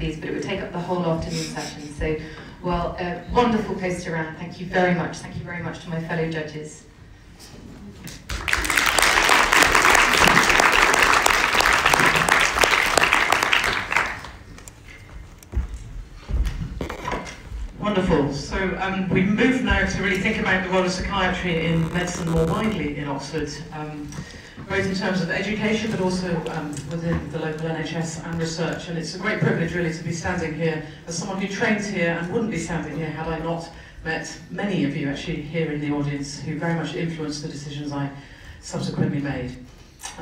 these, but it would take up the whole afternoon session. So, well, a wonderful poster round. Thank you very much. Thank you very much to my fellow judges. Wonderful. So um, we move now to really think about the role of psychiatry in medicine more widely in Oxford, um, both in terms of education but also um, within the local NHS and research. And it's a great privilege really to be standing here as someone who trains here and wouldn't be standing here had I not met many of you actually here in the audience who very much influenced the decisions I subsequently made.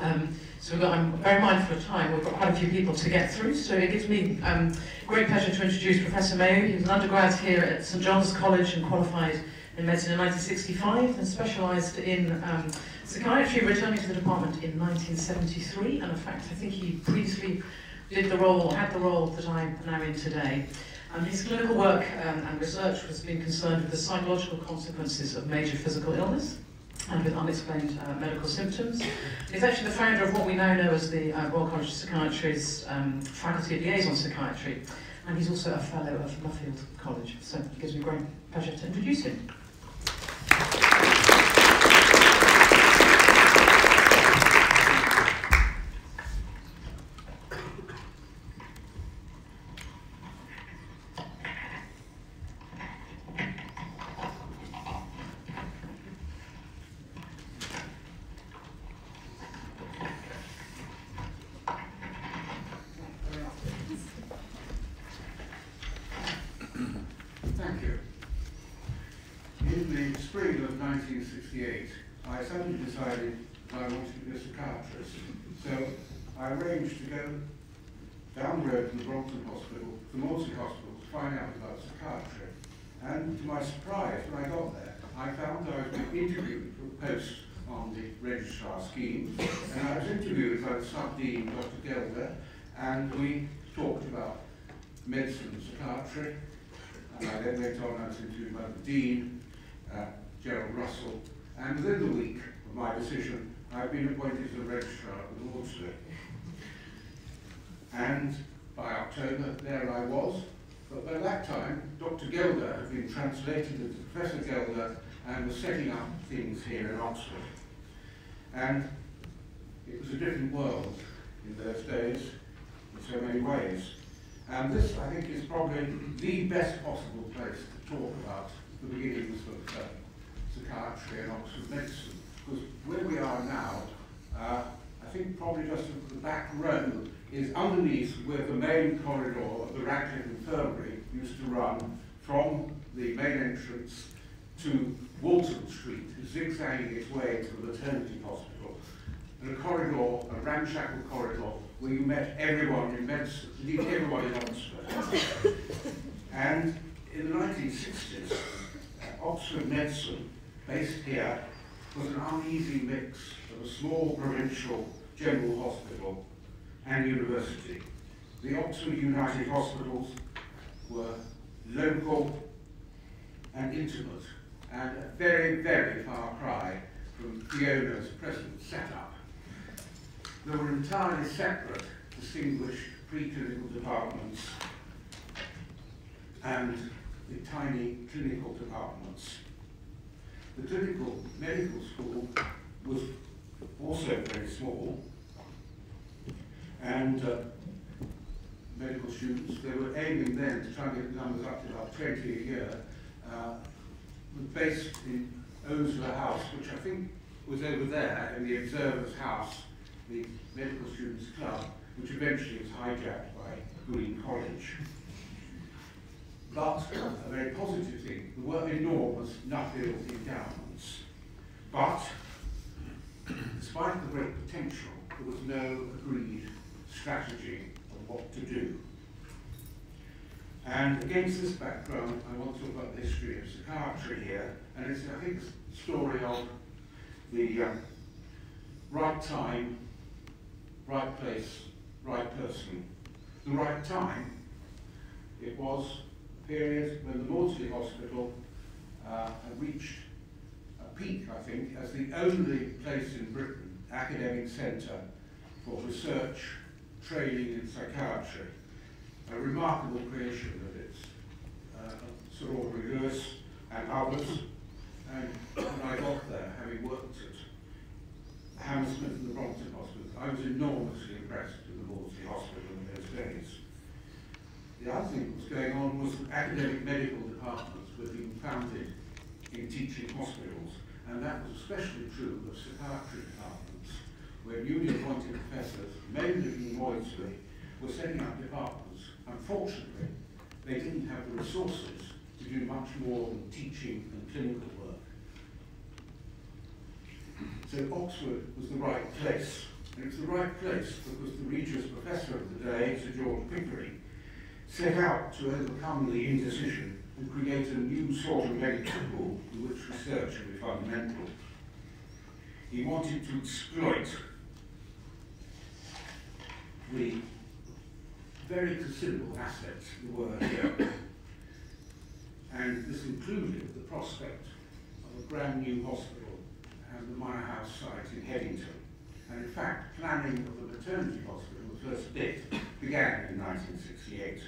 Um, so I'm very mindful of time. We've got quite a few people to get through, so it gives me um, great pleasure to introduce Professor Mayou. He was an undergrad here at St John's College and qualified in medicine in 1965 and specialised in um, psychiatry, returning to the department in 1973. And in fact, I think he previously did the role, had the role that I'm now in today. And his clinical work um, and research has been concerned with the psychological consequences of major physical illness and with unexplained uh, medical symptoms. He's actually the founder of what we now know as the uh, Royal College of Psychiatry's um, Faculty of Liaison Psychiatry, and he's also a fellow of Nuffield College. So it gives me great pleasure to introduce him. Sub-dean, Dr. Gelder, and we talked about medicine and psychiatry. And I then went on, I was interviewed by the dean, uh, Gerald Russell, and within the week of my decision, I've been appointed as the registrar of the Lord's And by October, there I was. But by that time, Dr. Gelder had been translated into Professor Gelder and was setting up things here in Oxford. And it was a different world in those days in so many ways. And this, I think, is probably the best possible place to talk about the beginnings of uh, psychiatry and Oxford medicine. Because where we are now, uh, I think probably just the back row is underneath where the main corridor of the Radcliffe Infirmary used to run from the main entrance to Walton Street, zigzagging its way to the maternity hospital, a corridor, a ramshackle corridor, where you met everyone in medicine, indeed everyone in Oxford. and in the 1960s, uh, Oxford medicine, based here, was an uneasy mix of a small provincial general hospital and university. The Oxford United Hospitals were local and intimate and a very, very far cry from Fiona's present setup. There were entirely separate, distinguished preclinical departments and the tiny clinical departments. The clinical medical school was also very small, and uh, medical students, they were aiming then to try and get the numbers up to about 20 a year, uh, based in Osler House, which I think was over there in the Observer's House, the Medical Students Club, which eventually was hijacked by Green College. But a very positive thing, there were enormous Nuffield endowments. But, despite the great potential, there was no agreed strategy of what to do. And against this background, I want to talk about the history of psychiatry here, and it's, I think, a story of the uh, right time, right place, right person. The right time, it was a period when the Maudsley Hospital uh, had reached a peak, I think, as the only place in Britain, academic centre for research, training in psychiatry a remarkable creation of its uh, Sir Aubrey Lewis and others. And when I got there, having worked at Hammersmith and the Brompton Hospital, I was enormously impressed with the Maudsley Hospital in those days. The other thing that was going on was academic medical departments were being founded in teaching hospitals, and that was especially true of psychiatry departments, where newly appointed professors, mainly in Maudsley, were setting up departments. Unfortunately, they didn't have the resources to do much more than teaching and clinical work. So Oxford was the right place. And it was the right place because the Regius Professor of the day, Sir George Pickering, set out to overcome the indecision and create a new sort of medical school in which research would be fundamental. He wanted to exploit the very considerable assets that were here. And this included the prospect of a brand new hospital the Manor House site in Headington. And in fact, planning of the maternity hospital, the first bit, began in 1968.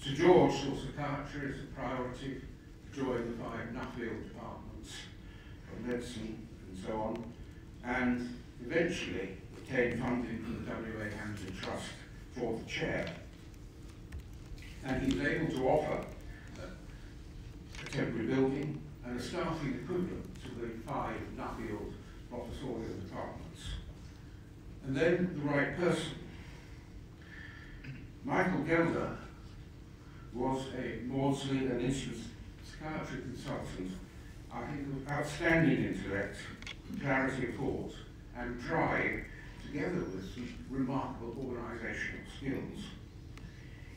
Sir George saw psychiatry as a priority, joined the five Nuffield departments of medicine and so on, and eventually obtained funding from the W.A. Handley Trust for the chair. And he was able to offer a temporary building and a staffing equivalent to the five Nuffield professorial departments. And then the right person. Michael Gelder was a Maudsley and Institute psychiatry consultant, I think of outstanding intellect, clarity of thought, and drive, together with some remarkable organisational skills.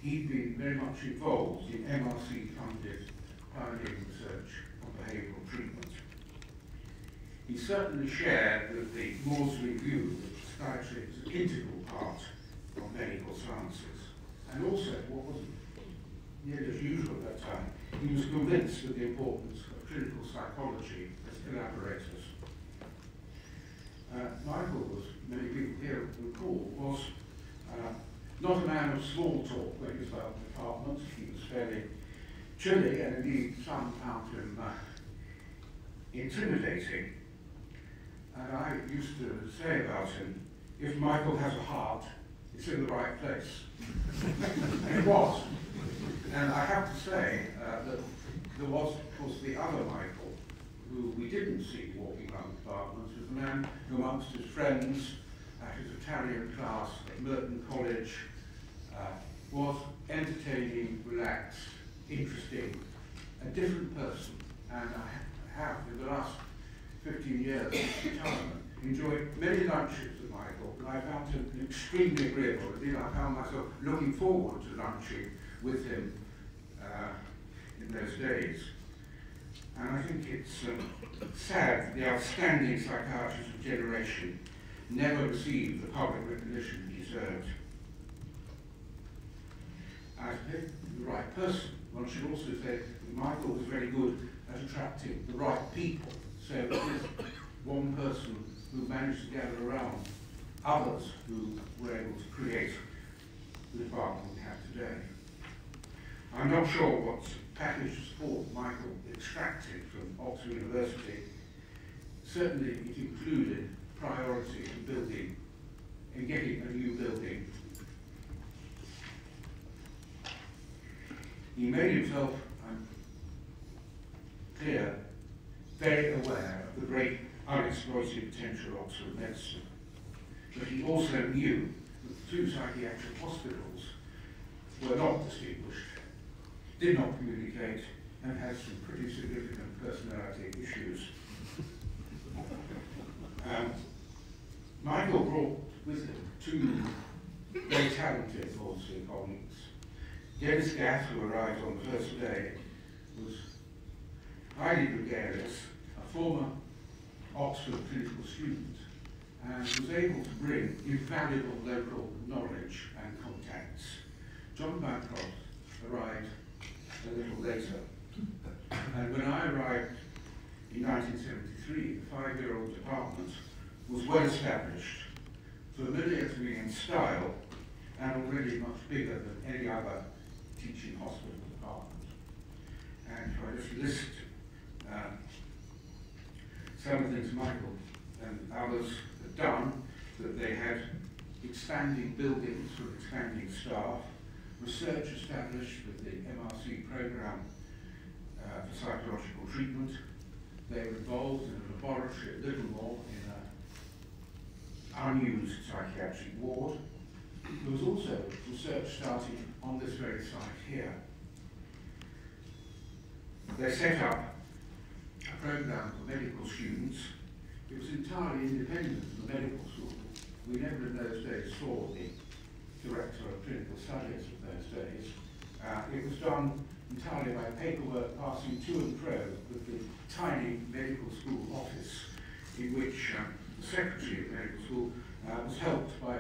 He'd been very much involved in MRC-funded pioneering research on behavioural treatment. He certainly shared with the Maudsley view that psychiatry is an integral part of medical sciences, and also what was nearly as usual at that time, he was convinced of the importance of clinical psychology as collaborators. Uh, Michael was, many people here recall, was uh, not a man of small talk when he was about the department. He was fairly chilly, and indeed some found him uh, intimidating. And I used to say about him, if Michael has a heart, it's in the right place. and it was. And I have to say uh, that there was, of course, the other Michael, who we didn't see walking around the departments, was a man who amongst his friends at his Italian class at Merton College uh, was entertaining, relaxed, interesting, a different person. And I have, in the last 15 years of retirement, enjoyed many lunches with Michael, I found him extremely agreeable. Indeed, I found myself looking forward to lunching with him uh, in those days. And I think it's um, sad that the outstanding psychiatrist of generation never received the public recognition he deserved. As the right person, one should also say that Michael was very good at attracting the right people. So it is one person who managed to gather around others who were able to create the department we have today. I'm not sure what package of support Michael extracted from Oxford University. Certainly it included priority in building, in getting a new building. He made himself um, clear, very aware of the great unexploited potential of Oxford medicine. But he also knew that the two psychiatric hospitals were not distinguished did not communicate, and had some pretty significant personality issues. Um, Michael brought with him two very talented Maudsley colleagues. Dennis Gath, who arrived on the first day, was highly gregarious, former Oxford clinical student, and was able to bring invaluable local knowledge and contacts. John Bancroft arrived a little later. And when I arrived in 1973, the five-year-old department was well established, familiar to me in style, and already much bigger than any other teaching hospital department. And if I just list some things Michael and others had done, that they had expanding buildings with expanding staff, research established with the MRC programme uh, for psychological treatment. They were involved in a laboratory at Littlemore in an unused psychiatric ward. There was also research starting on this very site here. They set up a programme for medical students. It was entirely independent of the medical school. We never in those days saw the director of clinical studies of those days. Uh, it was done entirely by paperwork passing to and fro with the tiny medical school office in which um, the secretary of medical school uh, was helped by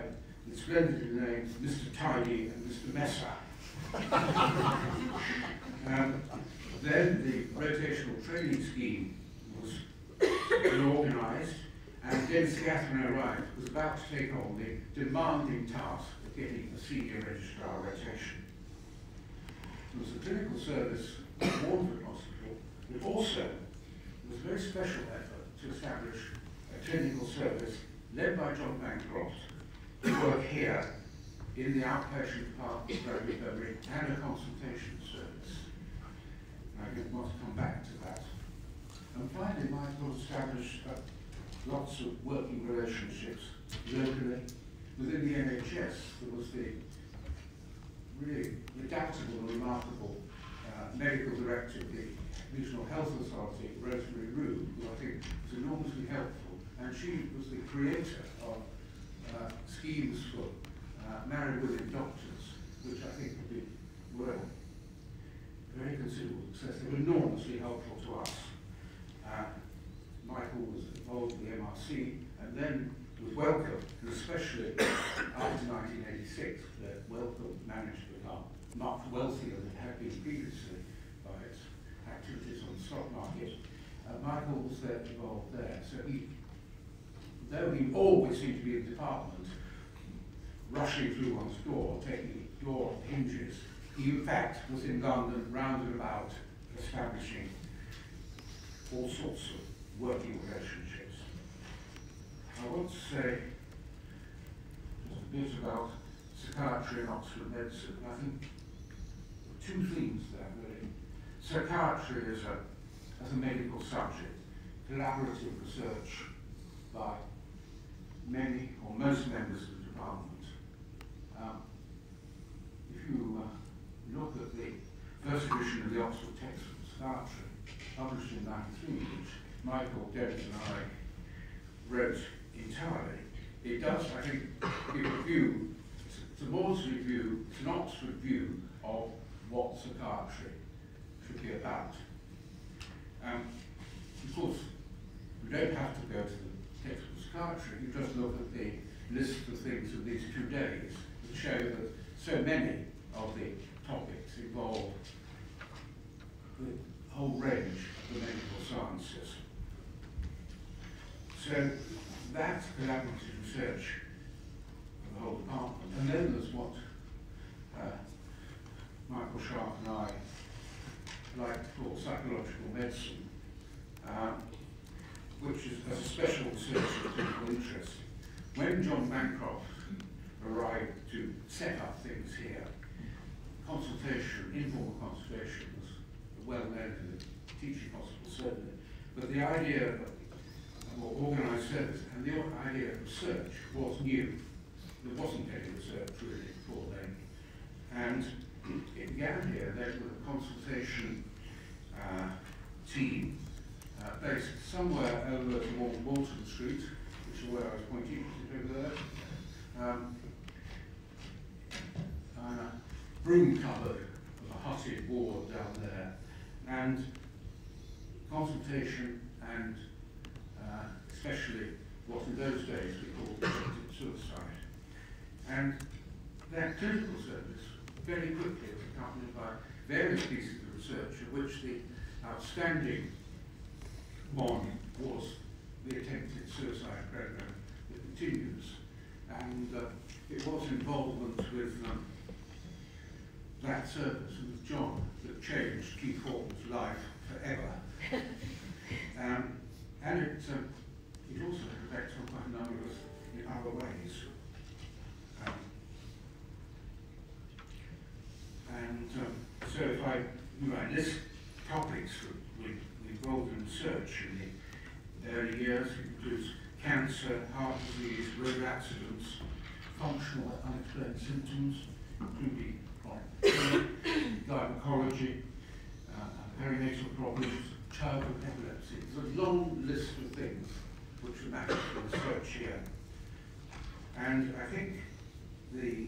the splendidly named Mr. Tidy and Mr. Messer. um, then the rotational training scheme was organised and Dennis Catherine O'Reilly was about to take on the demanding task of getting a senior registrar rotation. There was a clinical service at Warneford Hospital, but also there was a very special effort to establish a clinical service led by John Bancroft to work here in the outpatient department of Infirmary and consultation. I want to come back to that. And finally, Michael established uh, lots of working relationships locally. Within the NHS, there was the really adaptable and remarkable uh, medical director of the Regional Health Authority, Rosemary Rue, who I think was enormously helpful. And she was the creator of uh, schemes for uh, married women doctors, which I think have been, well, very considerable success. They were enormously helpful to us. Uh, Michael was involved with the MRC, and then with Wellcome, and especially after 1986, where Wellcome managed to become much wealthier than it had been previously by its activities on the stock market. Uh, Michael was involved there, so he, though he always seemed to be in the department, rushing through one's door, taking door hinges, he in fact was in London round about establishing all sorts of working relationships. I want to say just a bit about psychiatry and Oxford medicine. I think two themes there really. Psychiatry is a, as a medical subject, collaborative research by many or most members of the department. Um, if you uh, look at the first edition of the Oxford Text of Psychiatry, published in 93, which Michael, Dennis and I wrote entirely, it does, I think, give a view, it's a Maudsley view, it's an Oxford view of what psychiatry should be about. Um, of course, we don't have to go to the text of psychiatry, you just look at the list of things of these two days that show that so many of the topics involve the whole range of the medical sciences. So that's collaborative research for the whole department. And then there's what uh, Michael Sharpe and I like to call psychological medicine, um, which is a special research of clinical interest. When John Bancroft arrived to set up things here, consultation, informal consultation was well known in the teaching hospital certainly, but the idea of a more organised service and the idea of research was new. There wasn't any research really before then. And it began here then with a consultation uh, team uh, based somewhere over to Walton Street, which is where I was pointing, over there. Um, uh, broom cupboard of a hutted ward down there, and consultation and uh, especially what in those days we called attempted suicide. And that clinical service very quickly was accompanied by various pieces of research, of which the outstanding one was the attempted suicide program that continues. and uh, it was involvement with um, Black service and with John that changed Keith Hawton's life forever. um, and it, uh, it also had effects on quite a number of us in other ways. Um, and um, so if I, you know, list topics that we, we involved in research in the early years, it includes cancer, heart disease, road accidents, functional unexplained symptoms, including gynecology, uh, perinatal problems, childhood epilepsy. There's a long list of things which are matters for research here. And I think the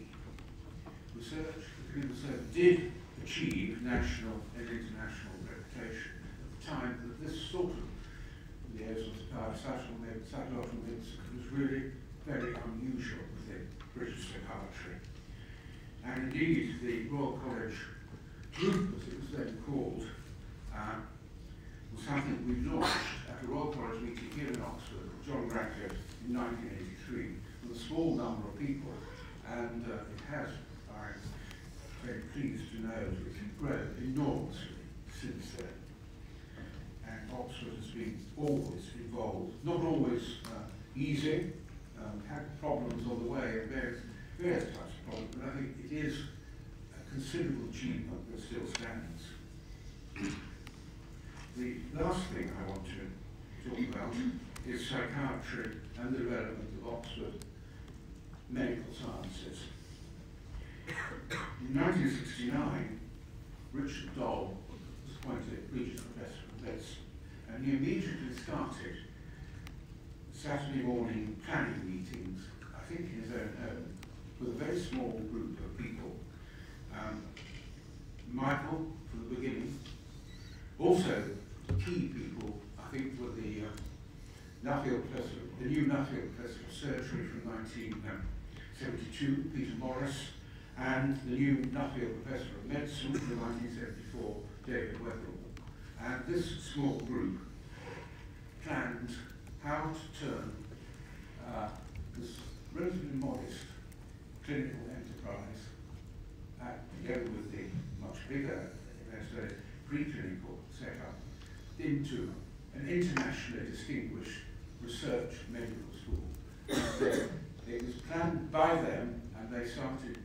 research, the service did achieve national and international reputation at the time that this sort of liaison psychological medicine was really very unusual within British psychiatry. And indeed, the Royal College group, as it was then called, uh, was something we launched at a Royal College meeting here in Oxford, John Radcliffe, in 1983, with a small number of people. And uh, it has, I'm very pleased to know, grown enormously since then. And Oxford has been always involved, not always uh, easy, um, had problems on the way, various, various but I think it is a considerable achievement that still stands. The last thing I want to talk about is psychiatry and the development of Oxford medical sciences. In 1969, Richard Doll was appointed Regius Professor of Medicine, and he immediately started Saturday morning planning meetings, I think in his own home, with a very small group of people. Um, Michael, from the beginning, also key people, I think, were the uh, Nuffield Professor, the new Nuffield Professor of Surgery from 1972, Peter Morris, and the new Nuffield Professor of Medicine from 1974, David Weatherall. And this small group planned how to turn uh, this relatively modest clinical enterprise uh, together with the much bigger preclinical setup into an internationally distinguished research medical school. it was planned by them and they started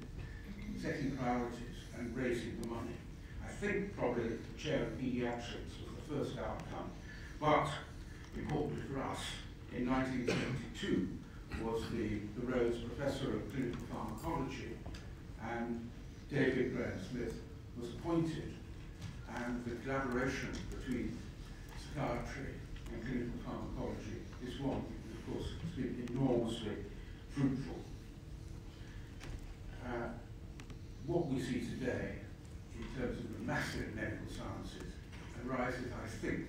setting priorities and raising the money. I think probably the chair of pediatrics was the first outcome, but importantly for us, in 1972 was the, the Rhodes Professor of Clinical Pharmacology, and David Graham Smith was appointed, and the collaboration between psychiatry and clinical pharmacology is one that, of course, has been enormously fruitful. Uh, what we see today, in terms of the massive medical sciences, arises, I think,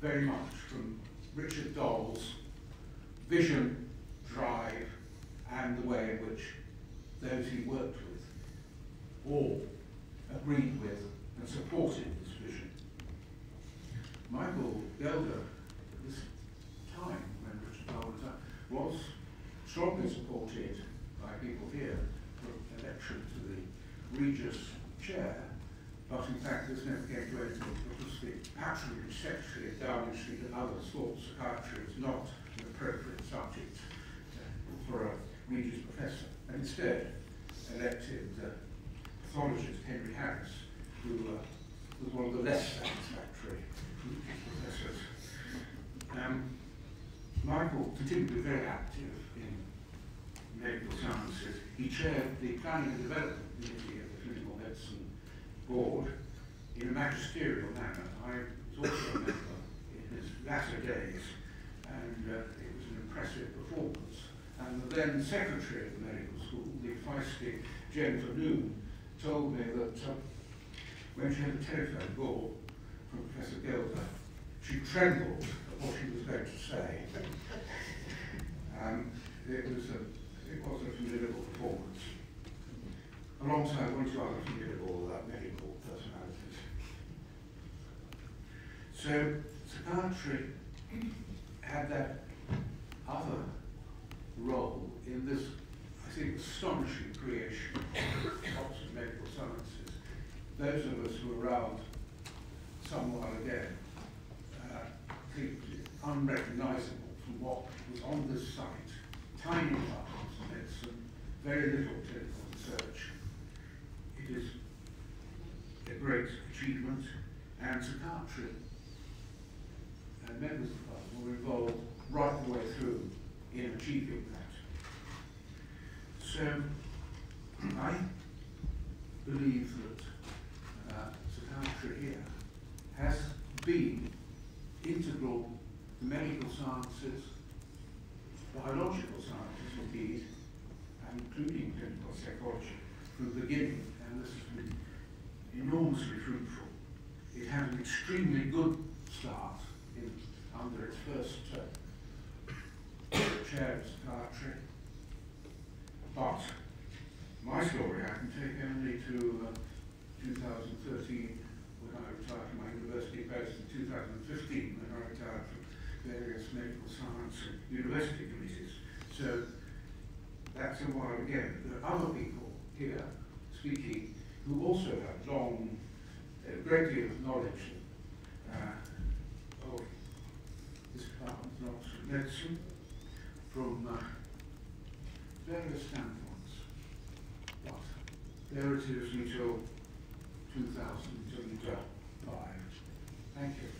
very much from Richard Doll's vision, drive, and the way in which those he worked with all agreed with and supported this vision. Michael Gelder, at this time when Richard Doll was strongly supported by people here for election to the Regius chair but in fact this never came to anything because the patronage secretary at Downing Street and others thought psychiatry was not an appropriate subject for a Regius professor, and instead elected uh, pathologist Henry Harris, who uh, was one of the less satisfactory professors. Um, Michael continued to be very active in medical sciences. He chaired the Planning and Development Committee of the Clinical Medicine board in a magisterial manner. I was also a member in his latter days, and uh, it was an impressive performance. And the then secretary of the medical school, the feisty Jennifer Noon, told me that uh, when she had a telephone call from Professor Gelder, she trembled at what she was going to say. it was a, it was a formidable performance alongside one or two other formidable uh, medical personalities. So psychiatry had that other role in this I think, astonishing creation of Oxford Medical Sciences. Those of us who were around some while ago uh, think it unrecognisable from what was on this site. Tiny departments of medicine, very little clinical research. It is a great achievement, and to psychiatry and members of the department were involved right the way through in achieving that. So I believe that uh, psychiatry here has been integral to medical sciences, biological sciences indeed, and including clinical psychology from the beginning, and this has been enormously fruitful. It had an extremely good start in, under its first uh, of psychiatry. But my story I can take only to uh, 2013 when I retired from my university post in 2015 when I retired from various medical science and university committees. So that's a while ago. There are other people here speaking who also have long, a great deal of knowledge uh, of this department of medicine from uh, various standpoints. But there it is until 2005. Thank you.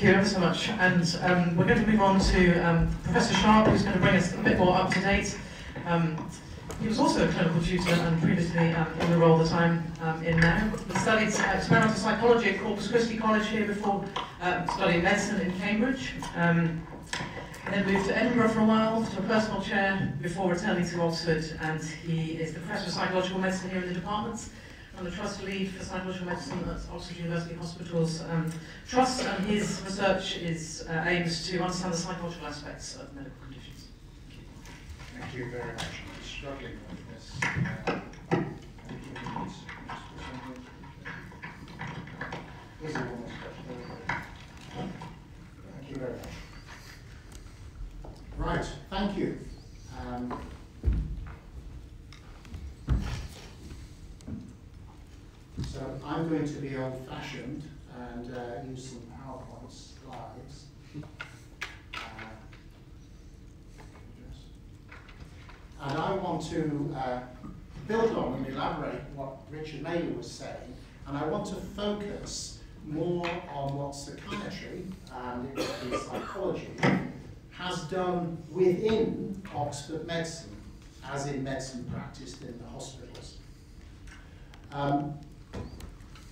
Thank you ever so much. And um, we're going to move on to um, Professor Sharpe, who's going to bring us a bit more up to date. Um, he was also a clinical tutor and previously um, in the role that I'm um, in now. He studied uh, experimental psychology at Corpus Christi College here before uh, studying medicine in Cambridge. Then moved to Edinburgh for a while to a personal chair before returning to Oxford. And he is the Professor of Psychological Medicine here in the department the Trust Lead for Psychological Medicine at Oxford University Hospitals um, Trust. And his research is uh, aims to understand the psychological aspects of medical conditions. Thank you Thank you very much. I'm struggling with this. Uh, Thank you very much. Right, thank you. Um, so I'm going to be old-fashioned and uh, use some PowerPoint slides. Uh, And I want to uh, build on and elaborate what Richard Mayou was saying, and I want to focus more on what psychiatry, and psychology, has done within Oxford medicine, as in medicine practiced in the hospitals. Um,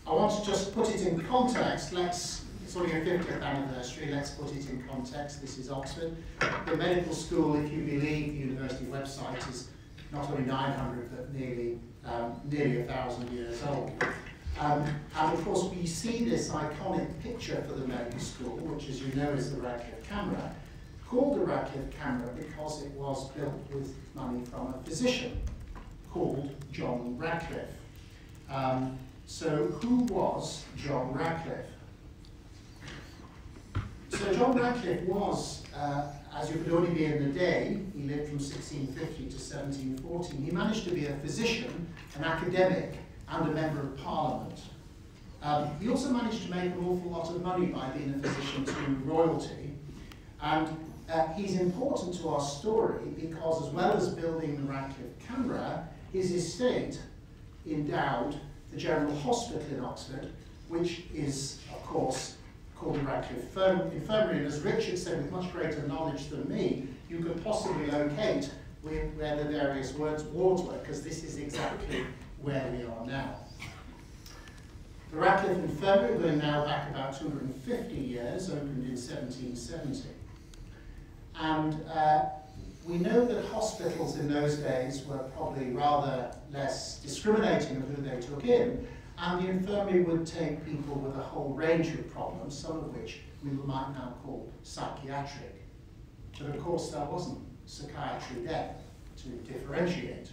I want to just put it in context. Let's, it's only a 50th anniversary, let's put it in context. This is Oxford. The medical school, if you believe the university website, is not only 900 but nearly, um, nearly 1,000 years old. Um, and of course, we see this iconic picture for the medical school, which, as you know, is the Radcliffe camera, called the Radcliffe camera because it was built with money from a physician called John Radcliffe. Um, so, who was John Radcliffe? So, John Radcliffe was, uh, as you could only be in the day, he lived from 1650 to 1714. He managed to be a physician, an academic, and a member of parliament. Um, he also managed to make an awful lot of money by being a physician to royalty. And uh, he's important to our story because, as well as building the Radcliffe Camera, his estate endowed the General Hospital in Oxford, which is, of course, called the Radcliffe Infirmary. And as Richard said, with much greater knowledge than me, you could possibly locate where, where the various words, wards were, because this is exactly where we are now. The Radcliffe Infirmary, going now back about 250 years, opened in 1770. And uh, we know that hospitals in those days were probably rather less discriminating of who they took in, and the infirmary would take people with a whole range of problems, some of which we might now call psychiatric. But of course there wasn't psychiatry there to differentiate.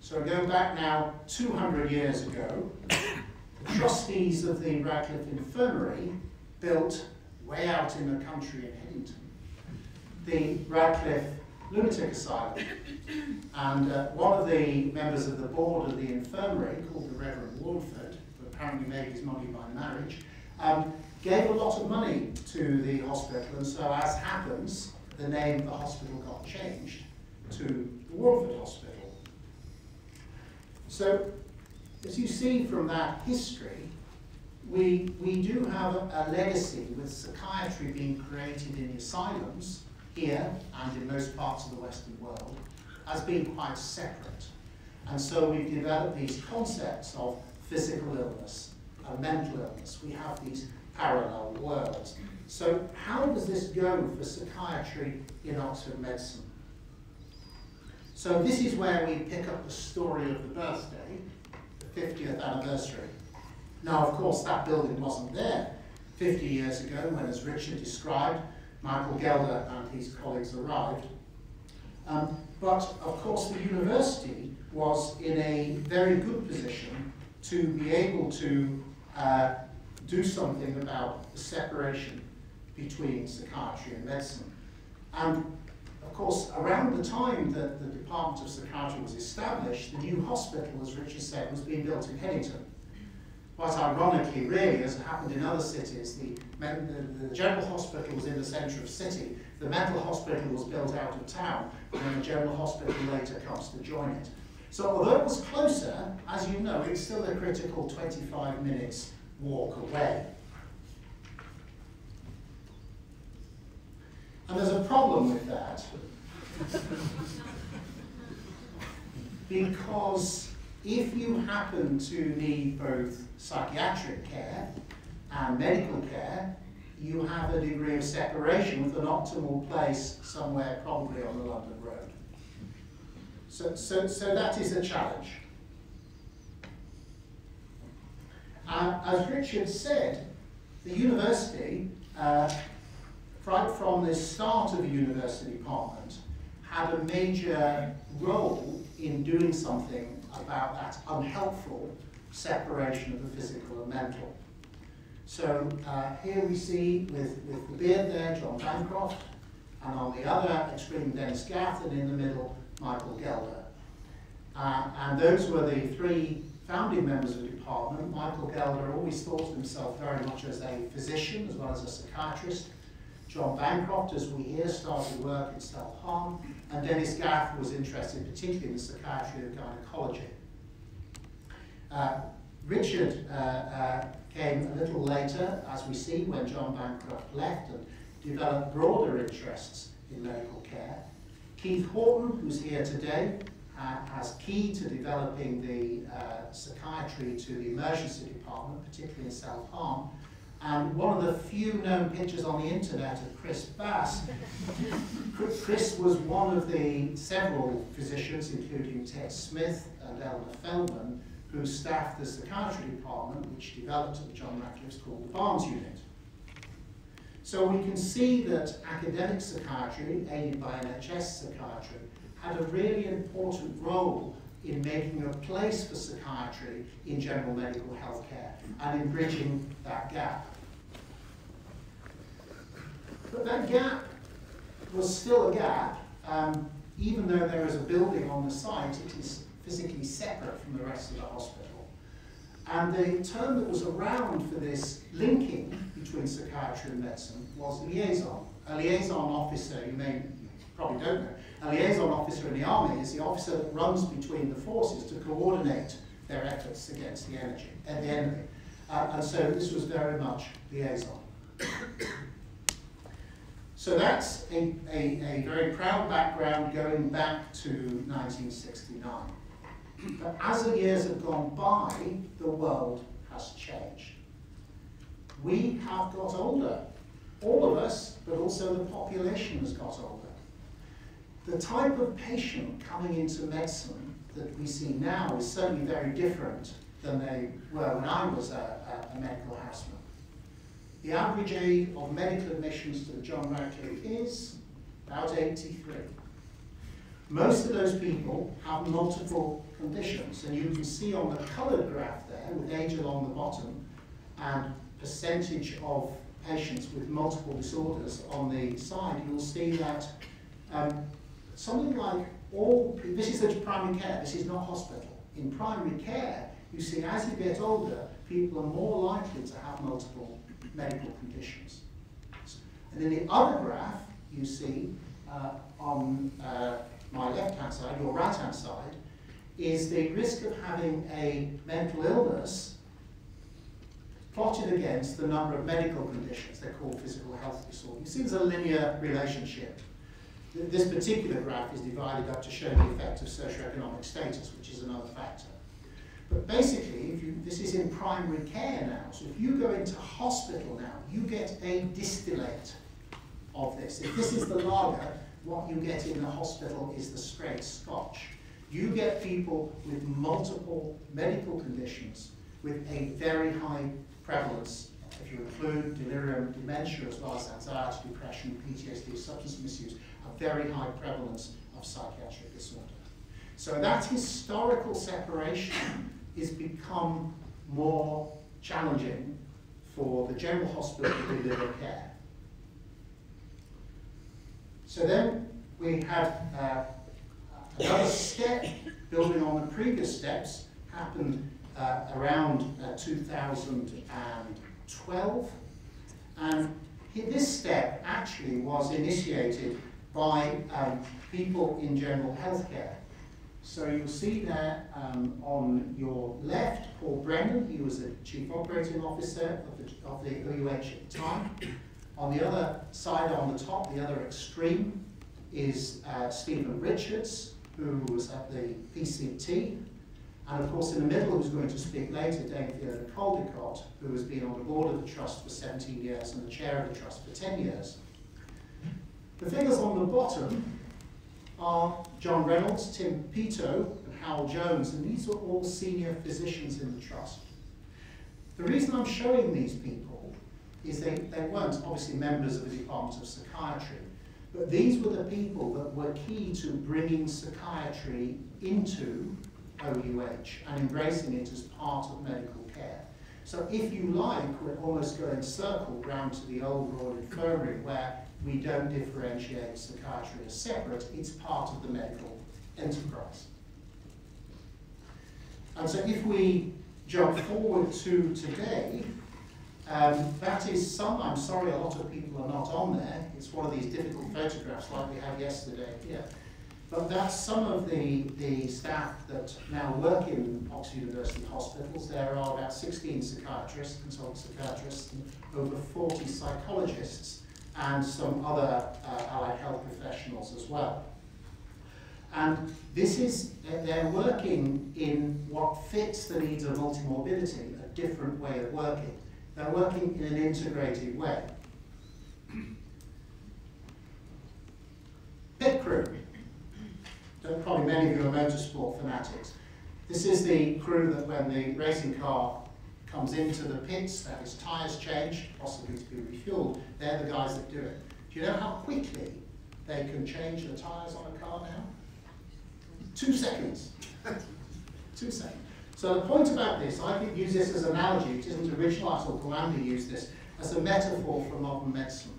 So going back now 200 years ago, the trustees of the Radcliffe Infirmary built way out in the country in Headington the Radcliffe Lunatic Asylum. And uh, one of the members of the board of the infirmary, called the Reverend Warneford, who apparently made his money by marriage, um, gave a lot of money to the hospital, and so as happens, the name of the hospital got changed to the Warneford Hospital. So, as you see from that history, we, we do have a, legacy with psychiatry being created in asylums here and in most parts of the Western world as being quite separate. And so we've developed these concepts of physical illness and mental illness. We have these parallel worlds. So how does this go for psychiatry in Oxford medicine? So this is where we pick up the story of the birthday, the 50th anniversary. Now, of course, that building wasn't there 50 years ago when, as Richard described, Michael Gelder and his colleagues arrived. Um, but, of course, the university was in a very good position to be able to uh, do something about the separation between psychiatry and medicine. And of course, around the time that the Department of Psychiatry was established, the new hospital, as Richard said, was being built in Headington. Quite ironically, really, as happened in other cities, the, the, the general hospital was in the centre of city, the mental hospital was built out of town, and then the general hospital later comes to join it. So although it was closer, as you know, it's still a critical 25 minutes walk away. And there's a problem with that. because if you happen to need both psychiatric care and medical care, you have a degree of separation with an optimal place somewhere probably on the London Road. So, so, so that is a challenge. Uh, as Richard said, the university, uh, right from the start of the university department, had a major role in doing something about that unhelpful separation of the physical and mental. So uh, here we see with, with the beard there, John Bancroft, and on the other extreme, Dennis Gath, and in the middle, Michael Gelder. Uh, and those were the three founding members of the department. Michael Gelder always thought of himself very much as a physician as well as a psychiatrist. John Bancroft, as we hear, started work in self-harm, and Dennis Gath was interested particularly in the psychiatry of gynecology. Uh, Richard uh, uh, came a little later, as we see, when John Bancroft left and developed broader interests in medical care. Keith Hawton, who's here today, uh, as key to developing the uh, psychiatry to the emergency department, particularly in self-harm, and one of the few known pictures on the internet of Chris Bass. Chris was one of the several physicians, including Ted Smith and Eleanor Feldman, who staffed the psychiatry department, which developed at John Radcliffe's called the Barnes Unit. So we can see that academic psychiatry, aided by NHS psychiatry, had a really important role in making a place for psychiatry in general medical health care and in bridging that gap. But that gap was still a gap, um, even though there is a building on the site, it is physically separate from the rest of the hospital. And the term that was around for this linking between psychiatry and medicine was liaison. A liaison officer, you may probably don't know, a liaison officer in the army is the officer that runs between the forces to coordinate their efforts against the, energy, uh, the enemy. Uh, and so this was very much liaison. So that's a, a, a very proud background going back to 1969. But as the years have gone by, the world has changed. We have got older. All of us, but also the population has got older. The type of patient coming into medicine that we see now is certainly very different than they were when I was a, a, a medical houseman. The average age of medical admissions to the John Radcliffe is about 83. Most of those people have multiple conditions, and you can see on the coloured graph there, with age along the bottom, and percentage of patients with multiple disorders on the side, you'll see that um, something like all, this is the primary care, this is not hospital. In primary care, you see as you get older, people are more likely to have multiple medical conditions. And in the other graph, you see uh, on uh, my left-hand side, your right-hand side, is the risk of having a mental illness plotted against the number of medical conditions. They're called physical health disorders. You see there's a linear relationship. This particular graph is divided up to show the effect of socioeconomic status, which is another factor. But basically, if you, this is in primary care now, so if you go into hospital now, you get a distillate of this. If this is the lager, what you get in the hospital is the straight scotch. You get people with multiple medical conditions with a very high prevalence, if you include delirium, dementia, as well as anxiety, depression, PTSD, substance misuse, a very high prevalence of psychiatric disorder. So that historical separation is become more challenging for the general hospital to deliver care. So then we have uh, another step, building on the previous steps, happened uh, around uh, 2012. And this step actually was initiated by um, people in general healthcare. So you'll see there um, on your left, Paul Brennan, he was the Chief Operating Officer of the, of the OUH at the time. On the other side, on the top, the other extreme, is uh, Stephen Richards, who was at the PCT. And of course, in the middle, who's going to speak later, Dame Fiona Caldicott, who has been on the board of the Trust for 17 years and the chair of the Trust for 10 years. The figures on the bottom are John Reynolds, Tim Peto, and Hal Jones, and these are all senior physicians in the Trust. The reason I'm showing these people is they, they weren't obviously members of the Department of Psychiatry, but these were the people that were key to bringing psychiatry into OUH and embracing it as part of medical care. So if you like, we're almost going circle round to the old Royal Infirmary where we don't differentiate psychiatry as separate, it's part of the medical enterprise. And so if we jump forward to today, um, that is some, I'm sorry a lot of people are not on there, it's one of these difficult photographs like we had yesterday here. But that's some of the, the staff that now work in Oxford University hospitals. There are about 16 psychiatrists, consultant psychiatrists, and over 40 psychologists, and some other uh, allied health professionals as well. And this is, they're working in what fits the needs of multimorbidity, a different way of working. They're working in an integrated way. Pit crew. Probably many of you are motorsport fanatics. This is the crew that when the racing car comes into the pits, that is tyres changed, possibly to be refueled, they're the guys that do it. Do you know how quickly they can change the tyres on a car now? Two seconds. Two seconds. So the point about this, I could use this as an analogy, it isn't original at all, Gawande used this, as a metaphor for modern medicine.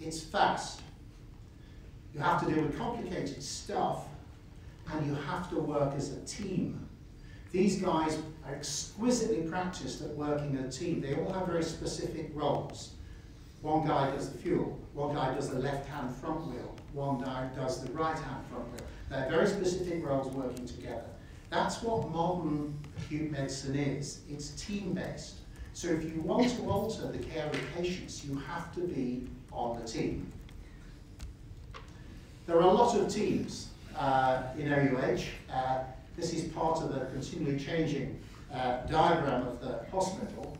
It's fast. You have to deal with complicated stuff, and you have to work as a team. These guys are exquisitely practiced at working a team. They all have very specific roles. One guy does the fuel, one guy does the left-hand front wheel, one guy does the right-hand front wheel. They're very specific roles working together. That's what modern acute medicine is. It's team-based. So if you want to alter the care of patients, you have to be on the team. There are a lot of teams uh, in OUH. Uh, this is part of the continually changing uh, diagram of the hospital.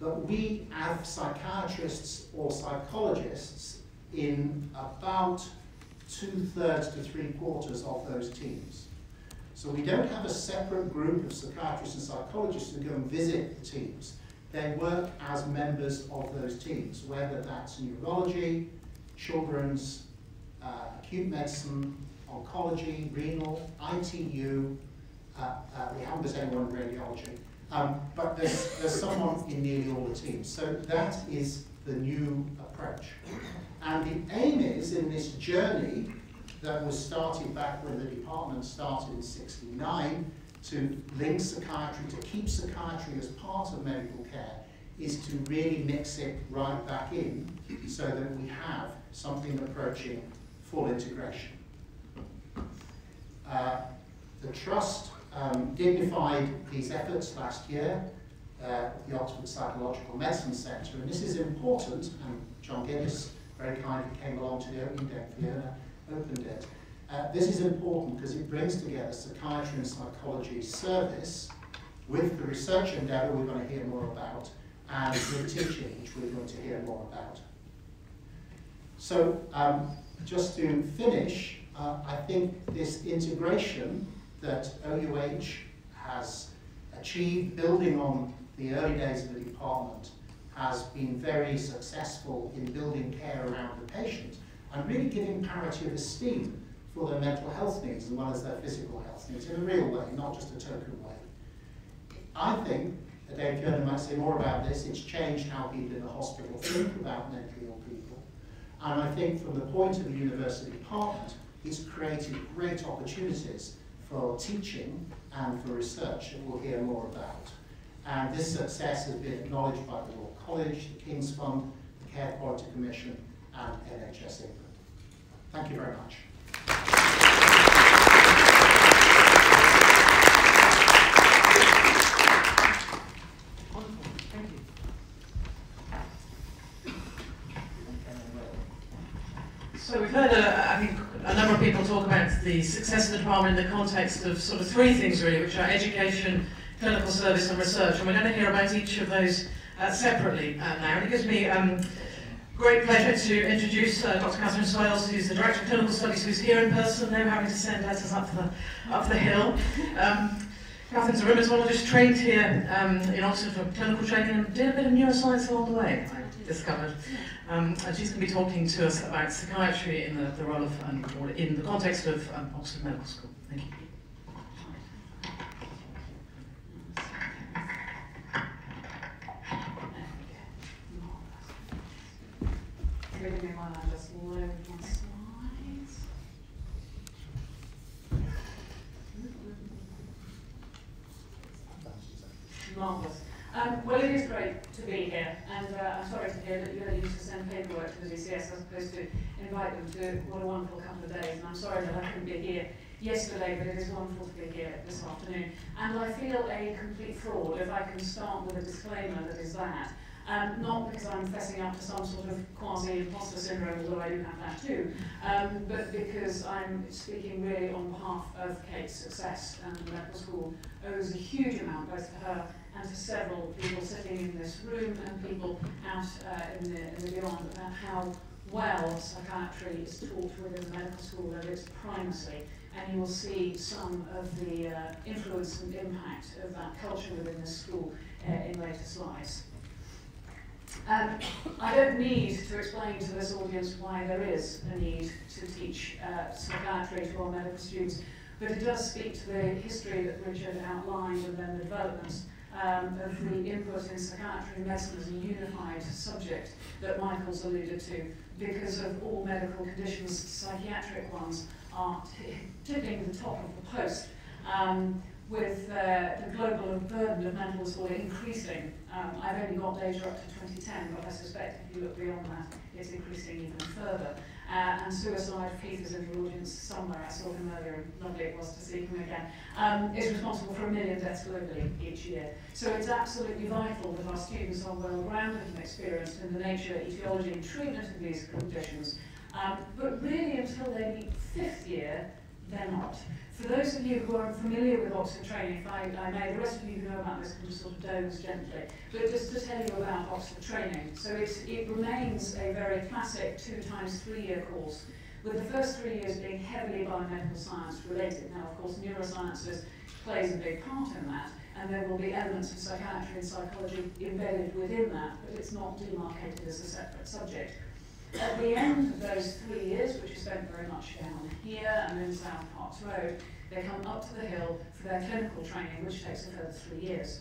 But we have psychiatrists or psychologists in about two-thirds to three-quarters of those teams. So we don't have a separate group of psychiatrists and psychologists who go and visit the teams. They work as members of those teams, whether that's neurology, children's, uh, acute medicine, oncology, renal, ITU. We haven't got anyone in radiology. Um, but there's, there's someone in nearly all the teams. So that is the new approach. And the aim is in this journey that was started back when the department started in 69 to link psychiatry, to keep psychiatry as part of medical care, is to really mix it right back in so that we have something approaching full integration. Uh, the Trust um, dignified these efforts last year uh, at the Oxford Psychological Medicine Centre, and this is important, and John Guinness very kindly came along to the opening day, Fiona opened it. Uh, this is important because it brings together psychiatry and psychology service with the research endeavour we're going to hear more about, and with teaching, which we're going to hear more about. So, um, just to finish, uh, I think this integration that OUH has achieved, building on the early days of the department, has been very successful in building care around the patient and really giving parity of esteem for their mental health needs as well as their physical health needs in a real way, not just a token way. I think, Dave Kernan might say more about this, it's changed how people in the hospital think about mentally ill people. And I think from the point of the university department, it's created great opportunities for teaching and for research that we'll hear more about. And this success has been acknowledged by the Royal College, the King's Fund, the Care Quality Commission and NHS England. Thank you very much. So we've heard, a number of people talk about the success of the department in the context of sort of three things really, which are education, clinical service and research. And we're going to hear about each of those uh, separately uh, now. And it gives me um, great pleasure to introduce uh, Dr. Catherine Swales, who's the Director of Clinical Studies, who's here in person, now having to send letters up the, up the hill. Um, Catherine's a rheumatologist, trained here um, in Oxford for clinical training and did a bit of neuroscience along the way, discovered. Um, and she's going to be talking to us about psychiatry in the, the role of, um, or in the context of um, Oxford Medical School. Thank you. Marvellous. Um, well, it is great to be here, and uh, I'm sorry to hear that you only used to send paperwork to the DCS as opposed to invite them to what a wonderful couple of days. And I'm sorry that I couldn't be here yesterday, but it is wonderful to be here this afternoon. And I feel a complete fraud if I can start with a disclaimer that is that. Um, not because I'm fessing up to some sort of quasi-imposter syndrome, although I do have that too, um, but because I'm speaking really on behalf of Kate's success and the medical school owes a huge amount both to her and to several people sitting in this room and people out uh, in, the, in the beyond about how well psychiatry is taught within the medical school and its primacy. And you will see some of the uh, influence and impact of that culture within the school uh, in later slides. Um, I don't need to explain to this audience why there is a need to teach uh, psychiatry to our medical students, but it does speak to the history that Richard outlined and then the developments um, of the input in psychiatry medicine as a unified subject that Michael's alluded to, because of all medical conditions, psychiatric ones are tipping the top of the post. Um, with uh, the global burden of mental disorder increasing. Um, I've only got data up to 2010, but I suspect if you look beyond that, it's increasing even further. uh, and suicide pieces in the audience somewhere. I saw him earlier and lovely it was to see him again. Um, is responsible for a million deaths globally each year. So it's absolutely vital that our students are well grounded and experienced in the nature, etiology and treatment of these conditions. Um, but really until they meet fifth year, they're not. Those of you who aren't familiar with Oxford training, if I, I may, the rest of you who know about this can just sort of doze gently, but just to tell you about Oxford training. So it remains a very classic two times three year course, with the first three years being heavily biomedical science related. Now, of course, neurosciences plays a big part in that, and there will be elements of psychiatry and psychology embedded within that, but it's not demarcated as a separate subject. At the end of those three years, which is spent very much down here and in South Parks Road, they come up to the hill for their clinical training, which takes a further three years.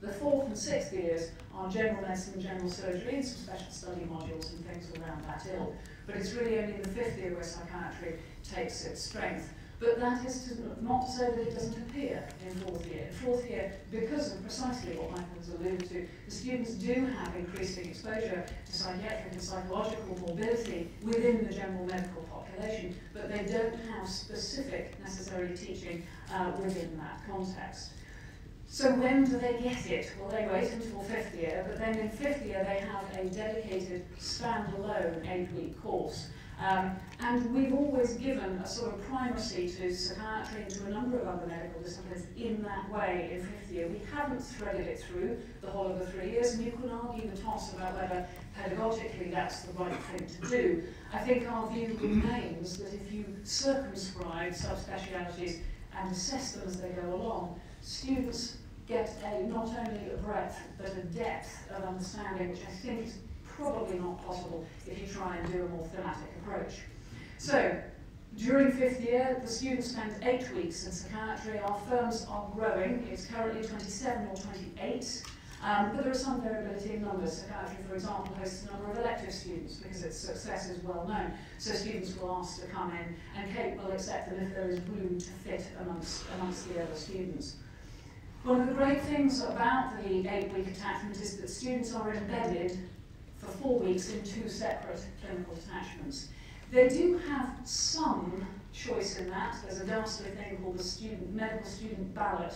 The fourth and sixth years are general medicine, general surgery, and some special study modules and things around that ill. But it's really only the fifth year where psychiatry takes its strength. But that is to, not to say that it doesn't appear in fourth year. In Fourth year, because of precisely what Michael has alluded to, the students do have increasing exposure to psychiatric and psychological morbidity within the general medical but they don't have specific necessary teaching uh, within that context. So when do they get it? Well, they wait until fifth year, but then in fifth year they have a dedicated standalone eight-week course. Um, and we've always given a sort of primacy to psychiatry and to a number of other medical disciplines in that way in fifth year. We haven't threaded it through the whole of the three years, and you can argue the toss about whether pedagogically that's the right thing to do. I think our view remains that if you circumscribe subspecialities and assess them as they go along, students get a, not only a breadth, but a depth of understanding, which I think is probably not possible if you try and do a more thematic approach. So, during fifth year, the students spend eight weeks in psychiatry. Our firms are growing. It's currently 27 or 28. Um, but there is some variability in numbers. Psychiatry, for example, hosts a number of elective students because its success is well known. So students will ask to come in, and Kate will accept them if there is room to fit amongst, amongst the other students. One of the great things about the eight-week attachment is that students are embedded for four weeks in two separate clinical attachments. They do have some choice in that. There's a ghastly thing called the student medical student ballot,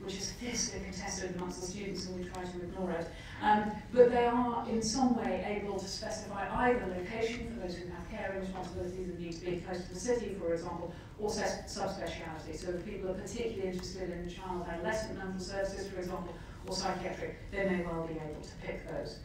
which is fiercely contested amongst the students and we try to ignore it. Um, but they are in some way able to specify either location for those who have caring responsibilities and need to be close to the city, for example, or subspeciality. So if people are particularly interested in child adolescent mental services, for example, or psychiatric, they may well be able to pick those.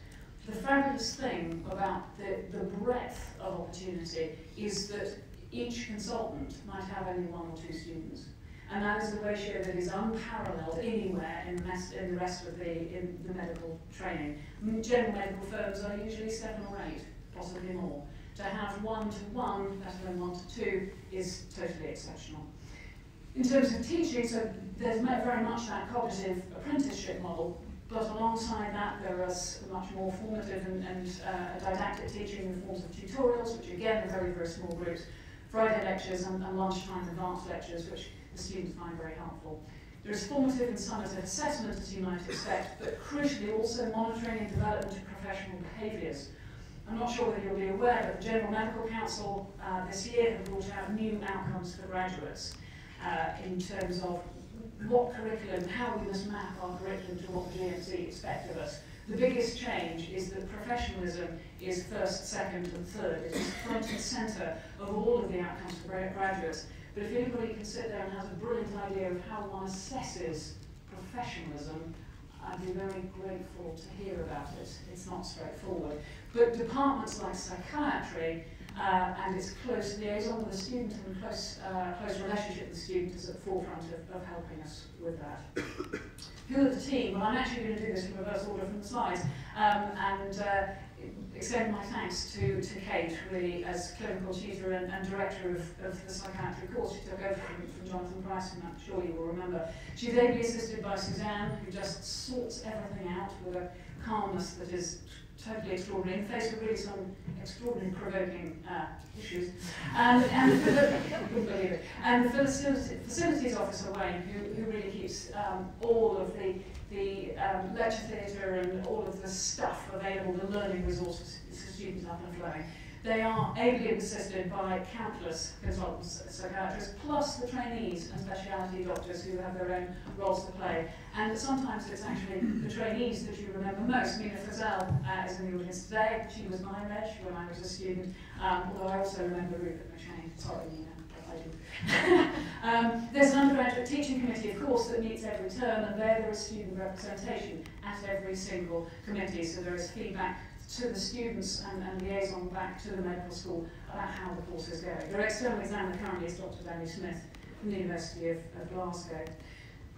The fabulous thing about the, the breadth of opportunity is that each consultant might have only one or two students. And that is a ratio that is unparalleled anywhere in the, in the rest of the, in the medical training. General medical firms are usually seven or eight, possibly more. To have one to one, let alone one to two, is totally exceptional. In terms of teaching, so there's very much that cognitive apprenticeship model, but alongside that there is much more formative and, and uh, didactic teaching in the forms of tutorials, which again are very, very small groups, Friday lectures and, and lunchtime advanced lectures, which the students find very helpful. There is formative and summative assessment, as you might expect, but crucially also monitoring and development of professional behaviours. I'm not sure whether you'll be aware, but the General Medical Council uh, this year have brought out new outcomes for graduates uh, in terms of what curriculum, how we must map our curriculum to what GMC expect of us. The biggest change is that professionalism is first, second and third. It is front and centre of all of the outcomes for graduates. But if anybody can sit there and has a brilliant idea of how one assesses professionalism, I'd be very grateful to hear about it. It's not straightforward. But departments like psychiatry uh, and it's close liaison with the student and close, uh, close relationship with the student is at the forefront of, of helping us with that. Who are the team? Well, I'm actually going to do this in reverse order from the slides. Um, and uh, extend my thanks to, to Kate, really, as clinical tutor and, and director of, of the psychiatry course. She took over from, from Jonathan and I'm sure you will remember. She's ably assisted by Suzanne, who just sorts everything out with a calmness that is totally extraordinary, in the face really some extraordinary provoking uh, issues. And, and, the, and the facilities, facilities officer, Wayne, who, who really keeps um, all of the, the um, lecture theatre and all of the stuff available, the learning resources for students up and flowing. They are ably assisted by countless consultants, psychiatrists, plus the trainees and specialty doctors who have their own roles to play. And sometimes it's actually the trainees that you remember most. Mina Frizzell uh, is in the audience today. She was my reg when I was a student, um, although I also remember Rupert McShane. Sorry, Nina. um, there's an undergraduate teaching committee, of course, that meets every term, and there there is student representation at every single committee, so there is feedback to the students and, and liaison back to the medical school about how the course is going. Their external examiner currently is Dr. Danny Smith from the University of, of Glasgow.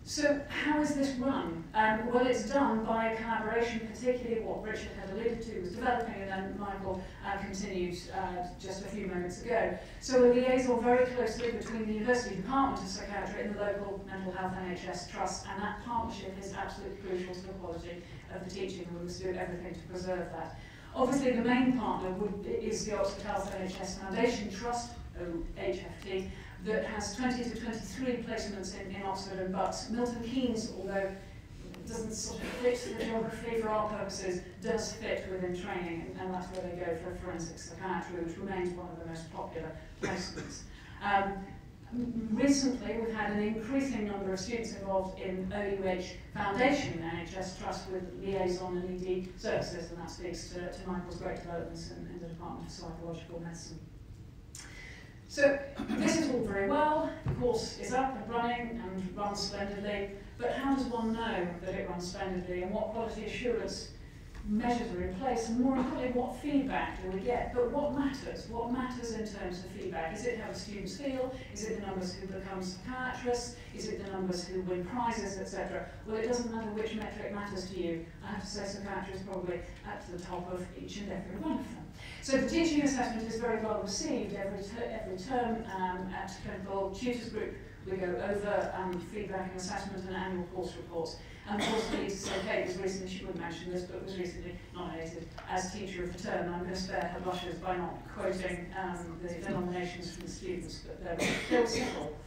So how is this run? Um, well, it's done by a collaboration, particularly what Richard had alluded to was developing, and then Michael uh, continued uh, just a few moments ago. So a liaison very closely between the University Department of Psychiatry and the local Mental Health NHS Trust, and that partnership is absolutely crucial to the quality of the teaching, and we must do everything to preserve that. Obviously, the main partner would, is the Oxford Health NHS Foundation Trust, OHFT, that has 20 to 23 placements in, in Oxford and Bucks. Milton Keynes, although doesn't sort of fit the geography for our purposes, does fit within training, and, and that's where they go for forensic psychiatry, which remains one of the most popular placements. Um, recently, we've had an increasing number of students involved in OUH Foundation NHS Trust with liaison and ED services, and that speaks to, to Michael's great developments in, in the Department of Psychological Medicine. So this is all very well, the course is up and running and runs splendidly, but how does one know that it runs splendidly and what quality assurance measures are in place? And more importantly what feedback do we get? But what matters? What matters in terms of feedback? Is it how the students feel? Is it the numbers who become psychiatrists? Is it the numbers who win prizes etc well it doesn't matter which metric matters to you. I have to say psychiatry is probably at the top of each and every one of them so the teaching assessment is very well received every, ter every term um, at Clinical Tutors Group. We go over um, feedback and assessment and annual course reports. And of course, say Kate was recently, she wouldn't mention this, but was recently nominated as Teacher of the Term. I'm going to spare her blushes by not quoting um, the, nominations from the students, but they're, they're simple.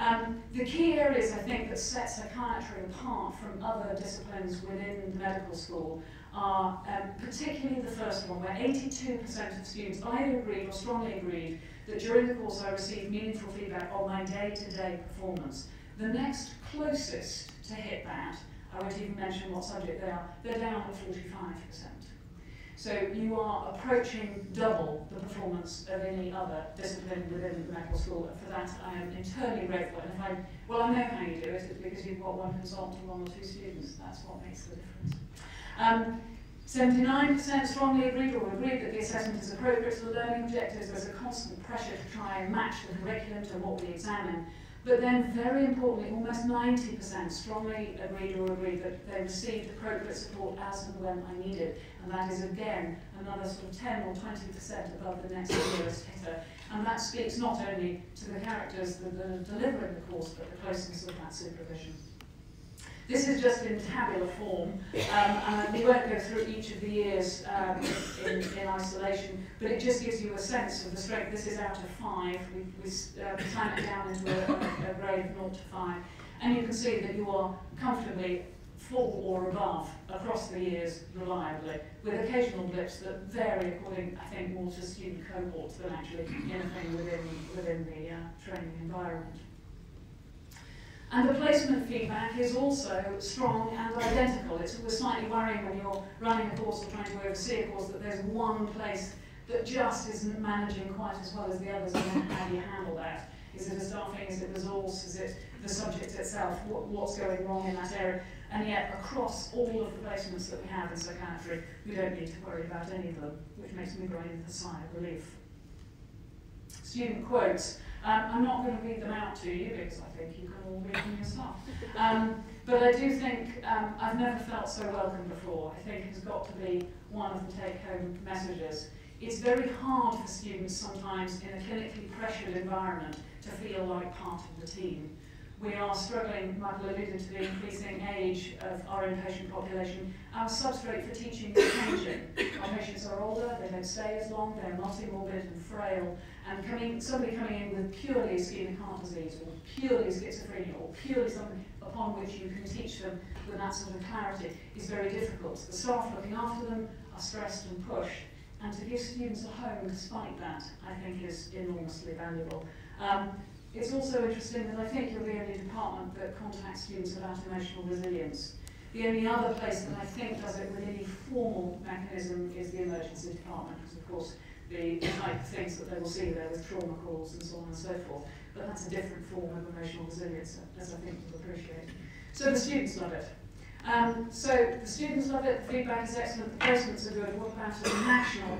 Um, the key areas, I think, that set psychiatry apart from other disciplines within the medical school are um, particularly the first one, where 82% of students either agreed or strongly agreed that during the course I received meaningful feedback on my day-to-day -day performance. The next closest to hit that, I won't even mention what subject they are, they're down at 45%. So you are approaching double the performance of any other discipline within the medical school, and for that I am internally grateful. And if I, well, I know how you do it, it's because you've got one consultant and one or two students. That's what makes the difference. Um, 79% strongly agreed or agreed that the assessment is appropriate to the learning objectives. There's a constant pressure to try and match the curriculum to what we examine. But then, very importantly, almost 90% strongly agreed or agreed that they received appropriate support as and when I needed. And that is, again, another sort of 10 or 20% above the next nearest hitter. And that speaks not only to the characters that are delivering the course, but the closeness of that supervision. This is just in tabular form, um, and we won't go through each of the years um, in, in isolation, but it just gives you a sense of the strength. This is out of five. We, we uh, plan it down into a, a, a grade of 0 to 5. And you can see that you are comfortably full or above across the years reliably, with occasional blips that vary according, I think, more to student cohorts than actually anything within, within the uh, training environment. And the placement feedback is also strong and identical. It's always slightly worrying when you're running a course or trying to oversee a course that there's one place that just isn't managing quite as well as the others, and how do you handle that? Is it a staffing? Is it resource? Is it the subject itself? What, what's going wrong in that area? And yet, across all of the placements that we have in psychiatry, we don't need to worry about any of them, which makes me breathe a sigh of relief. Student quotes. Um, I'm not going to read them out to you because I think you can all read them yourself. Um, but I do think um, I've never felt so welcome before. I think has got to be one of the take-home messages. It's very hard for students sometimes in a clinically pressured environment to feel like part of the team. We are struggling, Michael alluded to the increasing age of our inpatient population. Our substrate for teaching is changing. Our patients are older, they don't stay as long, they're multi-morbid and frail, and coming, somebody coming in with purely ischemic heart disease or purely schizophrenia or purely something upon which you can teach them with that sort of clarity is very difficult. The staff looking after them are stressed and pushed, and to give students a home despite that, I think is enormously valuable. Um, it's also interesting that I think you're the only department that contacts students about emotional resilience. The only other place that I think does it with any formal mechanism is the emergency department, because of course the, type of things that they will see there with trauma calls and so on and so forth. But that's a different form of emotional resilience, as I think you'll appreciate. So the students love it. Um, so the students love it, the feedback is excellent, the placements are good. What about at a national,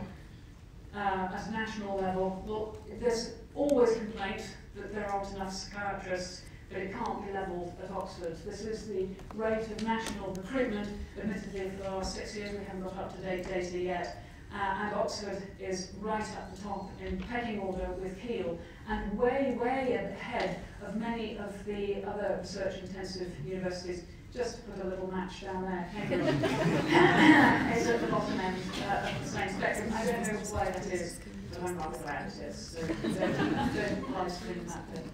uh, at a national level? Well, there's always complaint that there aren't enough psychiatrists but it can't be levelled at Oxford. This is the rate of national recruitment. Admittedly, for the last six years, we haven't got up-to-date data yet. Uh, and Oxford is right at the top in pecking order with Keele and way, way at the head of many of the other research-intensive universities. Just put a little match down there. it's at the bottom end uh, of the same spectrum. I don't know why that is I'm rather glad it is. So don't, live stream that bit.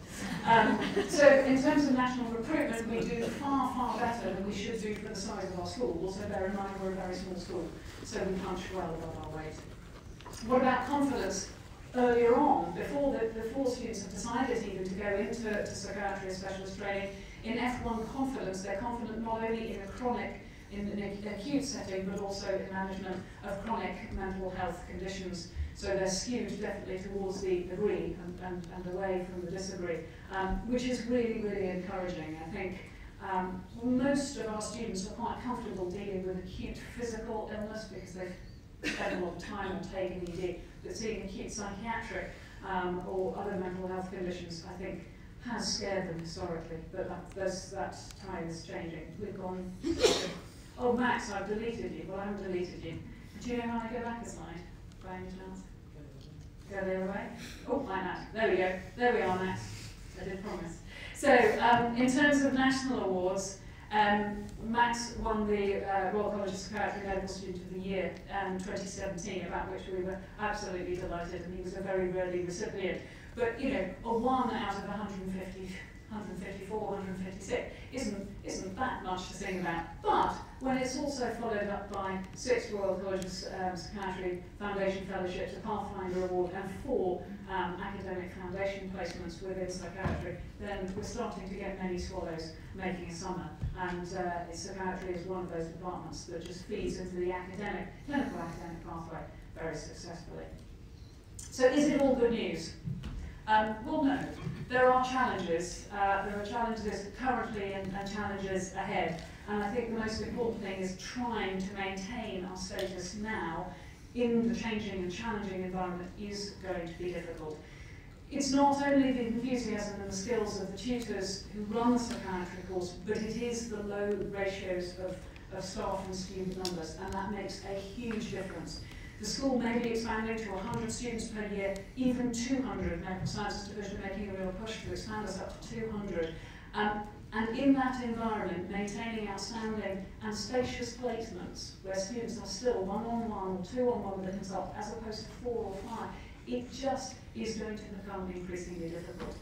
Um, so in terms of national recruitment, we do far, far better than we should do for the size of our school. Also bear in mind we're a very small school, so we punch well above weight. What about confidence? Earlier on, before, the, before students have decided even to go into to psychiatry specialist training, in F1 confidence, they're confident not only in a chronic in an acute setting, but also in management of chronic mental health conditions. So they're skewed definitely towards the agree and, and, and away from the disagree, um, which is really, really encouraging. I think um, most of our students are quite comfortable dealing with acute physical illness because they've lot of time on taking ED, but seeing acute psychiatric um, or other mental health conditions, I think, has scared them historically, but that, that time is changing. We've gone, oh Max, I've deleted you. Well, I haven't deleted you. Do you know how I go back a slide, by any chance? Go the other way. Oh, like that. There we go. There we are, Max. I did promise. So, um, in terms of national awards, Um, Max won the uh, Royal College of Psychiatry Medical Student of the Year in um, 2017, about which we were absolutely delighted, and he was a very worthy recipient. But, you know, a one out of 150, 154, 156 isn't, isn't that much to sing about. But when it's also followed up by six Royal Colleges um, Psychiatry Foundation Fellowships, a Pathfinder Award, and four um, academic foundation placements within psychiatry, then we're starting to get many swallows making a summer. And uh, psychiatry is one of those departments that just feeds into the academic, clinical academic pathway very successfully. So is it all good news? Um, well, no. There are challenges. Uh, there are challenges currently and, and challenges ahead. And I think the most important thing is trying to maintain our status now in the changing and challenging environment is going to be difficult. It's not only the enthusiasm and the skills of the tutors who run the psychiatry course, but it is the low ratios of, of staff and student numbers, and that makes a huge difference. The school may be expanding to 100 students per year, even 200. Medical Sciences Division making a real push to expand us up to 200. Um, and in that environment, maintaining outstanding and spacious placements, where students are still one-on-one or two-on-one with a consultant, as opposed to four or five, it just is going to become increasingly difficult.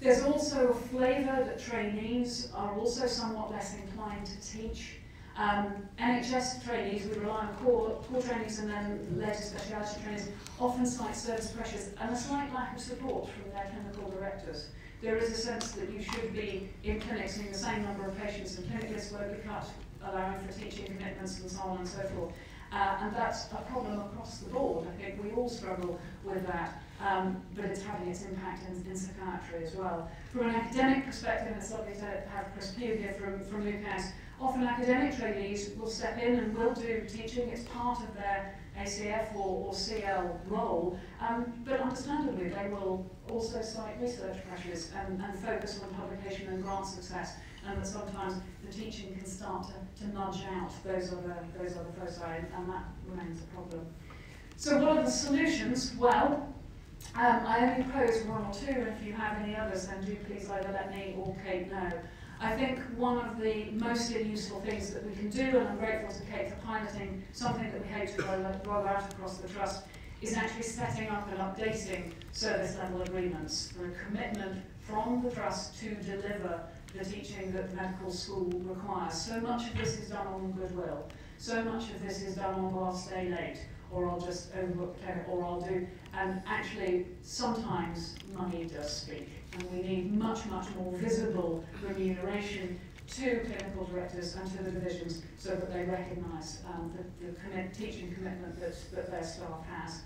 There's also a flavour that trainees are also somewhat less inclined to teach um, NHS trainees would rely on core, core trainings and then later speciality trainings, often cite service pressures and a slight lack of support from their clinical directors. There is a sense that you should be in clinics seeing the same number of patients and clinic lists won't be cut, allowing for teaching commitments and so on and so forth. Uh, and that's a problem across the board. I think we all struggle with that, um, but it's having its impact in, in psychiatry as well. From an academic perspective, it's lovely to have Chris Pugh here from, from Lukas, Often academic trainees will step in and will do teaching. It's part of their ACF or, or CL role. Um, but understandably, they will also cite research pressures and, and focus on publication and grant success. And that sometimes the teaching can start to, to nudge out those other, those other foci, and and that remains a problem. So what are the solutions? Well, um, I only pose one or two, and if you have any others, then do please either let me or Kate know. I think one of the most useful things that we can do, and I'm grateful to Kate for piloting something that we hope to roll out across the Trust, is actually setting up and updating service level agreements for a commitment from the Trust to deliver the teaching that the medical school requires. So much of this is done on goodwill. So much of this is done on, well, I'll stay late, or I'll just overbook, or I'll do, and actually sometimes money does speak and we need much, much more visible remuneration to clinical directors and to the divisions so that they recognise um, the, the commit, teaching commitment that, that their staff has.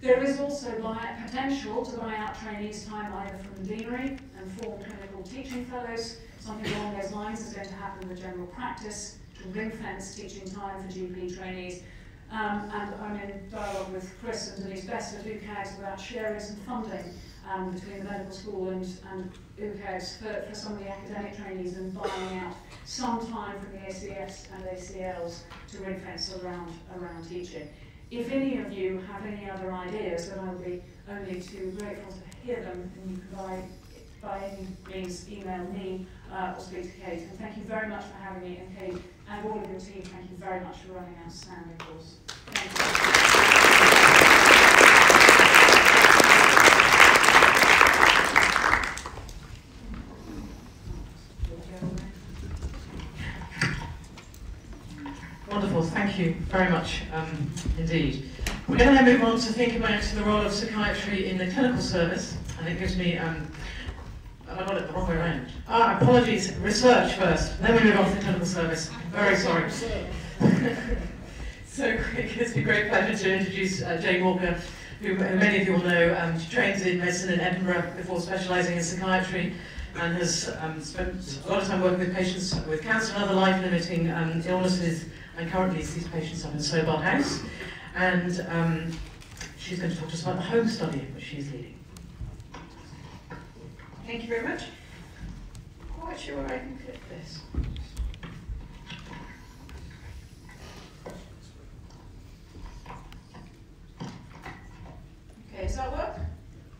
There is also buy potential to buy out trainees' time either from the deanery and form clinical teaching fellows. Something along those lines is going to happen with general practice to ring fence teaching time for GP trainees. Um, and I'm in dialogue with Chris and Denise Best at UCAGS about sharing some funding um, between the medical school and, and UCAS for, for some of the academic trainees and buying out some time from the ACS and ACLs to ring fence around, around teaching. If any of you have any other ideas, then I would be only too grateful to hear them and you can by, by any means email me uh, or speak to Kate. And thank you very much for having me and Kate and all of your team, thank you very much for running an outstanding course. Thank you. Thank you very much um, indeed. We're going to move on to think about the role of psychiatry in the clinical service, and it gives me, um, I got it the wrong way around. Ah, apologies, research first, then we move on to the clinical service. Very sorry. so it gives me great pleasure to introduce uh, Jane Walker, who many of you will know. Um, she trained in medicine in Edinburgh before specialising in psychiatry and has um, spent a lot of time working with patients with cancer and other life-limiting um, illnesses and currently sees patients up in Sobell House. And um, she's going to talk to us about the home study which she's leading. Thank you very much. Quite sure I can click this. Okay, does that work?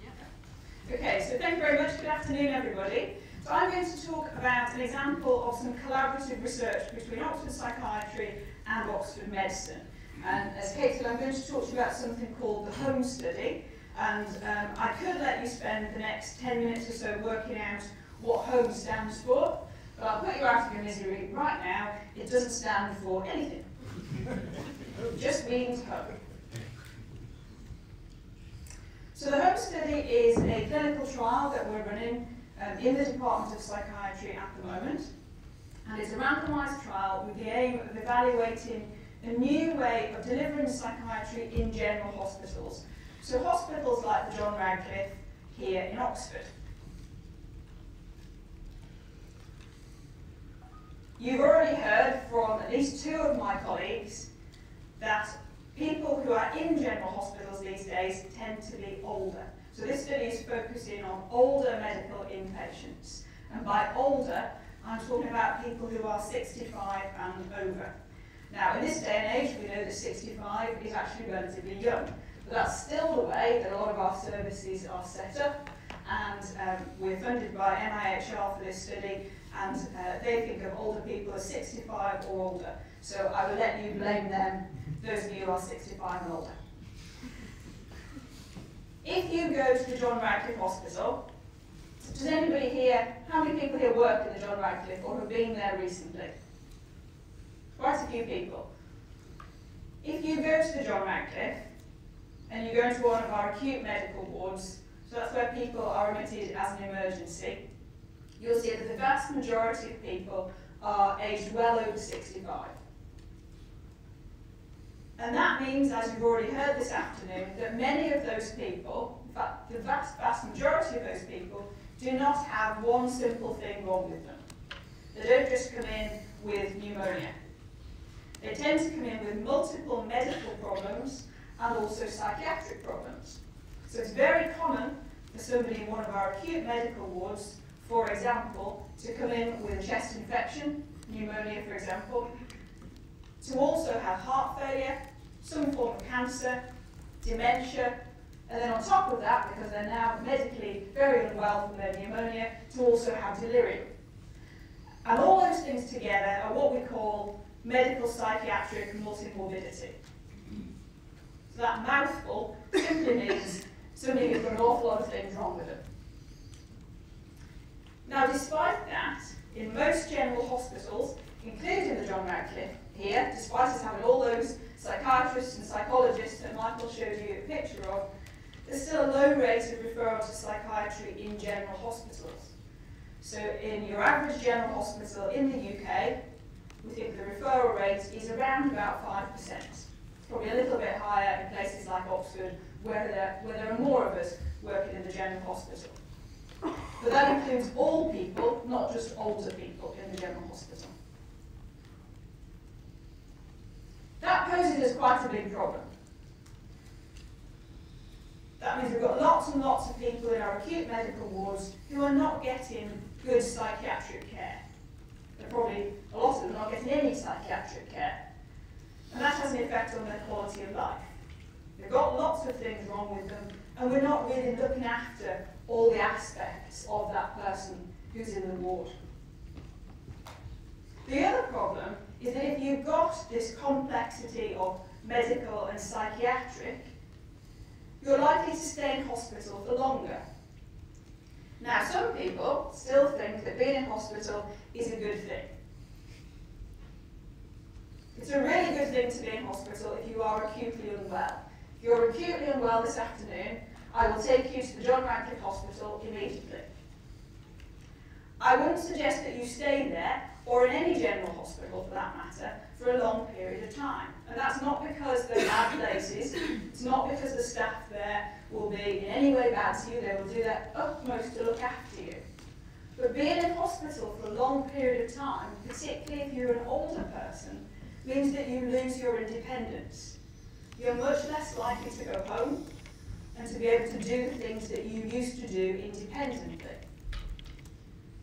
Yeah. Okay, so thank you very much. Good afternoon, everybody. So I'm going to talk about an example of some collaborative research between Oxford Psychiatry and Oxford Medicine. And as Kate said, I'm going to talk to you about something called the home study. And um, I could let you spend the next 10 minutes or so working out what home stands for, but I'll put you out of your misery right now. It doesn't stand for anything. it just means home. So the home study is a clinical trial that we're running um, in the Department of Psychiatry at the moment. And it's a randomised trial with the aim of evaluating a new way of delivering psychiatry in general hospitals. So hospitals like the John Radcliffe here in Oxford. You've already heard from at least two of my colleagues that people who are in general hospitals these days tend to be older. So this study is focusing on older medical inpatients. And by older, I'm talking about people who are 65 and over. Now, in this day and age, we know that 65 is actually relatively young. But that's still the way that a lot of our services are set up. And um, we're funded by NIHR for this study. And uh, they think of older people as 65 or older. So I will let you blame them, those of you who are 65 and older. If you go to the John Radcliffe Hospital, does anybody here, how many people here work in the John Radcliffe or have been there recently? Quite a few people. If you go to the John Radcliffe and you go into one of our acute medical wards, so that's where people are admitted as an emergency, you'll see that the vast majority of people are aged well over 65. And that means, as you've already heard this afternoon, that many of those people, in fact, the vast, vast majority of those people, do not have one simple thing wrong with them. They don't just come in with pneumonia. They tend to come in with multiple medical problems and also psychiatric problems. So it's very common for somebody in one of our acute medical wards, for example, to come in with a chest infection, pneumonia for example, to also have heart failure, some form of cancer, dementia, and then on top of that, because they're now medically very unwell from their pneumonia, to also have delirium. And all those things together are what we call medical psychiatric multimorbidity. So that mouthful simply means somebody who's got an awful lot of things wrong with them. Now, despite that, in most general hospitals, including the John Radcliffe here, despite us having all those psychiatrists and psychologists that Michael showed you a picture of, there's still a low rate of referral to psychiatry in general hospitals. So in your average general hospital in the UK, we think the referral rate is around about 5%. Probably a little bit higher in places like Oxford, where there, where there are more of us working in the general hospital. But that includes all people, not just older people in the general hospital. That poses us quite a big problem. That means we've got lots and lots of people in our acute medical wards who are not getting good psychiatric care. They're probably, a lot of them, not getting any psychiatric care. And that has an effect on their quality of life. They've got lots of things wrong with them, and we're not really looking after all the aspects of that person who's in the ward. The other problem is that if you've got this complexity of medical and psychiatric, you're likely to stay in hospital for longer. Now, some people still think that being in hospital is a good thing. It's a really good thing to be in hospital if you are acutely unwell. If you're acutely unwell this afternoon, I will take you to the John Radcliffe Hospital immediately. I wouldn't suggest that you stay there, or in any general hospital for that matter, for a long period of time. And that's not because they're bad places, it's not because the staff there will be in any way bad to you, they will do their utmost to look after you. But being in hospital for a long period of time, particularly if you're an older person, means that you lose your independence. You're much less likely to go home and to be able to do the things that you used to do independently.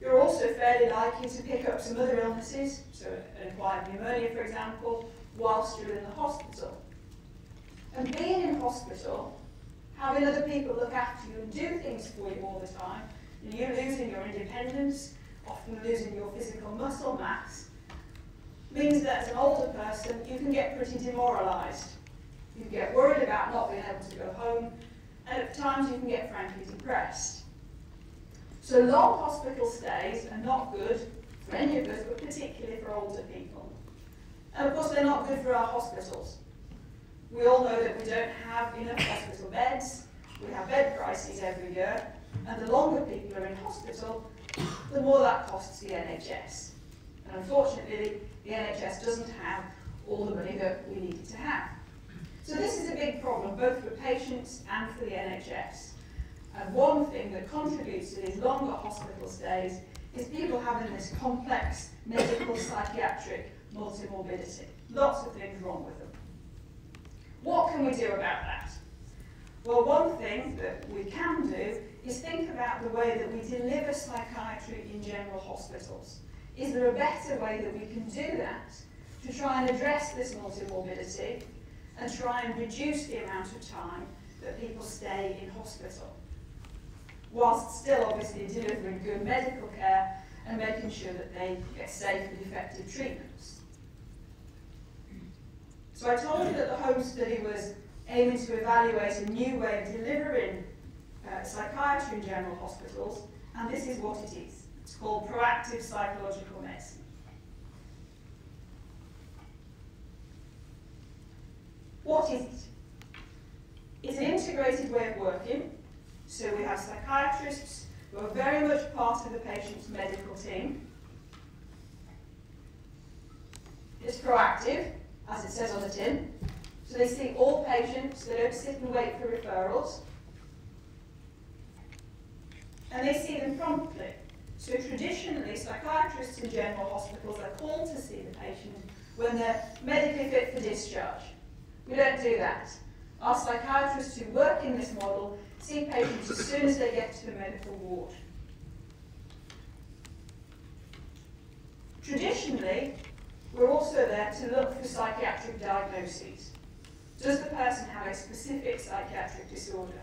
You're also fairly likely to pick up some other illnesses, so an acquired pneumonia, for example, whilst you're in the hospital. And being in hospital, having other people look after you and do things for you all the time, and you losing your independence, often losing your physical muscle mass, means that as an older person, you can get pretty demoralised. You can get worried about not being able to go home, and at times you can get. So long hospital stays are not good for any of us, but particularly for older people. And of course they're not good for our hospitals. We all know that we don't have enough hospital beds, we have bed crises every year, and the longer people are in hospital, the more that costs the NHS. And unfortunately, the NHS doesn't have all the money that we need to have. So this is a big problem, both for patients and for the NHS. And one thing that contributes to these longer hospital stays is people having this complex medical psychiatric multimorbidity. Lots of things wrong with them. What can we do about that? Well, one thing that we can do is think about the way that we deliver psychiatry in general hospitals. Is there a better way that we can do that to try and address this multimorbidity and try and reduce the amount of time that people stay in hospital? Whilst still obviously delivering good medical care and making sure that they get safe and effective treatments. So I told you that the home study was aiming to evaluate a new way of delivering uh, psychiatry in general hospitals, and this is what it is. It's called proactive psychological medicine. What is it? It's an integrated way of working so we have psychiatrists who are very much part of the patient's medical team. It's proactive, as it says on the tin. So they see all patients, they don't sit and wait for referrals. And they see them promptly. So traditionally, psychiatrists in general hospitals are called to see the patient when they're medically fit for discharge. We don't do that. Our psychiatrists who work in this model see patients as soon as they get to the medical ward. Traditionally, we're also there to look for psychiatric diagnoses. Does the person have a specific psychiatric disorder?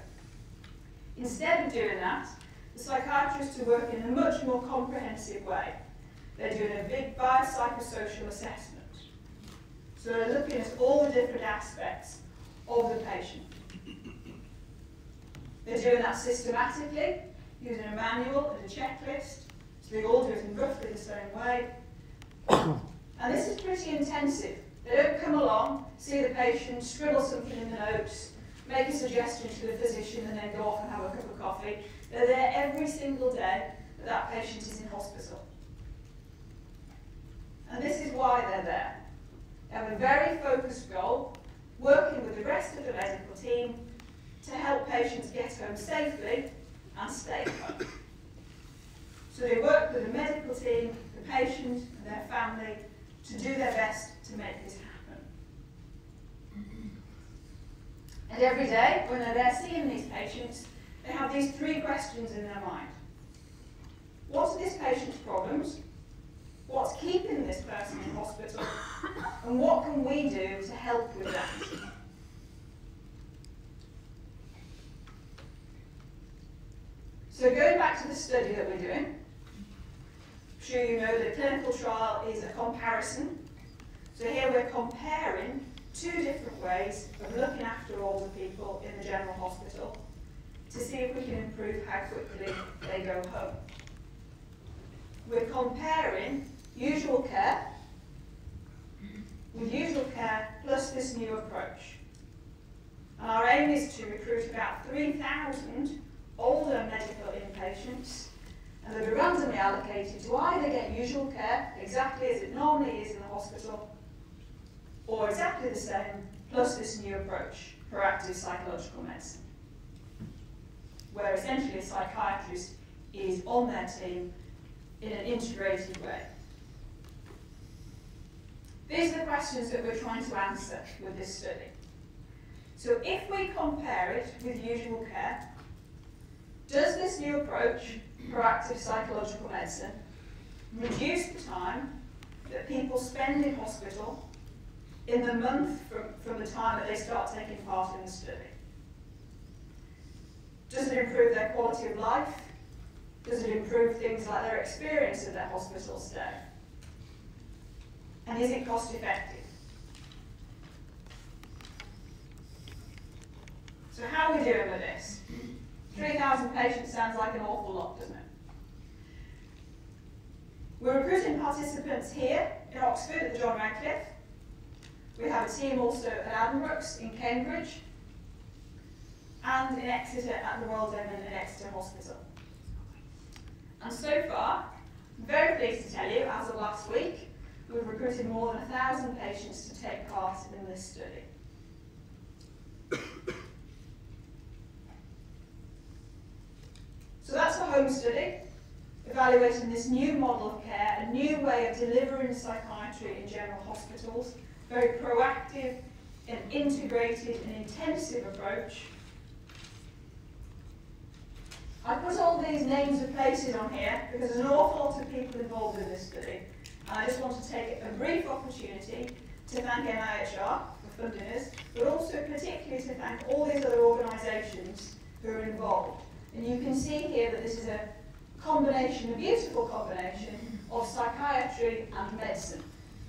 Instead of doing that, the psychiatrists are working in a much more comprehensive way. They're doing a big biopsychosocial assessment. So they're looking at all the different aspects of the patient. They're doing that systematically, using a manual and a checklist, so they all do it in roughly the same way. and this is pretty intensive. They don't come along, see the patient, scribble something in the notes, make a suggestion to the physician and then go off and have a cup of coffee. They're there every single day that that patient is in hospital. And this is why they're there. They have a very focused goal, working with the rest of the medical team to help patients get home safely and stay home. So they work with the medical team, the patient and their family to do their best to make this happen. And every day, when they're there seeing these patients, they have these three questions in their mind. What are this patient's problems? What's keeping this person in hospital? And what can we do to help with that? So going back to the study that we're doing, I'm sure you know that a clinical trial is a comparison. So here we're comparing two different ways of looking after all the people in the general hospital to see if we can improve how quickly they go home. We're comparing usual care with usual care plus this new approach. And our aim is to recruit about 3,000 older medical inpatients and they'll be randomly allocated to either get usual care, exactly as it normally is in the hospital, or exactly the same, plus this new approach, proactive psychological medicine, where essentially a psychiatrist is on their team in an integrated way. These are the questions that we're trying to answer with this study. So if we compare it with usual care, does this new approach, proactive psychological medicine, reduce the time that people spend in hospital in the month from, from the time that they start taking part in the study? Does it improve their quality of life? Does it improve things like their experience of their hospital stay? And is it cost effective? So how are we doing with this? 3,000 patients sounds like an awful lot, doesn't it? We're recruiting participants here in Oxford at the John Radcliffe. We have a team also at Addenbrooke's in Cambridge and in Exeter at the Royal Devon and Exeter Hospital. And so far, I'm very pleased to tell you, as of last week, we've recruited more than a thousand patients to take part in this study. So that's a home study, evaluating this new model of care, a new way of delivering psychiatry in general hospitals, very proactive and integrated and intensive approach. I put all these names of places on here because there's an awful lot of people involved in this study. And I just want to take a brief opportunity to thank NIHR for funding us, but also particularly to thank all these other organisations who are involved. And you can see here that this is a combination, a beautiful combination of psychiatry and medicine.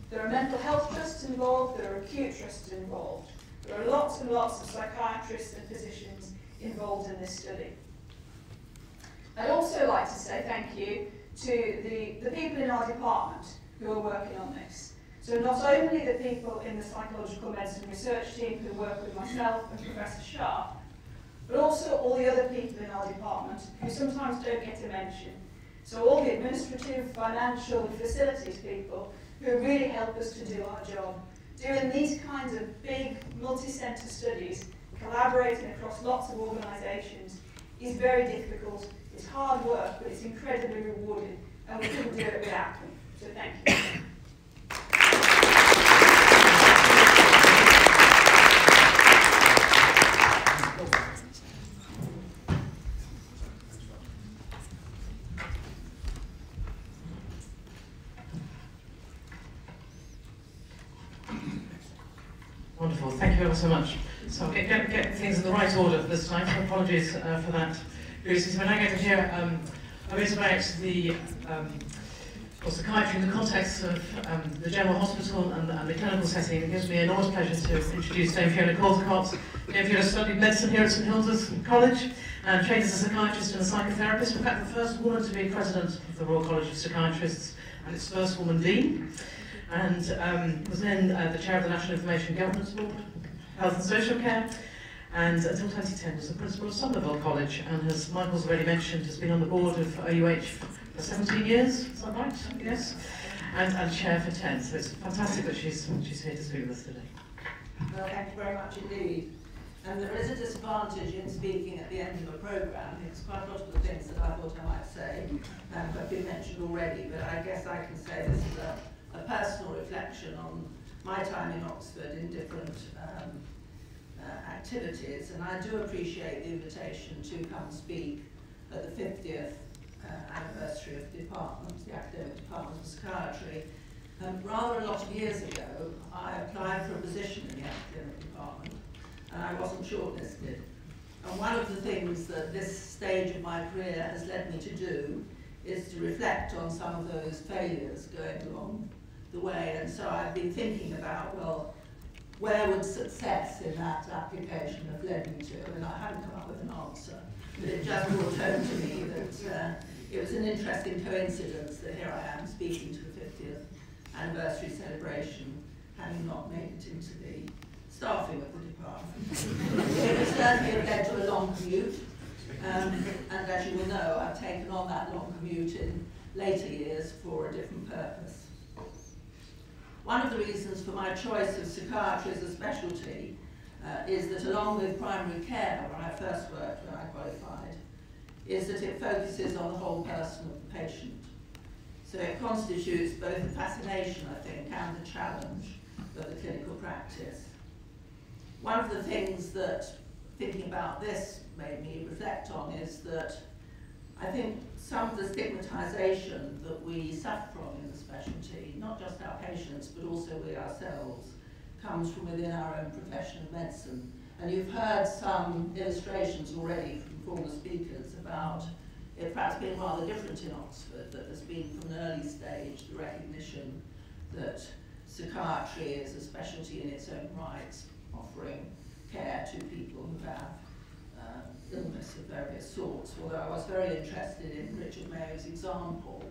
There are mental health trusts involved, there are acute trusts involved. There are lots and lots of psychiatrists and physicians involved in this study. I'd also like to say thank you to the, the people in our department who are working on this. So not only the people in the psychological medicine research team who work with myself and Professor Sharpe, but also all the other people in our department who sometimes don't get a mention. So all the administrative, financial, facilities people who really help us to do our job. Doing these kinds of big multi-centre studies, collaborating across lots of organisations, is very difficult. It's hard work, but it's incredibly rewarding, and we couldn't do it without them. So thank you. Wonderful, thank ever so much. So I'll get, get, get things in the right order this time, so apologies uh, for that. So we're now going to hear um, a bit about the um, well, psychiatry in the context of um, the general hospital and, and the clinical setting. It gives me enormous pleasure to introduce Dame Fiona Caldicott. Dame Fiona studied medicine here at St Hilda's College and trained as a psychiatrist and a psychotherapist. In fact, the first woman to be president of the Royal College of Psychiatrists and its first woman dean and um, was then uh, the chair of the National Information Governance Board, Health and Social Care, and until 2010 was the principal of Somerville College, and as Michael's already mentioned, has been on the board of OUH for 17 years, is that right? Yes. And, and chair for 10, so it's fantastic that she's, she's here to speak with us today. Well, thank you very much indeed. And there is a disadvantage in speaking at the end of a programme. It's quite a lot of the things that I thought I might say um, have been mentioned already, but I guess I can say this is a a personal reflection on my time in Oxford in different um, uh, activities, and I do appreciate the invitation to come speak at the 50th uh, anniversary of the department, the Academic Department of Psychiatry. Um, rather a lot of years ago, I applied for a position in the Academic Department, and I wasn't shortlisted. And one of the things that this stage of my career has led me to do is to reflect on some of those failures going along the way. And so I've been thinking about, well, where would success in that application have led me to? And I haven't come up with an answer, but it just brought home to me that uh, it was an interesting coincidence that here I am speaking to the 50th anniversary celebration, having not made it into the staffing of the department. it certainly led to a long commute, um, and as you will know, I've taken on that long commute in later years for a different purpose. One of the reasons for my choice of psychiatry as a specialty uh, is that along with primary care, where I first worked when I qualified, is that it focuses on the whole person of the patient. So it constitutes both the fascination, I think, and the challenge of the clinical practice. One of the things that thinking about this made me reflect on is that I think some of the stigmatization that we suffer from in the specialty, not just our patients, but also we ourselves, comes from within our own profession of medicine. And you've heard some illustrations already from former speakers about it perhaps being rather different in Oxford, that there's been from an early stage the recognition that psychiatry is a specialty in its own right, offering care to people who have illness of various sorts. Although I was very interested in Richard Mayou's example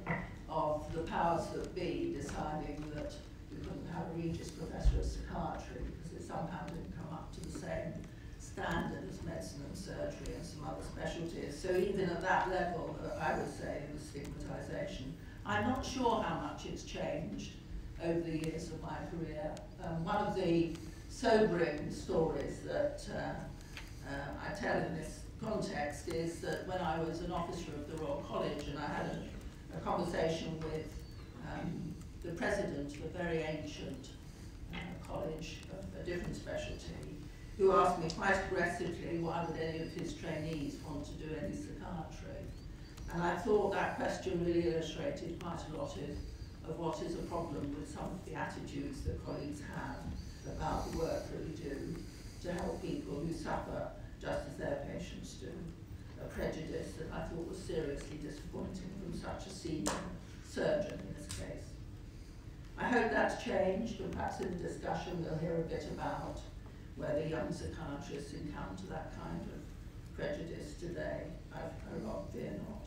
of the powers that be deciding that we couldn't have a Regius Professor of Psychiatry because it somehow didn't come up to the same standard as medicine and surgery and some other specialties. So even at that level, uh, I would say, the stigmatisation. I'm not sure how much it's changed over the years of my career. Um, one of the sobering stories that uh, uh, I tell in this context is that when I was an officer of the Royal College and I had a, a conversation with um, the president of a very ancient uh, college of a different specialty, who asked me quite aggressively why would any of his trainees want to do any psychiatry. And I thought that question really illustrated quite a lot of, of what is a problem with some of the attitudes that colleagues have about the work that we do to help people who suffer just as their patients do. A prejudice that I thought was seriously disappointing from such a senior surgeon in this case. I hope that's changed, and perhaps in the discussion we'll hear a bit about whether young psychiatrists encounter that kind of prejudice today. I, rather fear not.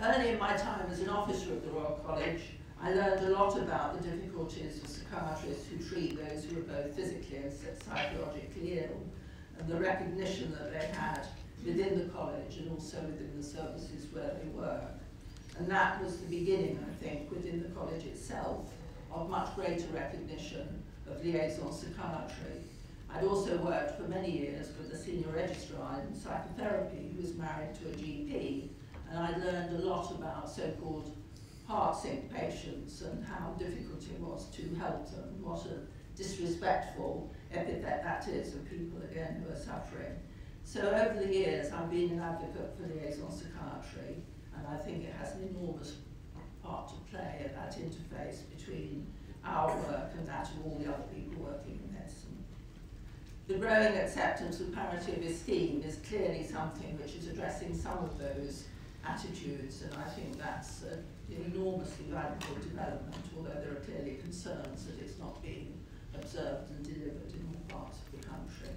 Early in my time as an officer of the Royal College, I learned a lot about the difficulties of psychiatrists who treat those who are both physically and psychologically ill, and the recognition that they had within the college and also within the services where they work. And that was the beginning, I think, within the college itself, of much greater recognition of liaison psychiatry. I'd also worked for many years with the senior registrar in psychotherapy who was married to a GP, and I learned a lot about so-called heart sink patients and how difficult it was to help them, what a disrespectful epithet that is of people, again, who are suffering. So over the years, I've been an advocate for liaison psychiatry, and I think it has an enormous part to play at that interface between our work and that of all the other people working in medicine. The growing acceptance of palliative esteem is clearly something which is addressing some of those attitudes, and I think that's an enormously valuable development, although there are clearly concerns that it's not being observed and delivered of the country.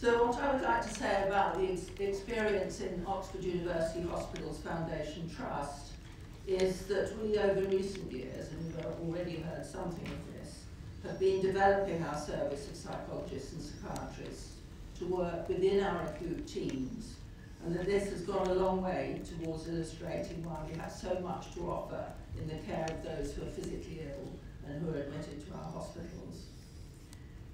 So what I would like to say about the ex experience in Oxford University Hospitals Foundation Trust is that we, over recent years, and we've already heard something of this, have been developing our service of psychologists and psychiatrists to work within our acute teams, and that this has gone a long way towards illustrating why we have so much to offer in the care of those who are physically ill and who are admitted to our hospitals.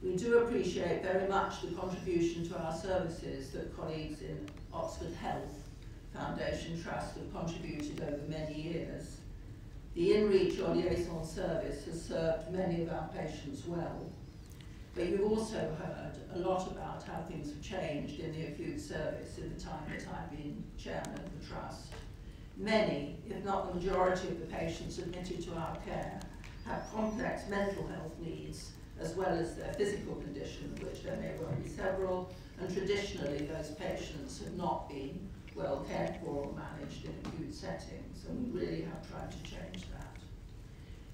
We do appreciate very much the contribution to our services that colleagues in Oxford Health Foundation Trust have contributed over many years. The InReach or liaison service has served many of our patients well. But you've also heard a lot about how things have changed in the acute service in the time that I've been chairman of the Trust. Many, if not the majority of the patients admitted to our care, have complex mental health needs as well as their physical condition, which there may well be several, and traditionally those patients have not been well cared for or managed in acute settings, and we really have tried to change that.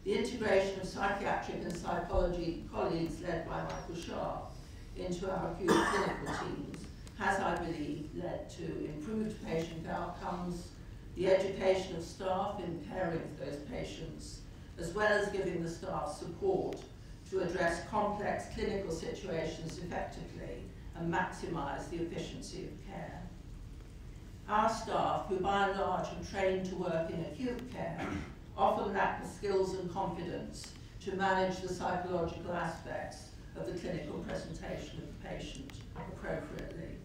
The integration of psychiatric and psychology colleagues led by Michael Sharpe into our acute clinical teams has, I believe, led to improved patient outcomes, the education of staff in caring for those patients, as well as giving the staff support to address complex clinical situations effectively and maximise the efficiency of care. Our staff, who by and large are trained to work in acute care, often lack the skills and confidence to manage the psychological aspects of the clinical presentation of the patient appropriately.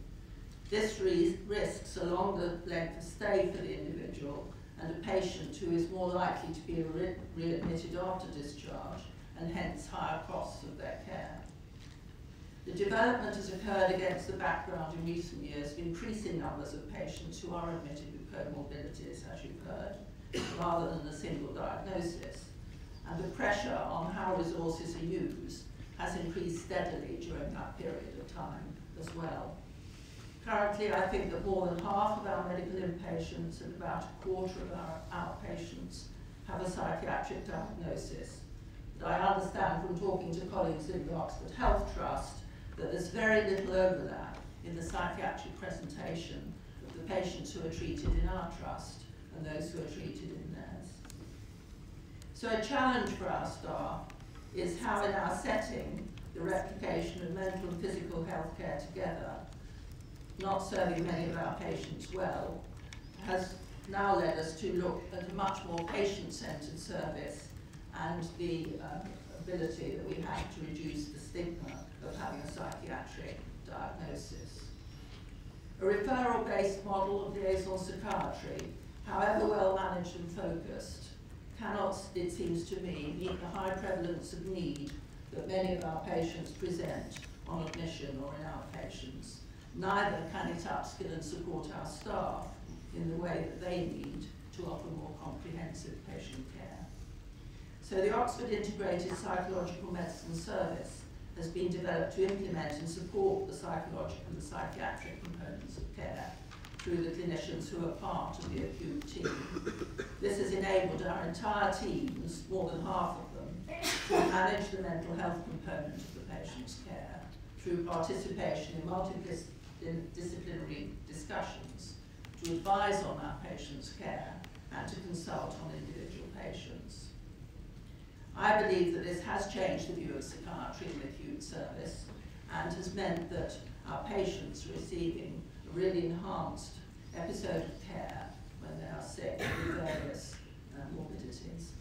This risks a longer length of stay for the individual and a patient who is more likely to be re readmitted after discharge and hence higher costs of their care. The development has occurred against the background in recent years of increasing numbers of patients who are admitted with comorbidities, as you've heard, rather than a single diagnosis. And the pressure on how resources are used has increased steadily during that period of time as well. Currently, I think that more than half of our medical inpatients and about a quarter of our outpatients have a psychiatric diagnosis. I understand from talking to colleagues in the Oxford Health Trust that there's very little overlap in the psychiatric presentation of the patients who are treated in our trust and those who are treated in theirs. So a challenge for our staff is how in our setting the replication of mental and physical health care together, not serving many of our patients well, has now led us to look at a much more patient-centred service and the uh, ability that we have to reduce the stigma of having a psychiatric diagnosis. A referral-based model of liaison psychiatry however well managed and focused, cannot, it seems to me, meet the high prevalence of need that many of our patients present on admission or in outpatients. Neither can it upskill and support our staff in the way that they need to offer more comprehensive patient care. So the Oxford Integrated Psychological Medicine Service has been developed to implement and support the psychological and the psychiatric components of care through the clinicians who are part of the acute team. This has enabled our entire teams, more than half of them, to manage the mental health component of the patient's care through participation in multidisciplinary discussions, to advise on our patient's care, and to consult on individual patients. I believe that this has changed the view of psychiatry in the acute service and has meant that our patients are receiving a really enhanced episode of care when they are sick with various uh, morbidities.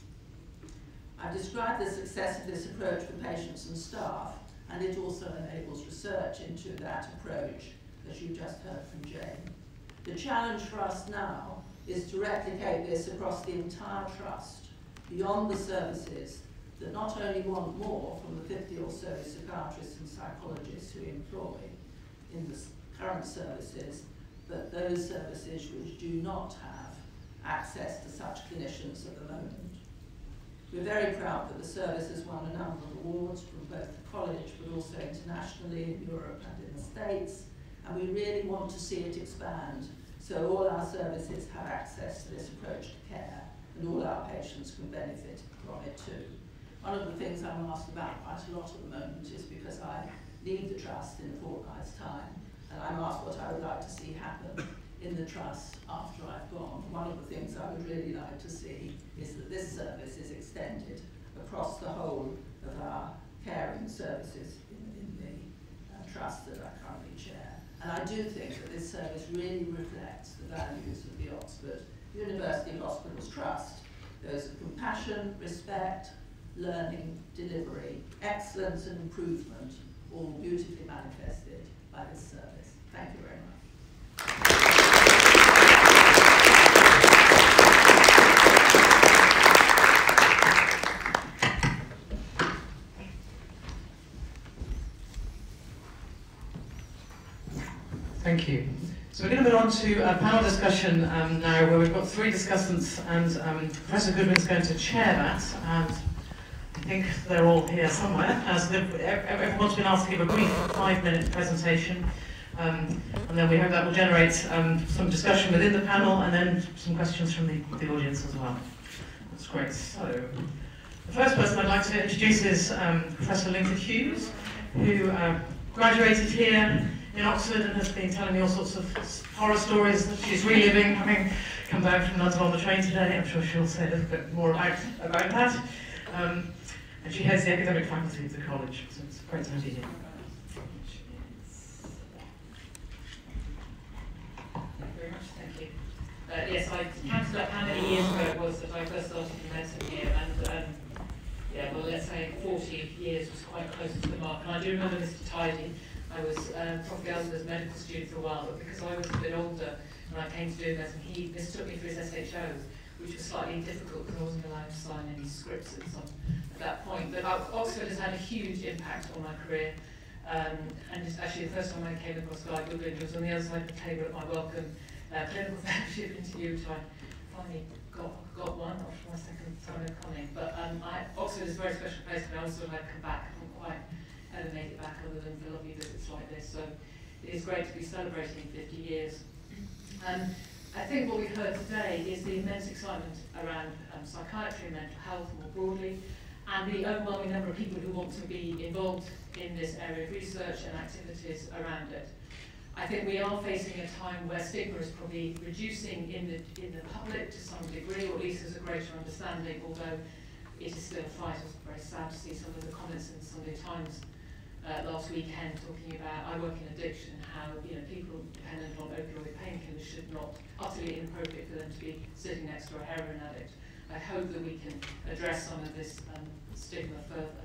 I've described the success of this approach for patients and staff, and it also enables research into that approach, as you just heard from Jane. The challenge for us now is to replicate this across the entire trust, beyond the services that not only want more from the 50 or so psychiatrists and psychologists who employ in the current services, but those services which do not have access to such clinicians at the moment. We're very proud that the service has won a number of awards from both the college but also internationally in Europe and in the States, and we really want to see it expand so all our services have access to this approach to care and all our patients can benefit from it too. One of the things I'm asked about quite a lot at the moment is because I leave the trust in a fortnight's time and I'm asked what I would like to see happen in the trust after I've gone. One of the things I would really like to see is that this service is extended across the whole of our caring services in, in the uh, trust that I currently chair. And I do think that this service really reflects the values of the Oxford University Hospitals Trust There's compassion, respect, learning, delivery, excellence and improvement, all beautifully manifested by this service. Thank you very much. Thank you. So we're going to move on to a panel discussion um, now where we've got three discussants and um, Professor Goodwin's going to chair that and I think they're all here somewhere. Uh, so everyone's been asked to give a brief five-minute presentation um, and then we hope that will generate um, some discussion within the panel and then some questions from the, the audience as well. That's great. So the first person I'd like to introduce is um, Professor Lingford-Hughes, who uh, graduated here in Oxford and has been telling me all sorts of horror stories that she's reliving, having come back from London on the train today. I'm sure she'll say a little bit more about, about that. Um, and she heads the academic faculty of the college, so it's great to have you here. Uh, yes, I counted up how many years ago it was that I first started in medicine here, and um, yeah, well, let's say 40 years was quite close to the mark. And I do remember Mr. Tidy, I was uh, Prof. Gelder's medical student for a while, but because I was a bit older and I came to do medicine, he mistook me for his SHOs, which was slightly difficult because I wasn't allowed to sign any scripts at, at that point. But Oxford has had a huge impact on my career. Um, and actually the first time I came across Guy Goodwin, was on the other side of the table at my welcome uh, clinical fellowship interview, which I finally got, got one after my second time of coming. But um, I, Oxford is a very special place and. I also to come back. I haven't quite it back other than for lovely visits like this. So it is great to be celebrating 50 years. Um, I think what we've heard today is the immense excitement around um, psychiatry and mental health more broadly, and the overwhelming number of people who want to be involved in this area of research and activities around it. I think we are facing a time where stigma is probably reducing in the, in the public to some degree, or at least there's a greater understanding, although it is still a fight. I was very sad to see some of the comments in the Sunday Times uh, last weekend talking about I work in addiction, how you know people dependent on opioid painkillers should not utterly inappropriate for them to be sitting next to a heroin addict. I hope that we can address some of this um, stigma further.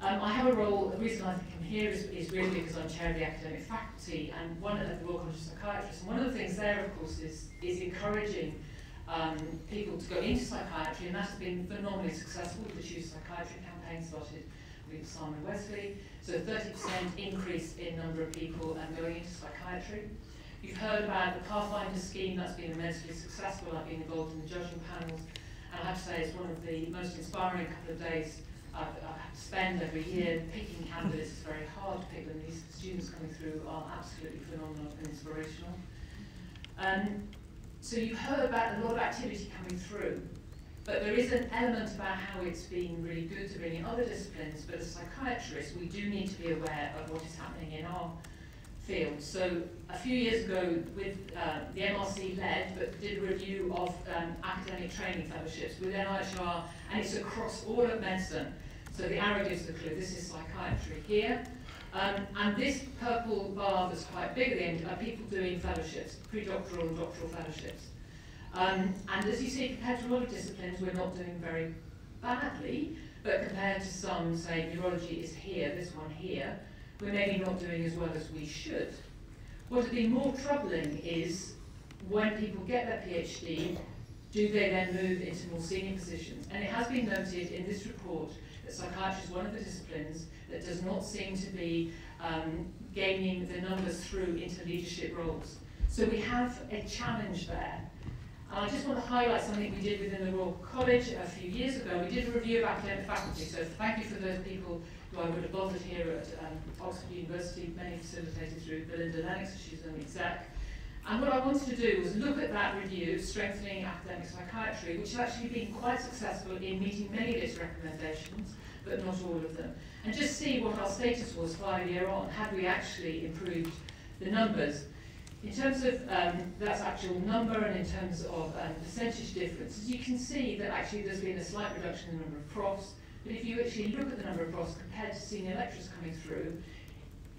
Um, I have a role, the reason I think I'm here is, is really because I'm chair of the academic faculty and one of the Royal College of Psychiatrists. And one of the things there, of course, is, is encouraging um, people to go into psychiatry, and that's been phenomenally successful. The Choose Psychiatry campaign started with Simon Wessely. So 30% increase in number of people um, going into psychiatry. You've heard about the Pathfinder scheme, that's been immensely successful. I've been involved in the judging panels, and I have to say it's one of the most inspiring couple of days I've, to spend every year. Picking candidates is very hard to pick them. These students coming through are absolutely phenomenal and inspirational. Um, so you've heard about a lot of activity coming through. But there is an element about how it's been really good to bring in other disciplines, but as psychiatrists, we do need to be aware of what is happening in our field. So a few years ago, with uh, the MRC led, but did a review of um, academic training fellowships with NIHR, and it's across all of medicine. So the arrow gives the clue, this is psychiatry here. Um, and this purple bar that's quite big at the end are people doing fellowships, pre-doctoral and doctoral fellowships. Um, and as you see, compared to a lot of disciplines, we're not doing very badly, but compared to some, say, neurology is here, this one here, we're maybe not doing as well as we should. What has been more troubling is when people get their PhD, do they then move into more senior positions? And it has been noted in this report that psychiatry is one of the disciplines that does not seem to be um, gaining the numbers through into leadership roles. So we have a challenge there. And I just want to highlight something we did within the Royal College a few years ago. We did a review of academic faculty, so thank you for those people who I would have bothered here at um, Oxford University, many facilitated through Belinda Lennox, she's an exec. And what I wanted to do was look at that review, Strengthening Academic Psychiatry, which has actually been quite successful in meeting many of its recommendations, but not all of them, and just see what our status was five year on, had we actually improved the numbers. In terms of um, that's actual number and in terms of um, percentage differences, you can see that actually there's been a slight reduction in the number of profs, but if you actually look at the number of profs compared to senior lecturers coming through,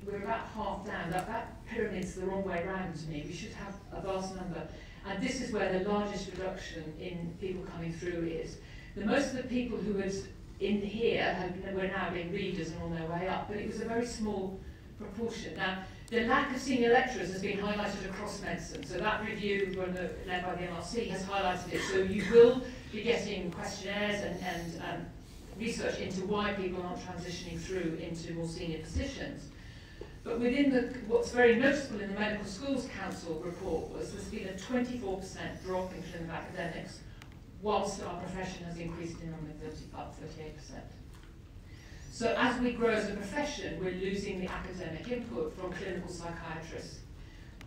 we're about half down. That, that pyramid's the wrong way around to me. We should have a vast number. And this is where the largest reduction in people coming through is. The most of the people who was in here have, were now being readers and on their way up, but it was a very small proportion. Now, the lack of senior lecturers has been highlighted across medicine. So that review run, led by the MRC has highlighted it. So you will be getting questionnaires and, and um, research into why people aren't transitioning through into more senior positions. But within the, what's very noticeable in the Medical Schools Council report was there's been a 24% drop in clinical academics, whilst our profession has increased in number 30, up 38%. So as we grow as a profession, we're losing the academic input from clinical psychiatrists.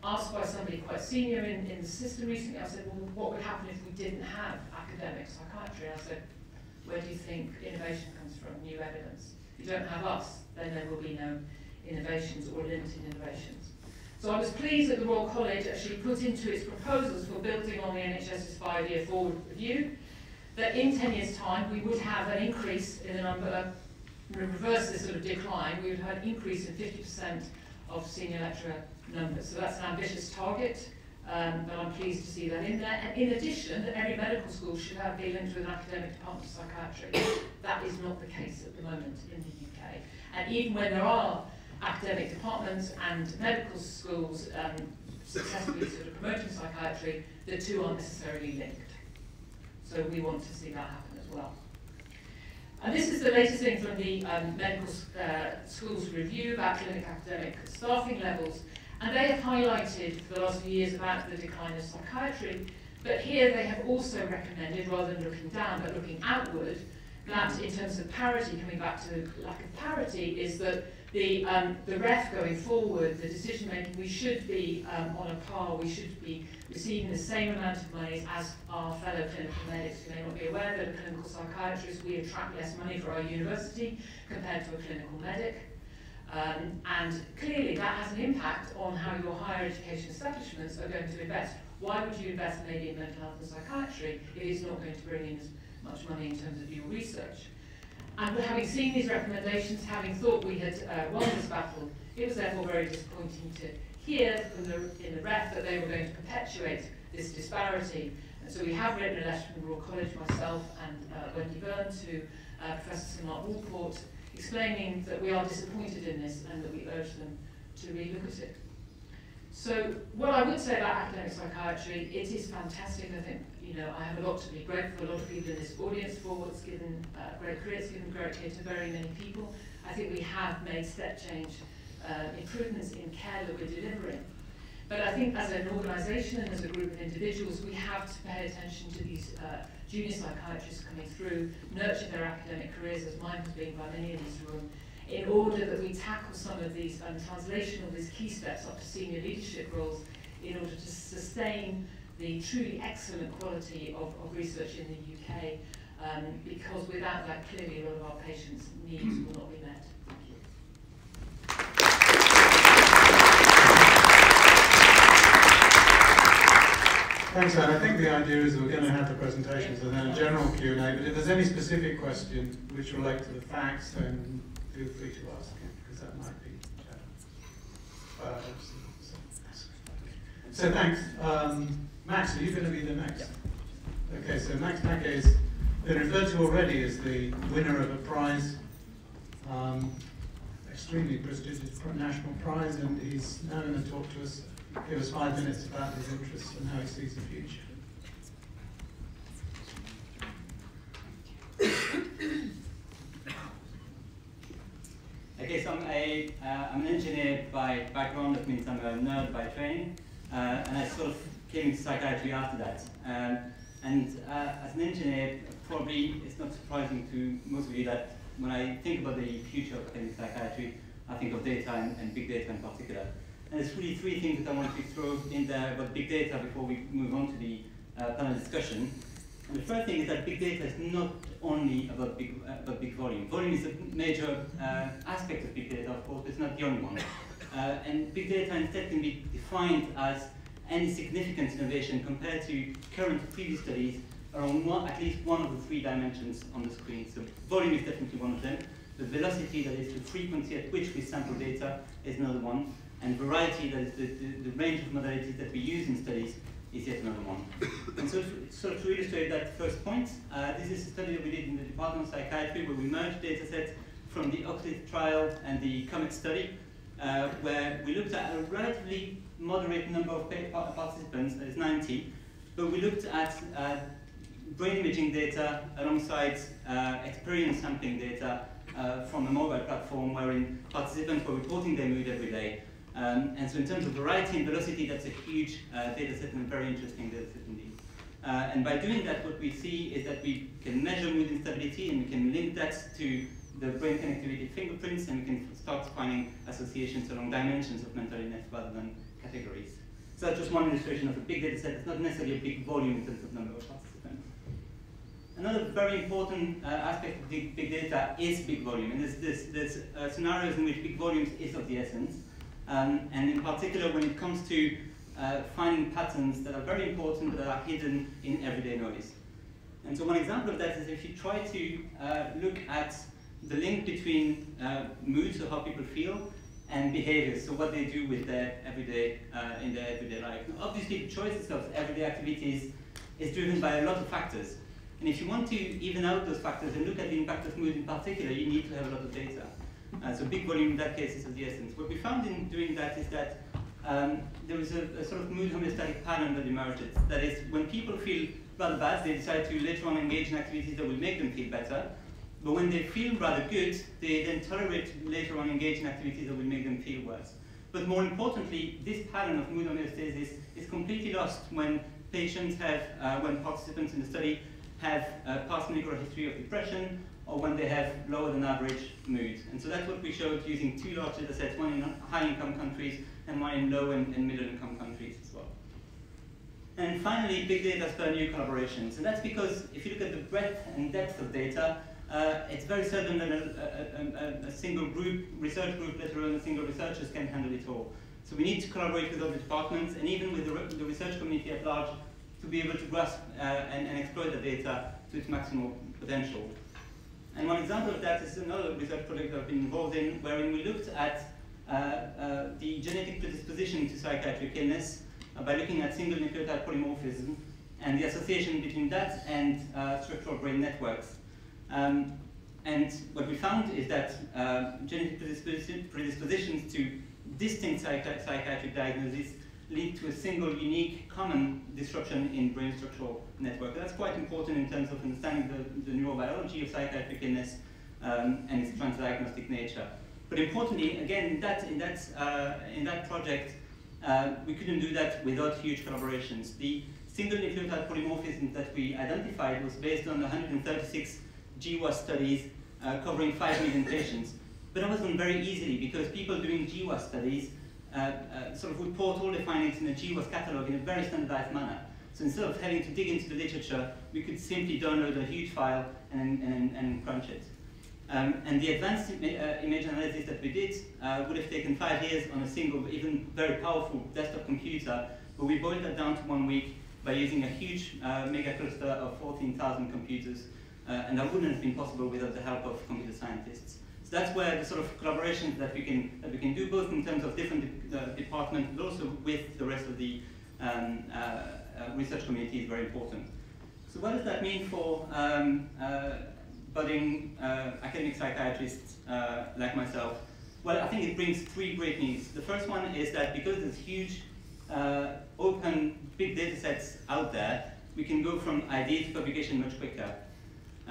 Asked by somebody quite senior in, in the system recently, I said, well, what would happen if we didn't have academic psychiatry? I said, where do you think innovation comes from, new evidence? If you don't have us, then there will be no innovations or limited innovations. So I was pleased that the Royal College actually put into its proposals for building on the NHS's five-year forward review that in 10 years' time we would have an increase in the number, reverse this sort of decline, we would have an increase in 50% of senior lecturer numbers. So that's an ambitious target, um, but I'm pleased to see that in there. And in addition, that every medical school should have be linked with an academic department of psychiatry. That is not the case at the moment in the UK. And even when there are academic departments and medical schools um, successfully sort of promoting psychiatry, the two aren't necessarily linked. So we want to see that happen as well. And this is the latest thing from the um, medical uh, schools review about clinic academic staffing levels. And they have highlighted for the last few years about the decline of psychiatry, but here they have also recommended, rather than looking down but looking outward, that in terms of parity, coming back to the lack of parity, is that the, um, the REF going forward, the decision making, we should be um, on a par, we should be receiving the same amount of money as our fellow clinical medics. You may not be aware that a clinical psychiatrist, we attract less money for our university compared to a clinical medic. Um, and clearly that has an impact on how your higher education establishments are going to invest. Why would you invest maybe in mental health and psychiatry if it's not going to bring in as much money in terms of your research? And having seen these recommendations, having thought we had uh, won this battle, it was therefore very disappointing to hear from the, in the REF that they were going to perpetuate this disparity. And so we have written a letter from Royal College, myself and uh, Wendy Burn, to uh, Professor Sir Mark Walport, explaining that we are disappointed in this and that we urge them to relook at it. So what I would say about academic psychiatry, it is fantastic. I think you know I have a lot to be grateful. A lot of people in this audience for. It's given uh, great career, given great care to very many people. I think we have made step change uh, improvements in care that we're delivering. But I think as an organisation and as a group of individuals, we have to pay attention to these uh, junior psychiatrists coming through, nurture their academic careers, as mine has been by many in this room, in order that we tackle some of these um, translational, these key steps up to senior leadership roles in order to sustain the truly excellent quality of, of research in the UK, um, because without that, clearly a lot of our patients' needs will not be met. Thanks, Anne. I think the idea is we're going to have the presentations and then a general Q&A, but if there's any specific question which relate to the facts, then feel free to ask it, because that might be uh, so, thanks. Um, Max, are you going to be the next? Okay, so Max Taquet is been referred to already as the winner of a prize, um, extremely prestigious national prize, and he's now going to talk to us, give us five minutes about his interests and how he sees the future. Okay, so I'm, a, uh, I'm an engineer by background, that means I'm a nerd by training, uh, and I sort of came into psychiatry after that. Um, and uh, as an engineer, probably it's not surprising to most of you that when I think about the future of academic psychiatry, I think of data and, and big data in particular. And there's really three things that I want to throw in there about big data before we move on to the uh, panel discussion. And the first thing is that big data is not only about big, uh, about big volume. Volume is a major uh, aspect of big data, of course, but it's not the only one. Uh, and big data instead can be defined as any significant innovation compared to current previous studies around one, at least one of the three dimensions on the screen. So volume is definitely one of them. The velocity, that is the frequency at which we sample data, is another one. And variety, that is the, the, the range of modalities that we use in studies, is yet another one. and so, so to illustrate that first point, uh, this is a study that we did in the Department of Psychiatry where we merged data sets from the OCLIF trial and the COMET study, uh, where we looked at a relatively moderate number of participants, is 90, but we looked at uh, brain imaging data alongside uh, experience sampling data uh, from a mobile platform wherein participants were reporting their mood every day. Um, and so in terms of variety and velocity, that's a huge uh, data set and a very interesting data set indeed. Uh, and by doing that, what we see is that we can measure mood instability and we can link that to the brain connectivity fingerprints and we can start finding associations along dimensions of mental illness rather than categories. So that's just one illustration of a big data set. It's not necessarily a big volume in terms of number of participants. Another very important uh, aspect of big, big, data is big volume. And there's, there's, uh, scenarios in which big volumes is of the essence. Um, and in particular, when it comes to uh, finding patterns that are very important that are hidden in everyday noise. And so one example of that is if you try to uh, look at the link between uh, mood, so how people feel, and behaviors, so what they do with their everyday, uh, in their everyday life. Obviously, the choices of everyday activities is driven by a lot of factors. And if you want to even out those factors and look at the impact of mood in particular, you need to have a lot of data. Uh, so big volume in that case is of the essence. What we found in doing that is that um, there was a, a, sort of mood homeostatic pattern that emerged. That is, when people feel rather bad, they decide to later on engage in activities that will make them feel better. But when they feel rather good, they then tolerate later on engage in activities that will make them feel worse. But more importantly, this pattern of mood homeostasis is completely lost when patients have, uh, when participants in the study have a past medical history of depression or when they have lower than average mood. And so that's what we showed using two large data sets, one in high income countries and one in low and, and middle income countries as well. And finally, big data spur new collaborations. And that's because if you look at the breadth and depth of data, uh, it's very certain that a, a, a, a, single group, research group, let alone a single researchers can handle it all. So we need to collaborate with other departments and even with the, the research community at large to be able to grasp uh, and, and exploit the data to its maximal potential. And one example of that is another research project I've been involved in, wherein we looked at uh, uh, the genetic predisposition to psychiatric illness uh, by looking at single nucleotide polymorphism and the association between that and uh, structural brain networks. Um, and what we found is that uh, genetic predispositions to distinct psychi psychiatric diagnoses lead to a single, unique, common disruption in brain structural network. That's quite important in terms of understanding the, the neurobiology of psychiatric illness um, and its transdiagnostic nature. But importantly, again, in that, in that, uh, in that project, uh, we couldn't do that without huge collaborations. The single nucleotide polymorphism that we identified was based on 136 GWAS studies uh, covering 5 million patients. But that was done very easily because people doing GWAS studies uh, uh, sort of report all the findings in a GWAS catalog in a very standardized manner. So instead of having to dig into the literature, we could simply download a huge file and, and, and crunch it. Um, and the advanced uh, image analysis that we did uh, would have taken five years on a single, even very powerful desktop computer, but we boiled that down to one week by using a huge uh, mega cluster of 14,000 computers, uh, and that wouldn't have been possible without the help of computer scientists. So that's where the sort of collaborations that we can that we can do, both in terms of different de uh, departments, but also with the rest of the um, uh, uh, research community is very important. So what does that mean for um, budding academic psychiatrists like myself? Well, I think it brings three great news. The first one is that because there's huge uh, open big data sets out there, we can go from idea to publication much quicker.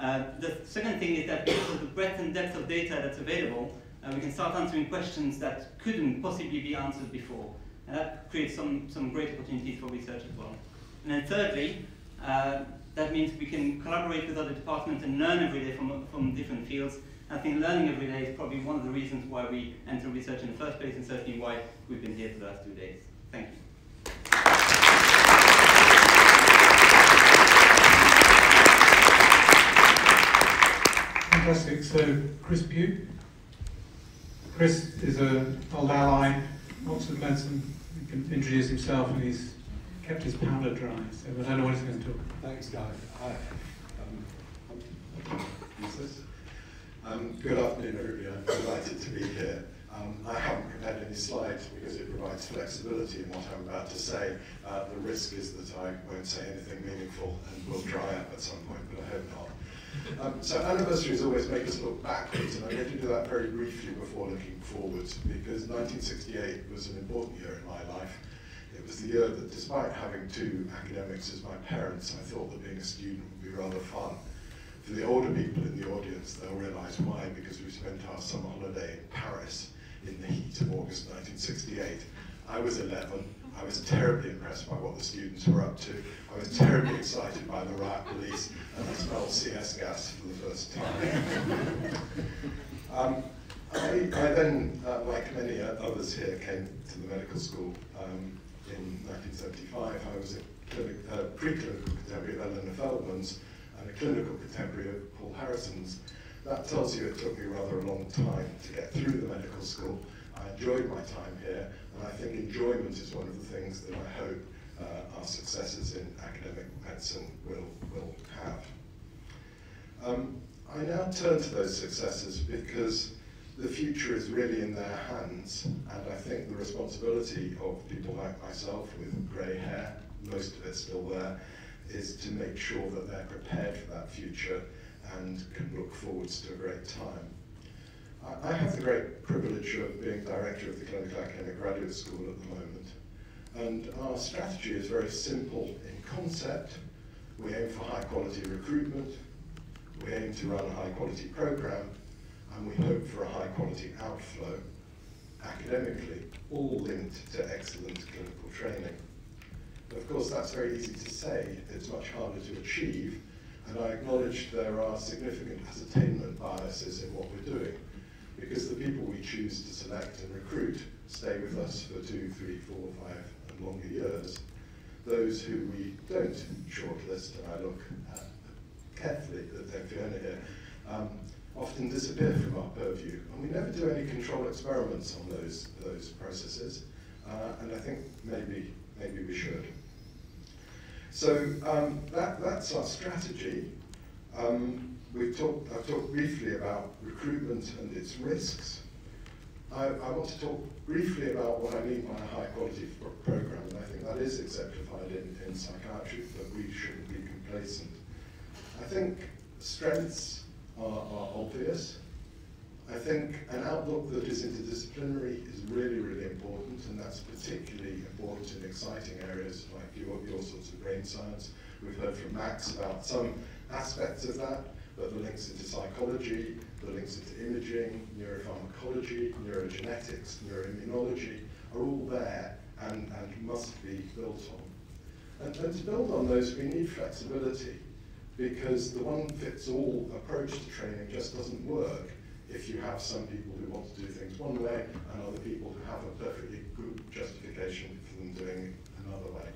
Uh, the second thing is that because of the breadth and depth of data that's available, uh, we can start answering questions that couldn't possibly be answered before. And that creates some, some great opportunities for research as well. And then thirdly, uh, that means we can collaborate with other departments and learn every day from, from different fields. I think learning every day is probably one of the reasons why we enter research in the first place and certainly why we've been here for the last two days. Thank you. Fantastic. So, Chris Pugh. Chris is an old ally, Oxford Medicine. He can introduce himself and he's kept his powder dry, so I don't know what he's going to talk about. Thanks, Guy. Hi. Um, um, good afternoon, everybody. I'm delighted to be here. Um, I haven't prepared any slides because it provides flexibility in what I'm about to say. Uh, the risk is that I won't say anything meaningful and will dry up at some point, but I hope not. Um, so anniversaries always make us look backwards, and I'm going to do that very briefly before looking forwards, because 1968 was an important year in my life It was the year that despite having two academics as my parents, I thought that being a student would be rather fun. For the older people in the audience, they'll realise why, because we spent our summer holiday in Paris in the heat of August 1968. I was 11. I was terribly impressed by what the students were up to. I was terribly excited by the riot police, and I smelled CS gas for the first time. um, I, I then, uh, like many others here, came to the medical school um, in 1975. I was a clinic, uh, preclinical contemporary of Eleanor Feldman's and a clinical contemporary of Paul Harrison's. That tells you it took me rather a long time to get through the medical school. I enjoyed my time here, and I think enjoyment is one of the things that I hope our successors in academic medicine will, will have. Um, I now turn to those successors because the future is really in their hands, and I think the responsibility of people like myself with grey hair, most of it still there, is to make sure that they're prepared for that future and can look forwards to a great time. I, I have the great privilege of being director of the Clinical Academic Graduate School at the moment, and our strategy is very simple in concept. We aim for high quality recruitment, we aim to run a high quality program, and we hope for a high quality outflow academically, all linked to excellent clinical training. Of course, that's very easy to say, it's much harder to achieve, and I acknowledge there are significant ascertainment biases in what we're doing, because the people we choose to select and recruit stay with us for two, three, four, five, longer years. Those who we don't shortlist, and I look uh, carefully at their Fiona here, um, often disappear from our purview. And we never do any control experiments on those, those processes. Uh, and I think maybe, maybe we should. So um, that, that's our strategy. Um, we've talked, I've talked briefly about recruitment and its risks. I, I, want to talk briefly about what I mean by a high quality program, and I think that is exemplified in, in psychiatry, but we shouldn't be complacent. I think strengths are, are obvious. I think an outlook that is interdisciplinary is really, really important, and that's particularly important in exciting areas like your, your sorts of brain science. We've heard from Max about some aspects of that, but the links into psychology, the links into imaging, neuropharmacology, neurogenetics, neuroimmunology are all there and, and must be built on. And, and to build on those, we need flexibility because the one-fits-all approach to training just doesn't work if you have some people who want to do things one way and other people who have a perfectly good justification for them doing it another way.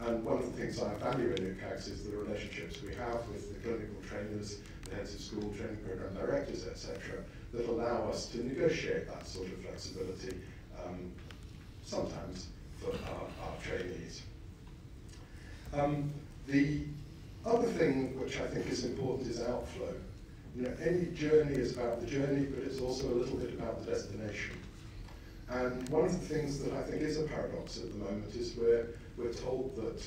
And one of the things I value in UCAGS is the relationships we have with the clinical trainers, heads of school, training program directors, etc., that allow us to negotiate that sort of flexibility, um, sometimes for our, our trainees. Um, the other thing which I think is important is outflow. You know, any journey is about the journey, but it's also a little bit about the destination. And one of the things that I think is a paradox at the moment is where we're told that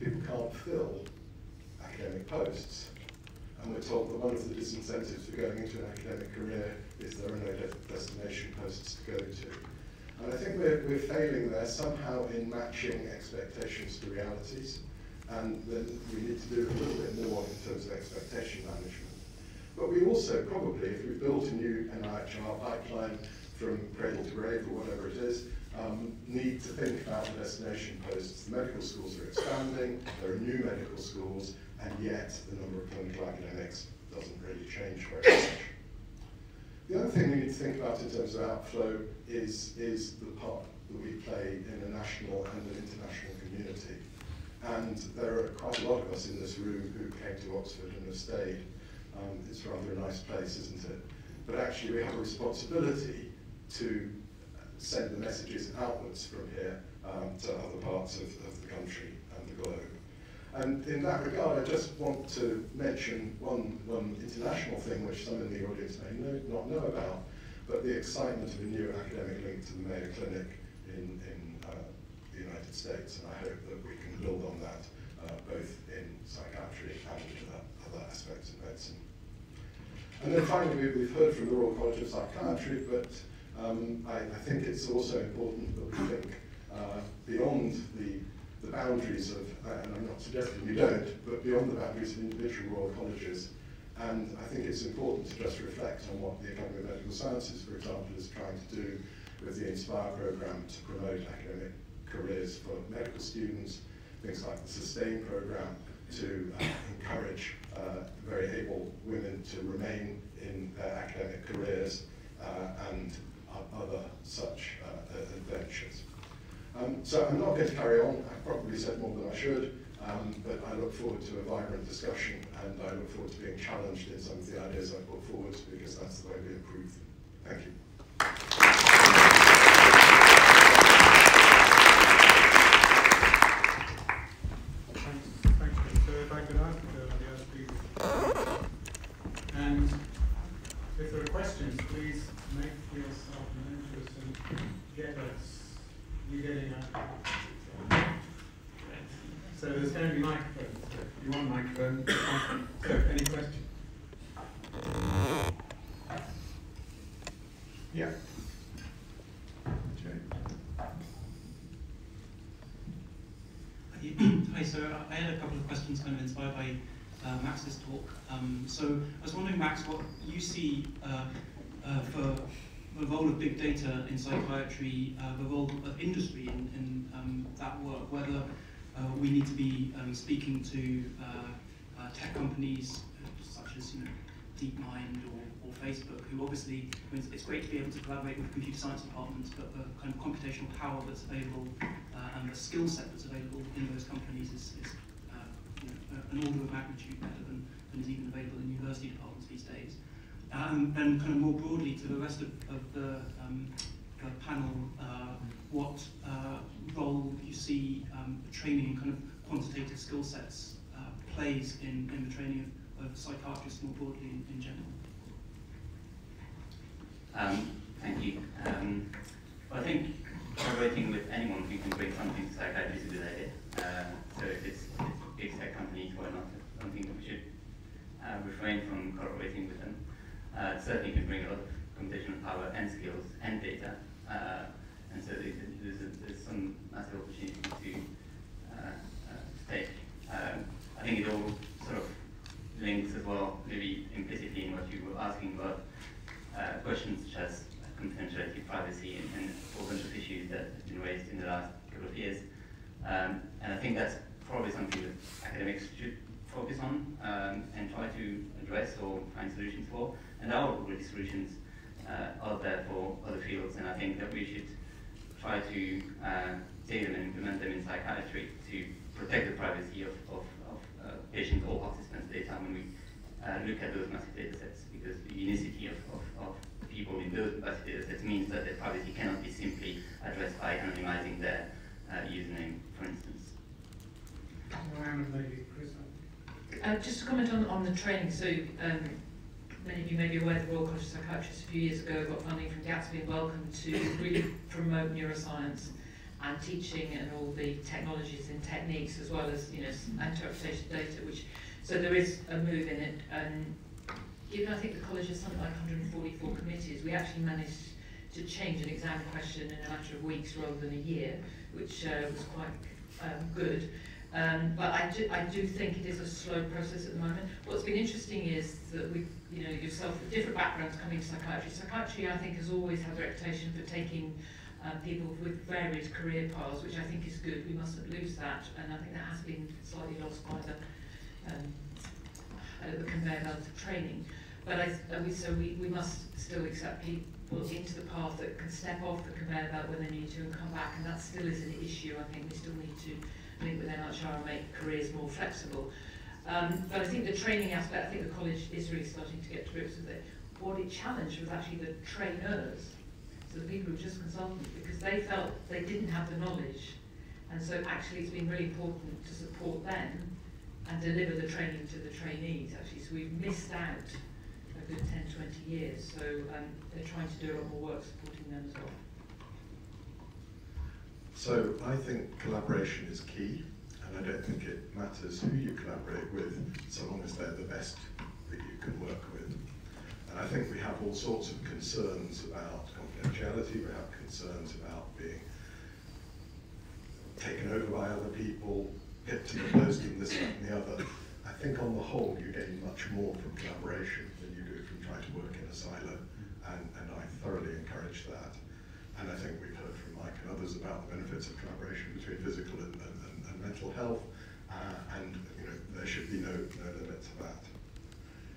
people can't fill academic posts. And we're told that one of the disincentives for going into an academic career is there are no de destination posts to go to. And I think we're, we're failing there somehow in matching expectations to realities and then we need to do a little bit more in terms of expectation management. But we also probably, if we built a new NIHR pipeline from cradle to grave or whatever it is, um, need to think about the destination posts. The medical schools are expanding, there are new medical schools, and yet the number of clinical academics doesn't really change very much. The other thing we need to think about in terms of outflow is, is the part that we play in a national and an international community. And there are quite a lot of us in this room who came to Oxford and have stayed. Um, it's rather a nice place, isn't it? But actually we have a responsibility to send the messages outwards from here um, to other parts of, of the country and the globe. And in that regard, I just want to mention one, one international thing which some in the audience may know, not know about, but the excitement of a new academic link to the Mayo Clinic in, in uh, the United States. And I hope that we can build on that, uh, both in psychiatry and uh, other aspects of medicine. And then finally, we've heard from the Royal College of Psychiatry, but um, I, I, think it's also important that we think uh, beyond the, the boundaries of, and I'm not suggesting you don't, but beyond the boundaries of individual Royal Colleges And I think it's important to just reflect on what the Academy of Medical Sciences, for example, is trying to do with the Inspire programme to promote academic careers for medical students, things like the SUSTAIN programme to uh, encourage uh, very able women to remain in their academic careers uh, and other such uh, adventures. Um, so I'm not going to carry on. I've probably said more than I should, um, but I look forward to a vibrant discussion and I look forward to being challenged in some of the ideas I put forward because that's the way we improve them. Thank you. And if there are questions, please make yourself known to us and get us. You getting. So there's going to be microphones. You want a microphone? so any questions? Yeah. Hi, so I had a couple of questions kind of inspired by uh, Max's talk. Um, so I was wondering, Max, what you see uh, uh, for the role of big data in psychiatry, uh, the role of industry in, in um, that work, whether uh, we need to be um, speaking to uh, tech companies such as you know, DeepMind or, or Facebook, who obviously, I mean, it's great to be able to collaborate with computer science departments, but the kind of computational power that's available and the skill set that's available in those companies is, is an order of magnitude better than, than is even available in university departments these days. Um, and kind of more broadly to the rest of, of the um, panel, uh, what uh, role you see um, training in kind of quantitative skill sets uh, plays in, in the training of, of psychiatrists more broadly in, in general? Um, thank you. Um, well, I think collaborating with anyone who can bring something to psychiatry is a good idea. Uh, so if it's, it's big tech companies, why not? I don't think we should uh, refrain from collaborating with them. Uh, certainly can bring a lot of computational power and skills and data. Uh, and so there's, there's, a, there's, some massive opportunity to, uh, uh, take. Um, I think it all sort of links as well, maybe implicitly in what you were asking about uh, questions such as confidentiality, privacy, and, and a bunch of issues that have been raised in the last couple of years. Um, and I think that's probably something that academics should focus on um, and try to address or find solutions for. And there are solutions uh, out there for other fields, and I think that we should try to uh, take them and implement them in psychiatry to protect the privacy of, of, of uh, patient or participants' data when we uh, look at those massive data sets, because the unicity of, of, of people in those massive data sets means that their privacy cannot be simply addressed by anonymizing their uh, username, for instance. Uh, just to comment on, on the training, so um, many of you may be aware the Royal College of Psychiatrists a few years ago got funding from Gatsby and Wellcome to really promote neuroscience and teaching and all the technologies and techniques as well as you know interpretation data which so there is a move in it. And given I think the college has something like 144 committees we actually managed to change an exam question in a matter of weeks rather than a year which uh, was quite um, good. Um, but I do, I do think it is a slow process at the moment. What's been interesting is that we, you know, yourself with different backgrounds coming to psychiatry. Psychiatry, I think, has always had a reputation for taking uh, people with various career paths, which I think is good. We mustn't lose that, and I think that has been slightly lost by the um, uh, the conveyor belt of training. But I, uh, we, so we, we must still accept people into the path that can step off the conveyor belt when they need to and come back, and that still is an issue. I think we still need to with NIHR and make careers more flexible. Um, but I think the training aspect, I think the college is really starting to get to grips with it. What it challenged was actually the trainers, so the people who were just consultants, because they felt they didn't have the knowledge. And so actually it's been really important to support them and deliver the training to the trainees actually. So we've missed out a good 10, 20 years. So um, they're trying to do a lot more work supporting them as well. So I think collaboration is key, and I don't think it matters who you collaborate with, so long as they're the best that you can work with. And I think we have all sorts of concerns about confidentiality, we have concerns about being taken over by other people, pipped to the post and this, and the other. I think on the whole you gain much more from collaboration than you do from trying to work in a silo, and, and I thoroughly encourage that. And I think we've heard from Mike and others about the benefits of collaboration between physical and, and, and, mental health, uh, and you know there should be no, no limit to that.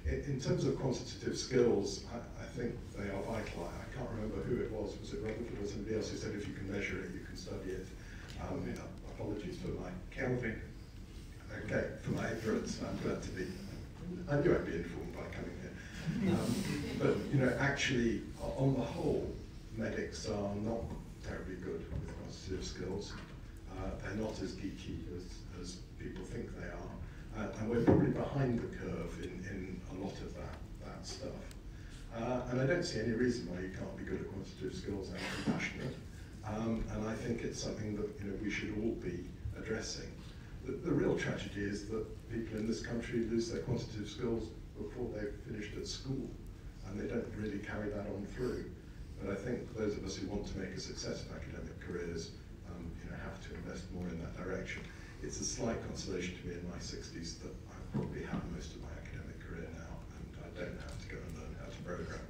In, in terms of quantitative skills, I, I think they are vital. I, I can't remember who it was. Was it Rutherford or somebody else who said if you can measure it, you can study it? Um, apologies for my Kelvin. Okay, for my ignorance, I'm glad to be. I knew I'd be informed by coming here. Um, but you know, actually, on the whole, medics are not terribly good with quantitative skills. Uh, they're not as geeky as, as people think they are. Uh, and we're probably behind the curve in, in a lot of that, that stuff. Uh, and I don't see any reason why you can't be good at quantitative skills and compassionate. Um, and I think it's something that you know we should all be addressing. The, the real tragedy is that people in this country lose their quantitative skills before they've finished at school, and they don't really carry that on through. But I think those of us who want to make a success of academic careers, um, you know, have to invest more in that direction. It's a slight consolation to me in my 60s that I probably have most of my academic career now, and I don't have to go and learn how to program.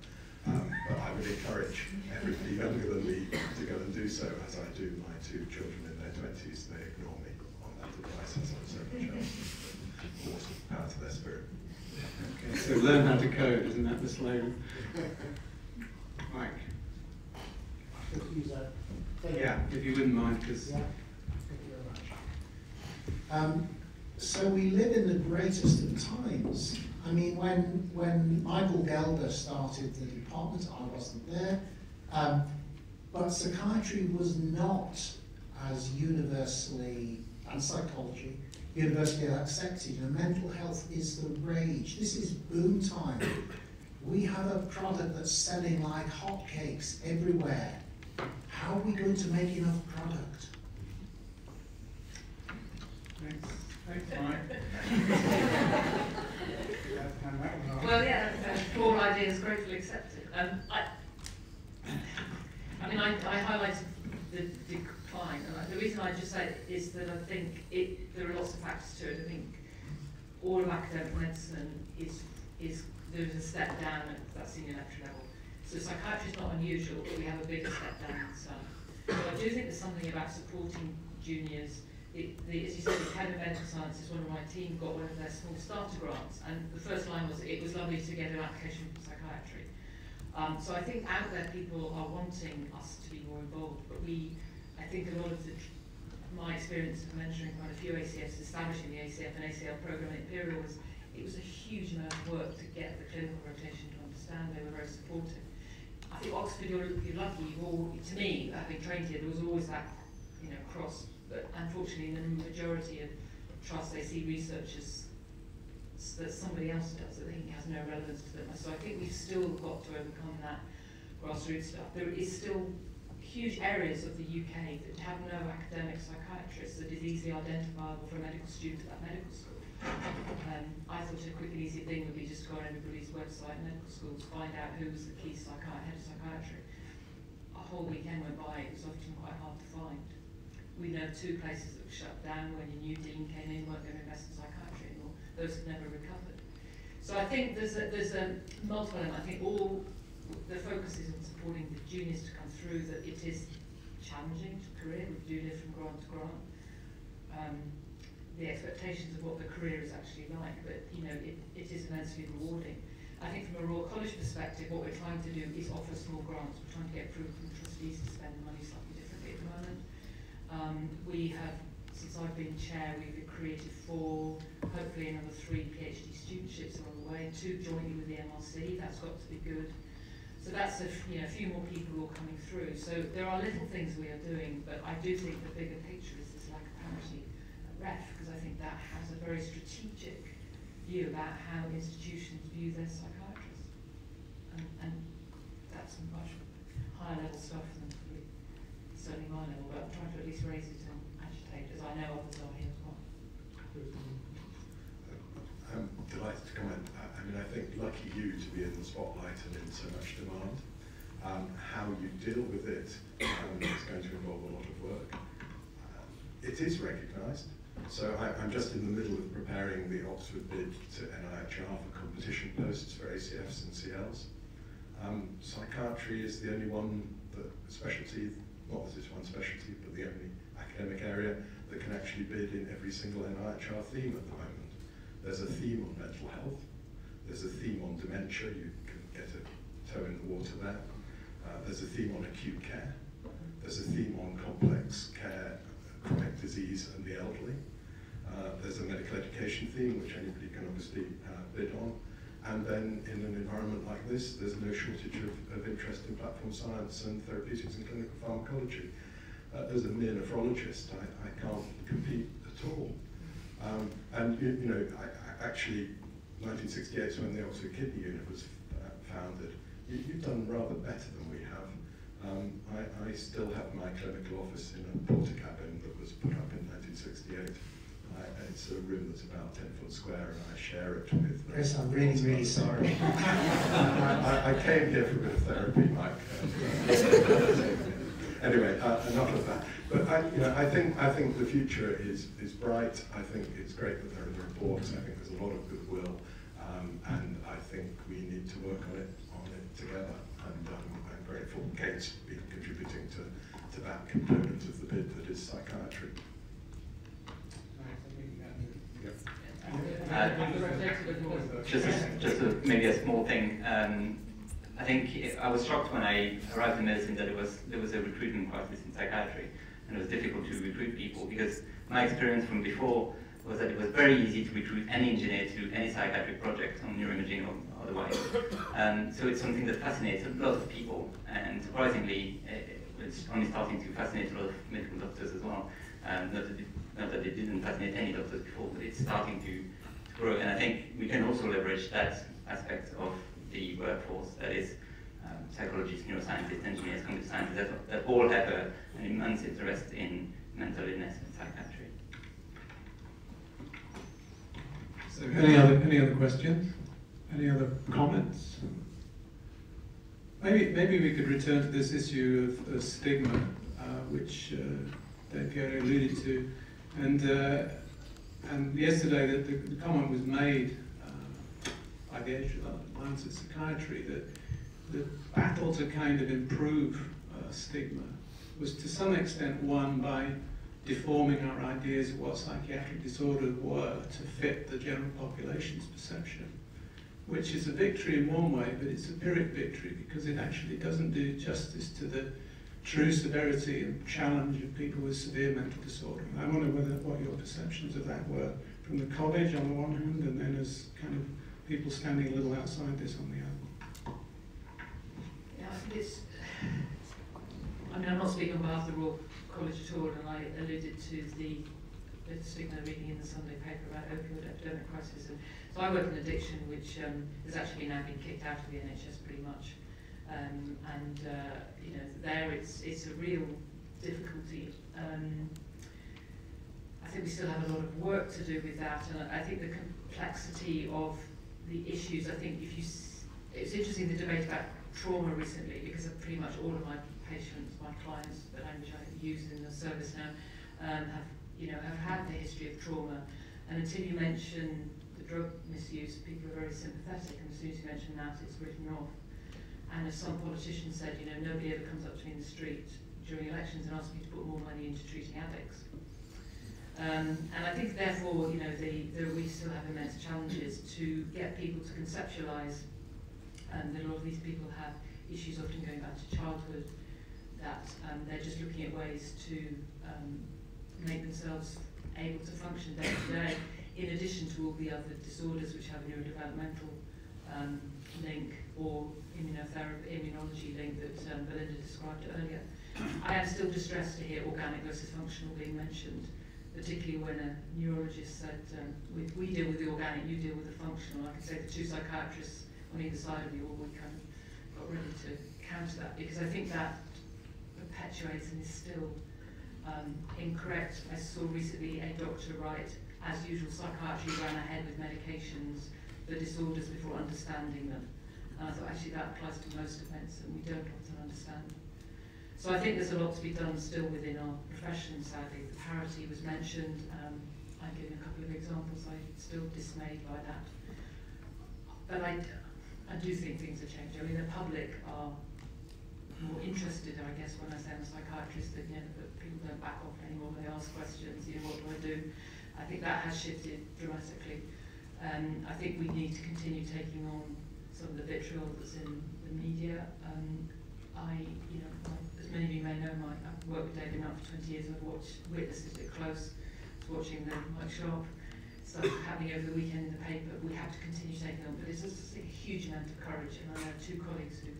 Um, but I would encourage everybody younger than me to go and do so, as I do my two children in their 20s. They ignore me on that advice as I'm so much else. Awesome, power to their spirit. Okay, so learn how to code, isn't that the slogan? Mike. Yeah, if you wouldn't mind, because. Thank you very much. Um, so we live in the greatest of times. I mean, when when Michael Gelder started the department, I wasn't there, um, but psychiatry was not as universally, and psychology, universally accepted, and mental health is the rage. This is boom time. We have a product that's selling like hotcakes everywhere. How are we going to make enough product? Thanks. Thanks, Mike. Well, yeah, all ideas gratefully accepted. Um, I, I mean, I, I highlighted the decline, and I, the reason I just say it is that I think it, there are lots of factors to it. I think all of academic medicine is, is there's a step down at that senior lecturer level. So psychiatry is not unusual, but we have a bigger step down than some. So I do think there's something about supporting juniors it, the, as you said, the Academy of Medical Sciences, one of my team got one of their small starter grants, and the first line was, it was lovely to get an application for psychiatry. Um, so I think out there people are wanting us to be more involved, but we, I think a lot of the, my experience of mentoring quite a few ACFs, establishing the ACF and ACL program at Imperial was, it was a huge amount of work to get the clinical rotation to understand, they were very supportive. I think Oxford, you're, lucky, all, to me, having trained here, there was always that, you know, cross but unfortunately in the majority of trusts they see that somebody else does they think has no relevance to them. So I think we've still got to overcome that grassroots stuff. There is still huge areas of the UK that have no academic psychiatrists that is easily identifiable for a medical student at that medical school. Um, I thought a quick and easy thing would be just go on everybody's website, medical schools, find out who was the key head of psychiatry. A whole weekend went by, it was often quite hard to find we know two places that were shut down when a new dean came in, weren't going to invest in psychiatry anymore. Those have never recovered. So I think there's a, there's a multiple element. I think all the focus is on supporting the juniors to come through, that it is challenging to career, we do live from grant to grant. Um, the expectations of what the career is actually like, but you know, it, it is immensely rewarding. I think from a Royal College perspective, what we're trying to do is offer small grants. We're trying to get approval from trustees to spend the money slightly differently at the moment. Um, we have, since I've been chair, we've created four, hopefully another three PhD studentships along the way, two jointly with the MRC, that's got to be good. So that's a you know, a few more people all coming through. So there are little things we are doing, but I do think the bigger picture is this lack of parity because I think that has a very strategic view about how institutions view their psychiatrists. And, and that's much higher level stuff than certainly my level, but I'm trying to at least raise it and agitate, as I know others are here as well. I'm delighted to comment. I, mean, I think lucky you to be in the spotlight and in so much demand. Um, how you deal with it um, is going to involve a lot of work. Um, it is recognised, so I, I'm just in the middle of preparing the Oxford bid to NIHR for competition posts for ACFs and CLs. Um, psychiatry is the only one that specialty, not that it's one specialty, but the only academic area that can actually bid in every single NIHR theme at the moment. There's a theme on mental health, there's a theme on dementia, you can get a toe in the water there. Uh, there's a theme on acute care, there's a theme on complex care, chronic disease and the elderly. Uh, there's a medical education theme, which anybody can obviously uh, bid on. And then in an environment like this, there's no shortage of, of interest in platform science and therapeutics and clinical pharmacology. Uh, as a mere nephrologist, I, I can't compete at all. Um, and you, you know, I, I actually, 1968 is when the Oxford Kidney Unit was uh, founded. You, you've done rather better than we have. Um, I, I still have my clinical office in a Portakabin that was put up in 1968. I, it's a room that's about 10 foot square and I share it with... Chris, I'm really, really sorry. I, I, came here for a bit of therapy, Mike. Uh, anyway, uh, enough of that. But I, you know, I think I think the future is is bright. I think it's great that there are the reports. I think there's a lot of goodwill, um, and I think we need to work on it on it together. And um, I'm grateful Kate's been contributing to to that component of the bid that is psychiatry. Uh, just, just a, maybe a small thing. Um, I think it, I was shocked when I arrived in medicine that it was there was a recruitment crisis in psychiatry, and it was difficult to recruit people because my experience from before was that it was very easy to recruit any engineer to any psychiatric project on neuroimaging or otherwise. Um, so it's something that fascinates a lot of people, and surprisingly, it's only starting to fascinate a lot of medical doctors as well. Um, not, that it, not that it didn't fascinate any doctors before, but it's starting to, to grow. And I think we can also leverage that aspect of the workforce that is um, psychologists, neuroscientists, engineers, computer scientists, that, that all have a, an immense interest in mental illness and psychiatry. So any other, any other questions? Any other comments? Maybe, maybe we could return to this issue of, of stigma, uh, which uh, Dave alluded to. And, uh, and yesterday the, the, comment was made uh, by the Alliance of Psychiatry that the battle to kind of improve uh, stigma was to some extent won by deforming our ideas of what psychiatric disorders were to fit the general population's perception which is a victory in one way, but it's a Pyrrhic victory because it actually doesn't do justice to the true severity and challenge of people with severe mental disorder. And I wonder whether what your perceptions of that were from the college on the one hand, and then as kind of people standing a little outside this on the other. Yeah, I think it's. I mean, I'm not speaking of the Royal College at all, and I alluded to the, stigma reading in the Sunday paper about opioid epidemic crisis. And so I work in addiction, which um, has actually now been kicked out of the NHS pretty much. Um, and uh, you know, there it's it's a real difficulty. Um, I think we still have a lot of work to do with that, and I think the complexity of the issues. I think if you, it's interesting the debate about trauma recently because of pretty much all of my patients, my clients, the language I use in the service now, um, have you know have had the history of trauma, and until you mention the drug misuse, people are very sympathetic, and as soon as you mention that, it's written off. And as some politicians said, you know, nobody ever comes up to me in the street during elections and asks me to put more money into treating addicts. Um, and I think, therefore, you know, the, the, we still have immense challenges to get people to conceptualise um, that a lot of these people have issues often going back to childhood, that um, they're just looking at ways to um, make themselves able to function day to day in addition to all the other disorders which have a neurodevelopmental um, link or immunotherapy, immunology link that um, Belinda described earlier. I am still distressed to hear organic versus functional being mentioned, particularly when a neurologist said, um, we, we deal with the organic, you deal with the functional. I can say the two psychiatrists on either side of you, or we kind of got ready to counter that, because I think that perpetuates and is still um, incorrect. I saw recently a doctor write as usual, psychiatry ran ahead with medications for disorders before understanding them. And I thought actually that applies to most events and we don't often understand. So I think there's a lot to be done still within our profession, sadly. The parity was mentioned. Um, I give a couple of examples. I'm still dismayed by that. But I, I do think things are changing. I mean, the public are more interested, I guess, when I say I'm a psychiatrist, that, you know, that people don't back off anymore they ask questions, you know, what do I do? I think that has shifted dramatically. Um, I think we need to continue taking on some of the vitriol that's in the media. Um, I, you know, as many of you may know, my, I've worked with David Nutt for 20 years. I've watched, witnessed it close to watching the Mike Sharpe stuff happening over the weekend in the paper. We have to continue taking on, but it's just a huge amount of courage. And I know two colleagues who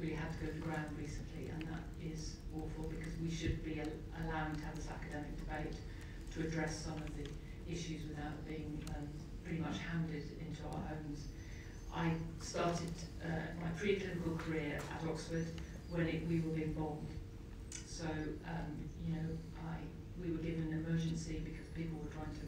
really had to go to the ground recently, and that is awful because we should be allowing to have this academic debate to address some of the issues without being um, pretty much handed into our homes. I started uh, my preclinical career at Oxford when it, we were bombed. So, um, you know, I, we were given an emergency because people were trying to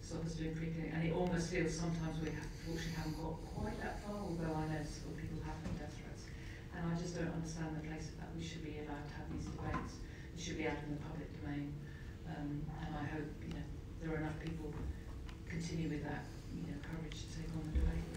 stop us doing preclinical, and it almost feels sometimes we have, fortunately haven't got quite that far, although I know some people have had death threats. And I just don't understand the place of that. We should be allowed to have these debates. They should be out in the public domain. Um, and I hope, you know, there are enough people continue with that, you know, courage to take on the debate.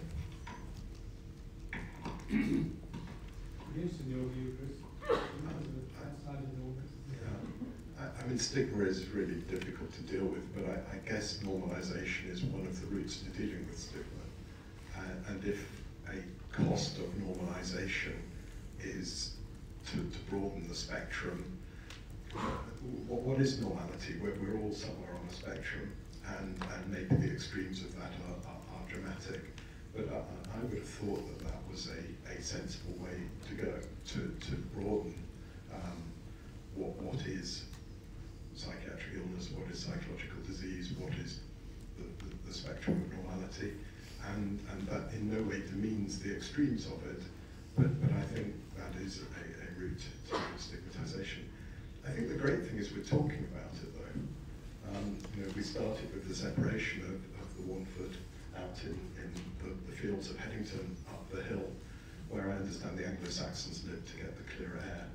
I, I mean, stigma is really difficult to deal with, but I, I guess normalisation is one of the routes to dealing with stigma. Uh, and if a cost of normalisation is to, to broaden the spectrum, what, what is normality? We're, we're all somewhere on the spectrum, and, and maybe the extremes of that are, are, are dramatic. But I, I would have thought that that was a, a sensible way to go, to, to broaden um, what, what is psychiatric illness, what is psychological disease, what is the, the, the spectrum of normality, and, and that in no way demeans the extremes of it, but, but I think that is a, a route to stigmatization. I think the great thing is we're talking about it though. Um, you know, we started with the separation of, of the Warneford out in, in the, the fields of Headington up the hill, where I understand the Anglo-Saxons lived to get the clear air.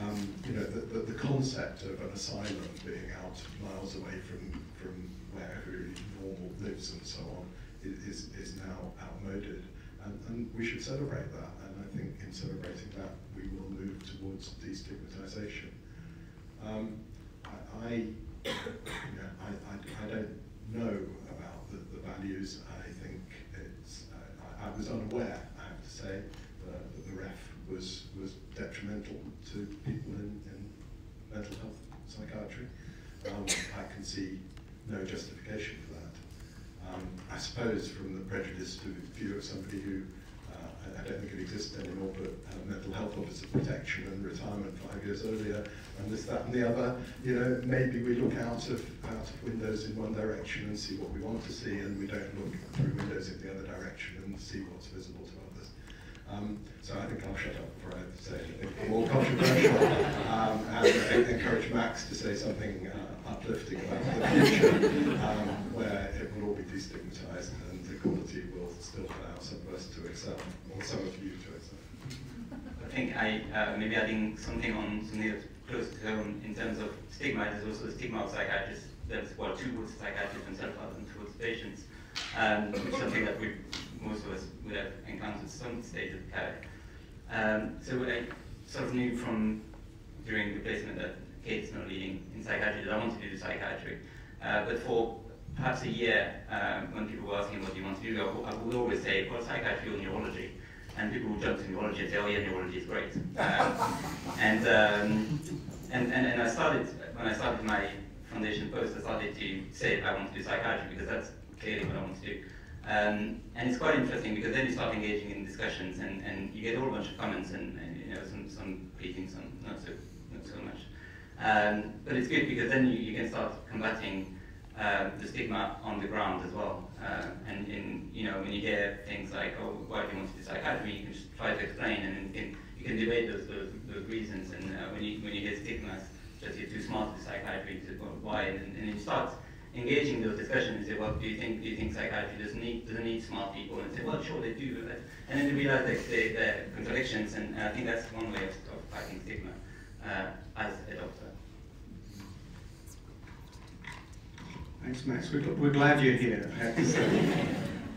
Um, you know, the, the, the, concept of an asylum being out miles away from, from where every normal lives and so on is, is now outmoded. And, and we should celebrate that. And I think in celebrating that, we will move towards destigmatization. Um, I, I, you know, I, I, I don't know about the, the values. I think it's, I, I was unaware, I have to say, uh, that the REF was, was detrimental to people in, in mental health psychiatry. Um, I can see no justification for that. Um, I suppose from the prejudiced view of somebody who I don't think it exists anymore, but uh, mental health officer protection and retirement five years earlier, and this, that, and the other. You know, maybe we look out of out of windows in one direction and see what we want to see, and we don't look through windows in the other direction and see what's visible to others. Um, so I think I'll shut up before I say anything more controversial, um, and encourage Max to say something uh, uplifting about the future, um, where it will all be destigmatized and will still allow some of us to excel, or some of you to excel. I think I, uh, maybe adding something on something that's close to home in terms of stigma, there's also the stigma of psychiatrists, there's well, towards psychiatrists themselves than towards patients, um, which is something that we, most of us would have encountered some stage of care. Um, so I sort of knew from during the placement that Kate is not leading in psychiatry that I wanted to do the psychiatry. Uh, but for perhaps a year, um, when people were asking what do you want to do, I would always say, well, psychiatry or neurology. And people would jump to neurology and say, oh yeah, neurology is great. Um, and, um, and, and, and I started, when I started my foundation post, I started to say I want to do psychiatry because that's clearly what I want to do. Um, and it's quite interesting because then you start engaging in discussions and, and you get a whole bunch of comments and, and you know some, some pleasing, some not so, not so much. Um, but it's good because then you, you can start combating uh, the stigma on the ground as well. Uh, and in, you know, when you hear things like, oh, why do you want to do psychiatry, you can just try to explain and you can, you can debate those, those, those reasons. And uh, when, you, when you hear stigmas, just you're too smart to psychiatry, to, why? And, and you start engaging those discussions, you say, well, do you think do you think psychiatry doesn't need doesn't need smart people? And say, well, sure they do. And then you realize they, they're contradictions, and I think that's one way of, of fighting stigma uh, as a doctor. Thanks, Max. We're, we're glad you're here, I have to say.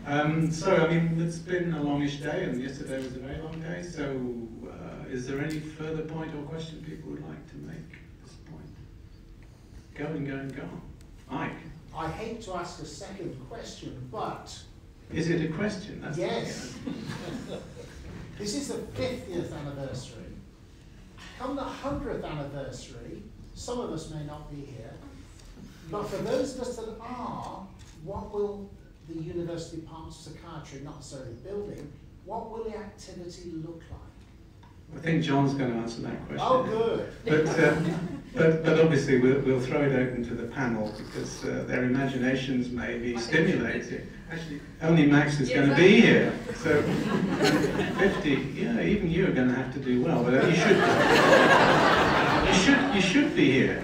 um, so, I mean, it's been a longish day, and yesterday was a very long day. So, uh, is there any further point or question people would like to make at this point? Go and go and go. Mike. I hate to ask a second question, but Is it a question? That's yes, this is the 50th anniversary. Come the 100th anniversary, some of us may not be here, but for those of us that are, what will the University Department of Psychiatry, not necessarily the building, what will the activity look like? I think John's going to answer that question. Oh, good. But, uh, but, but obviously we'll, we'll throw it open to the panel because uh, their imaginations may be stimulated. Actually, only Max is going to be here. So 50, yeah, even you are going to have to do well. But you should, you should, you should be here.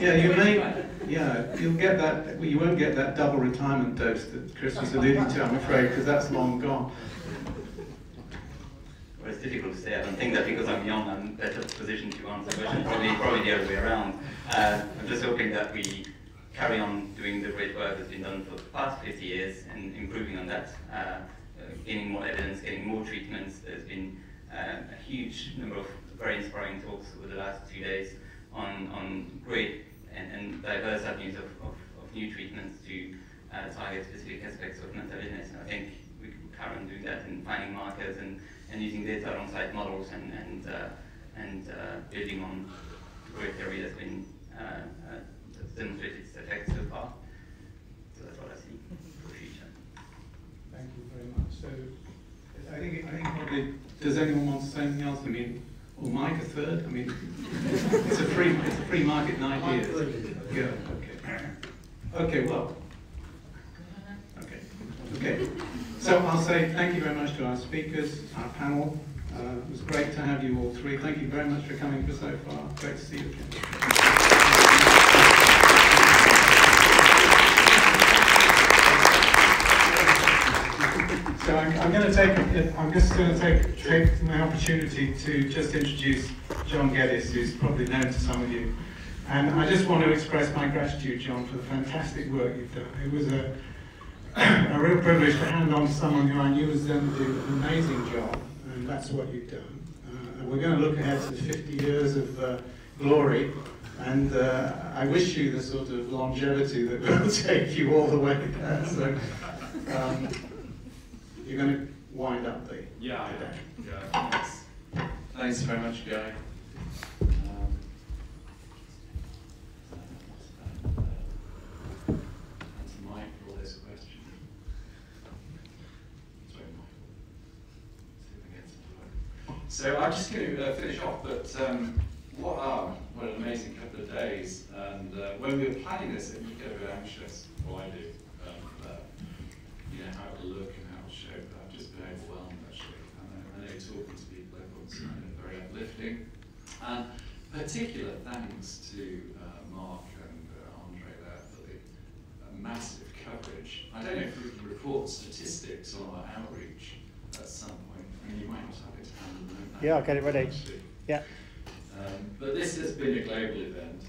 I mean, yeah, you may, yeah, you'll get that, well, you won't get that double retirement dose that Chris was alluding to, I'm afraid, because that's long gone. Well, it's difficult to say. I don't think that because I'm young, I'm better positioned to answer questions. Probably, probably the other way around. Uh, I'm just hoping that we carry on doing the great work that's been done for the past 50 years and improving on that, uh, uh, gaining more evidence, getting more treatments. There's been uh, a huge number of very inspiring talks over the last two days on, on great and, and diverse avenues of, of, of new treatments to uh, target specific aspects of mental illness. And I think we can on doing that in finding markers and and using data alongside models and, and, uh, and uh, building on great theory that's been uh, uh, demonstrated its effects so far. So that's what I see for the future. Thank you very much. So I think, I think probably, does anyone want to say anything else? I mean, or Mike a third? I mean, it's a free, it's a free market night here. Yeah, okay. Okay, well. Okay, okay. So I'll say thank you very much to our speakers, our panel. Uh, it was great to have you all three. Thank you very much for coming for so far. Great to see you again. So I'm, I'm going to take, I'm just going to take, take my opportunity to just introduce John Geddes, who's probably known to some of you. And I just want to express my gratitude, John, for the fantastic work you've done. It was a, a real privilege to hand on to someone who I knew was going to do an amazing job, and that's what you've done. Uh, we're going to look ahead to the 50 years of uh, glory, and uh, I wish you the sort of longevity that will take you all the way there. So, um, you're going to wind up the yeah, yeah, yeah. Thanks. Thanks very much, Guy. Um, that's Mike for all those questions. Sorry, Mike. So I'm just going to uh, finish off, but um, what are what an amazing couple of days. And uh, when we were planning this, it get a bit anxious. Well, I do. Um, uh, you know, how it will look and how it will show, but I've just been overwhelmed actually. And I, I know talking to people, everyone's kind of very uplifting. And particular thanks to uh, Mark and uh, Andre there for the uh, massive coverage. I don't know if we can report statistics on our outreach at some point. I mean, you might not have it to hand at the moment. Yeah, I'll get it ready. Actually. Yeah. Um, but this has been a global event.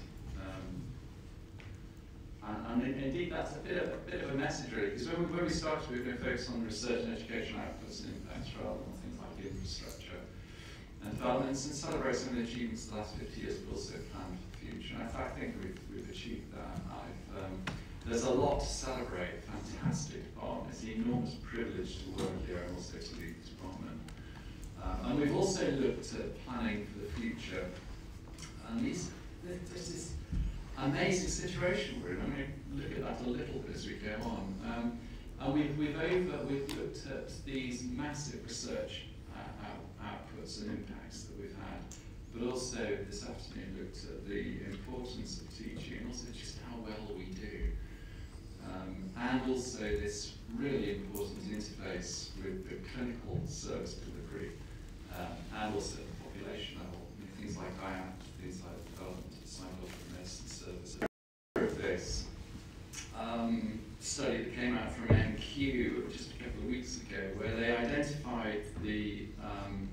And, and indeed, that's a bit of a, bit of a message, really, because when we, when we started, we were going to focus on research and education outputs and impacts rather than things like infrastructure and developments and celebrate some of the achievements of the last 50 years, but also plan for the future. And I, I think we've, we've achieved that. I've, um, there's a lot to celebrate. Fantastic. It's an enormous privilege to work here and also to lead the department. Um, and we've also looked at planning for the future. And these, this is amazing situation we're in. I mean, look at that a little bit as we go on. Um, and we've, we've, over, we've looked at these massive research uh, out, outputs and impacts that we've had, but also this afternoon looked at the importance of teaching and also just how well we do. Um, and also this really important interface with the clinical service delivery um, and also the population level. Things like IAP, things like development service. Of this um, study that came out from MQ just a couple of weeks ago, where they identified the um,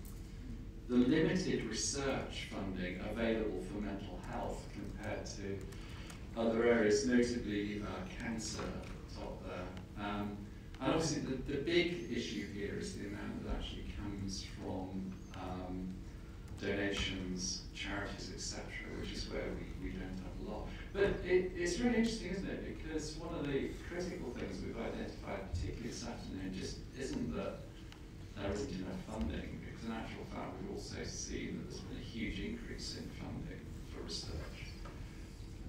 the limited research funding available for mental health compared to other areas, notably uh, cancer top there. Um, and obviously the, the big issue here is the amount that actually comes from um, donations, charities, etc., which is where we, we don't But it, it's really interesting, isn't it? Because one of the critical things we've identified, particularly this afternoon, just isn't that there isn't enough funding, because in actual fact we've also seen that there's been a huge increase in funding for research.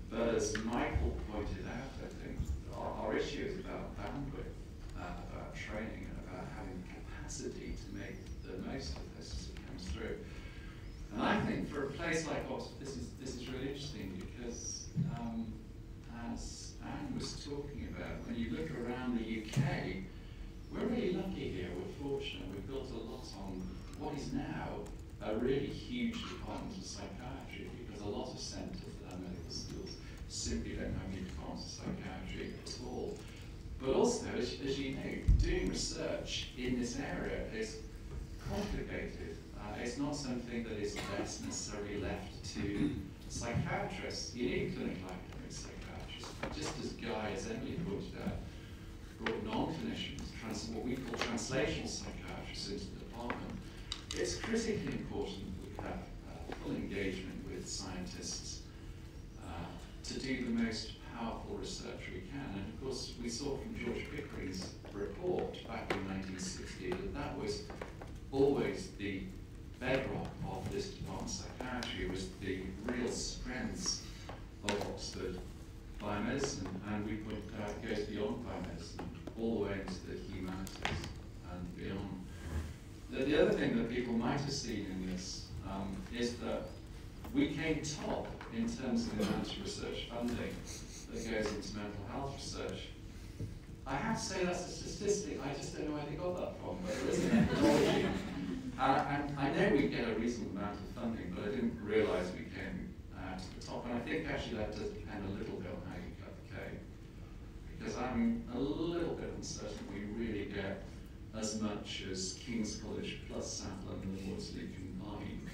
But as Michael pointed out, I think our, our issue is about bandwidth, uh, about training, and about having capacity to make the most of this as it comes through. And I think for a place like Oxford, this is this is really interesting because, um, as Anne was talking about, when you look around the UK, we're really lucky here. We're fortunate. We've built a lot on what is now a really huge department of psychiatry because a lot of centres that are medical schools simply don't have any departments of psychiatry at all. But also, as, as you know, doing research in this area is complicated. Uh, it's not something that is best necessarily left to psychiatrists. You need clinical academic psychiatrists. Just as Guy, as Emily pointed out, brought non-clinicians, trans what we call translational psychiatrists into the department, it's critically important that we have uh, full engagement with scientists uh, to do the most powerful research we can. And of course, we saw from George Pickering's report back in 1960 that that was always the bedrock of this of psychiatry was the real strengths of Oxford biomedicine, and we put out it goes beyond biomedicine, all the way into the humanities and beyond. The, the other thing that people might have seen in this um, is that we came top in terms of the amount of research funding that goes into mental health research. I have to say that's a statistic, I just don't know where they got that from, but there is a methodology. Uh, and I know we get a reasonable amount of funding, but I didn't realise we came uh, to the top. And I think actually that does depend a little bit on how you cut the cake. Because I'm a little bit uncertain we really get as much as King's College plus South London and Maudsley combined.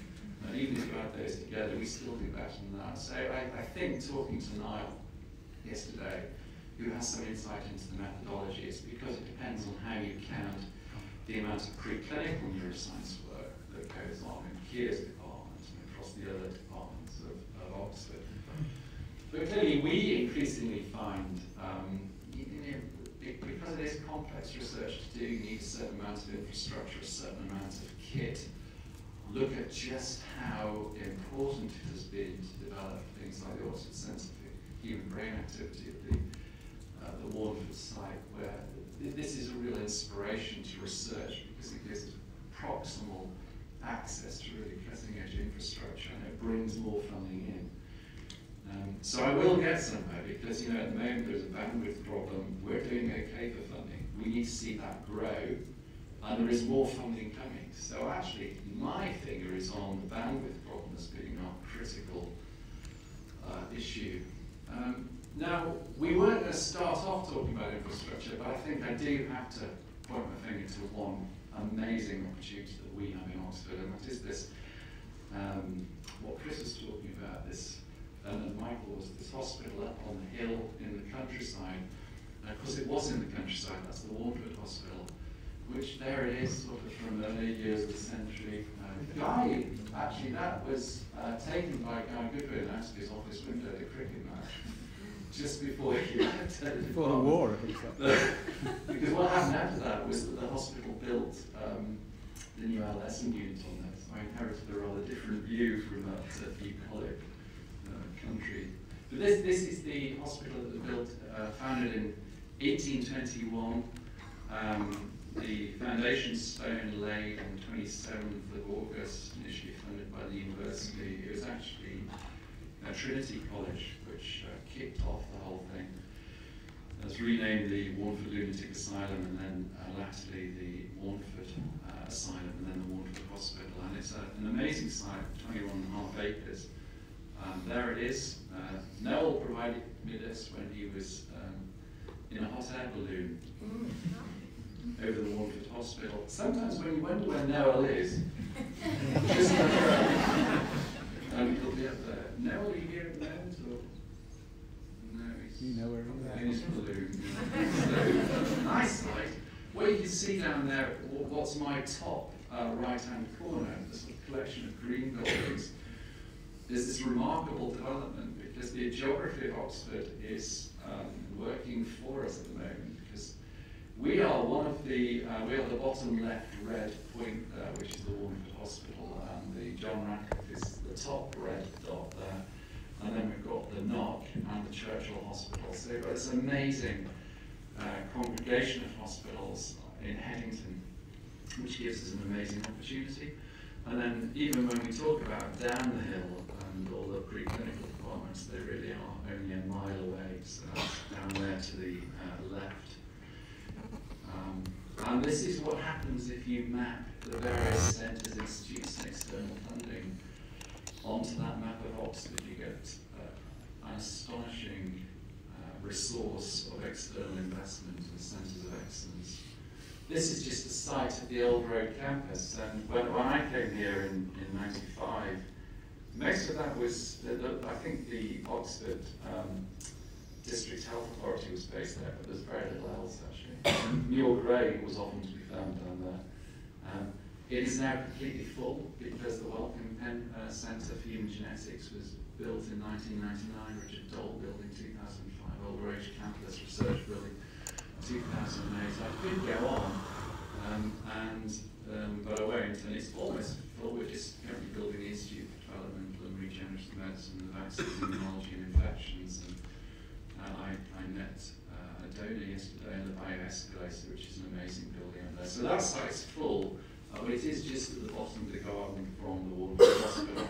And even if you add those together, we still do better than that. So I, I think talking to Niall yesterday, who has some insight into the methodology, it's because it depends on how you count the amount of preclinical neuroscience work that goes on in Kia's department and across the other departments of, of Oxford. But clearly we increasingly find, um, you know, because it is complex research to do, you need a certain amount of infrastructure, a certain amount of kit. Look at just how important it has been to develop things like the Oxford Centre for Human Brain Activity at the, uh, the Warneford site, where this is a real inspiration to research because it gives proximal access to really cutting edge infrastructure and it brings more funding in. Um, so I will get somewhere because you know at the moment there's a bandwidth problem. We're doing okay for funding. We need to see that grow and there is more funding coming. So actually my finger is on the bandwidth problem as being our critical uh, issue. Um, now, we weren't going to start off talking about infrastructure, but I think I do have to point my finger to one amazing opportunity that we have in Oxford, and that is this, um, what Chris was talking about, this, um, and Michael was this hospital up on the hill in the countryside. Of course, it was in the countryside, that's the Warneford Hospital, which there it is, sort of from the early years of the century. Uh, Guy, actually, that was uh, taken by Guy Goodwin out of his office window, the cricket match just before he left. Before the war, I think so. because what happened after that was that the hospital built um, the new adolescent unit on there. So I inherited a rather different view from that uh, bucolic uh, country. But this, this is the hospital that was built, uh, founded in 1821. Um, the foundation stone laid on the 27th of August, initially funded by the university. It was actually uh, Trinity College, which kicked off the whole thing. It was renamed the Warneford Lunatic Asylum and then uh, latterly the Warneford uh, Asylum and then the Warneford Hospital. And it's a, an amazing site, 21 and a half acres. Um, there it is. Uh, Noel provided me this when he was um, in a hot air balloon over the Warneford Hospital. Sometimes when you wonder where Noel is, just um, he'll be up there. Noel, are you here at the moment? Or? You know where he in is. so, nice site. What you can see down there, what's my top uh, right-hand corner, this collection of green buildings, is this remarkable development because the geography of Oxford is um, working for us at the moment because we are one of the, uh, we are the bottom left red point there, which is the Warneford Hospital, and the John Radcliffe is the top red dot there. And then we've got the NOC and the Churchill Hospital. So we've got this amazing uh, congregation of hospitals in Headington, which gives us an amazing opportunity. And then even when we talk about down the hill and all the preclinical departments, they really are only a mile away. So down there to the uh, left. Um, and this is what happens if you map the various centres, institutes, and external funding onto that map of Oxford. An astonishing uh, resource of external investment and centres of excellence. This is just the site of the Old Road campus, and when, when I came here in, in 95, most of that was, I think the Oxford um, District Health Authority was based there, but there's very little else actually. Muir Grey was often to be found down there. Um, it is now completely full because the Wellcome uh, Centre for Human Genetics was built in 1999, Richard Doll building 2005, Old Road Campus Research Building 2008. I could go on, um, and um, but I won't. And it's almost full. We're just currently building the Institute for Developmental and Regenerative Medicine, the Vaccines, Immunology and Infections. And uh, I, I met uh, a donor yesterday in the Bioescalator, which is an amazing building out there. So that site's full, uh, but it is just at the bottom of the garden from the Warneford Hospital.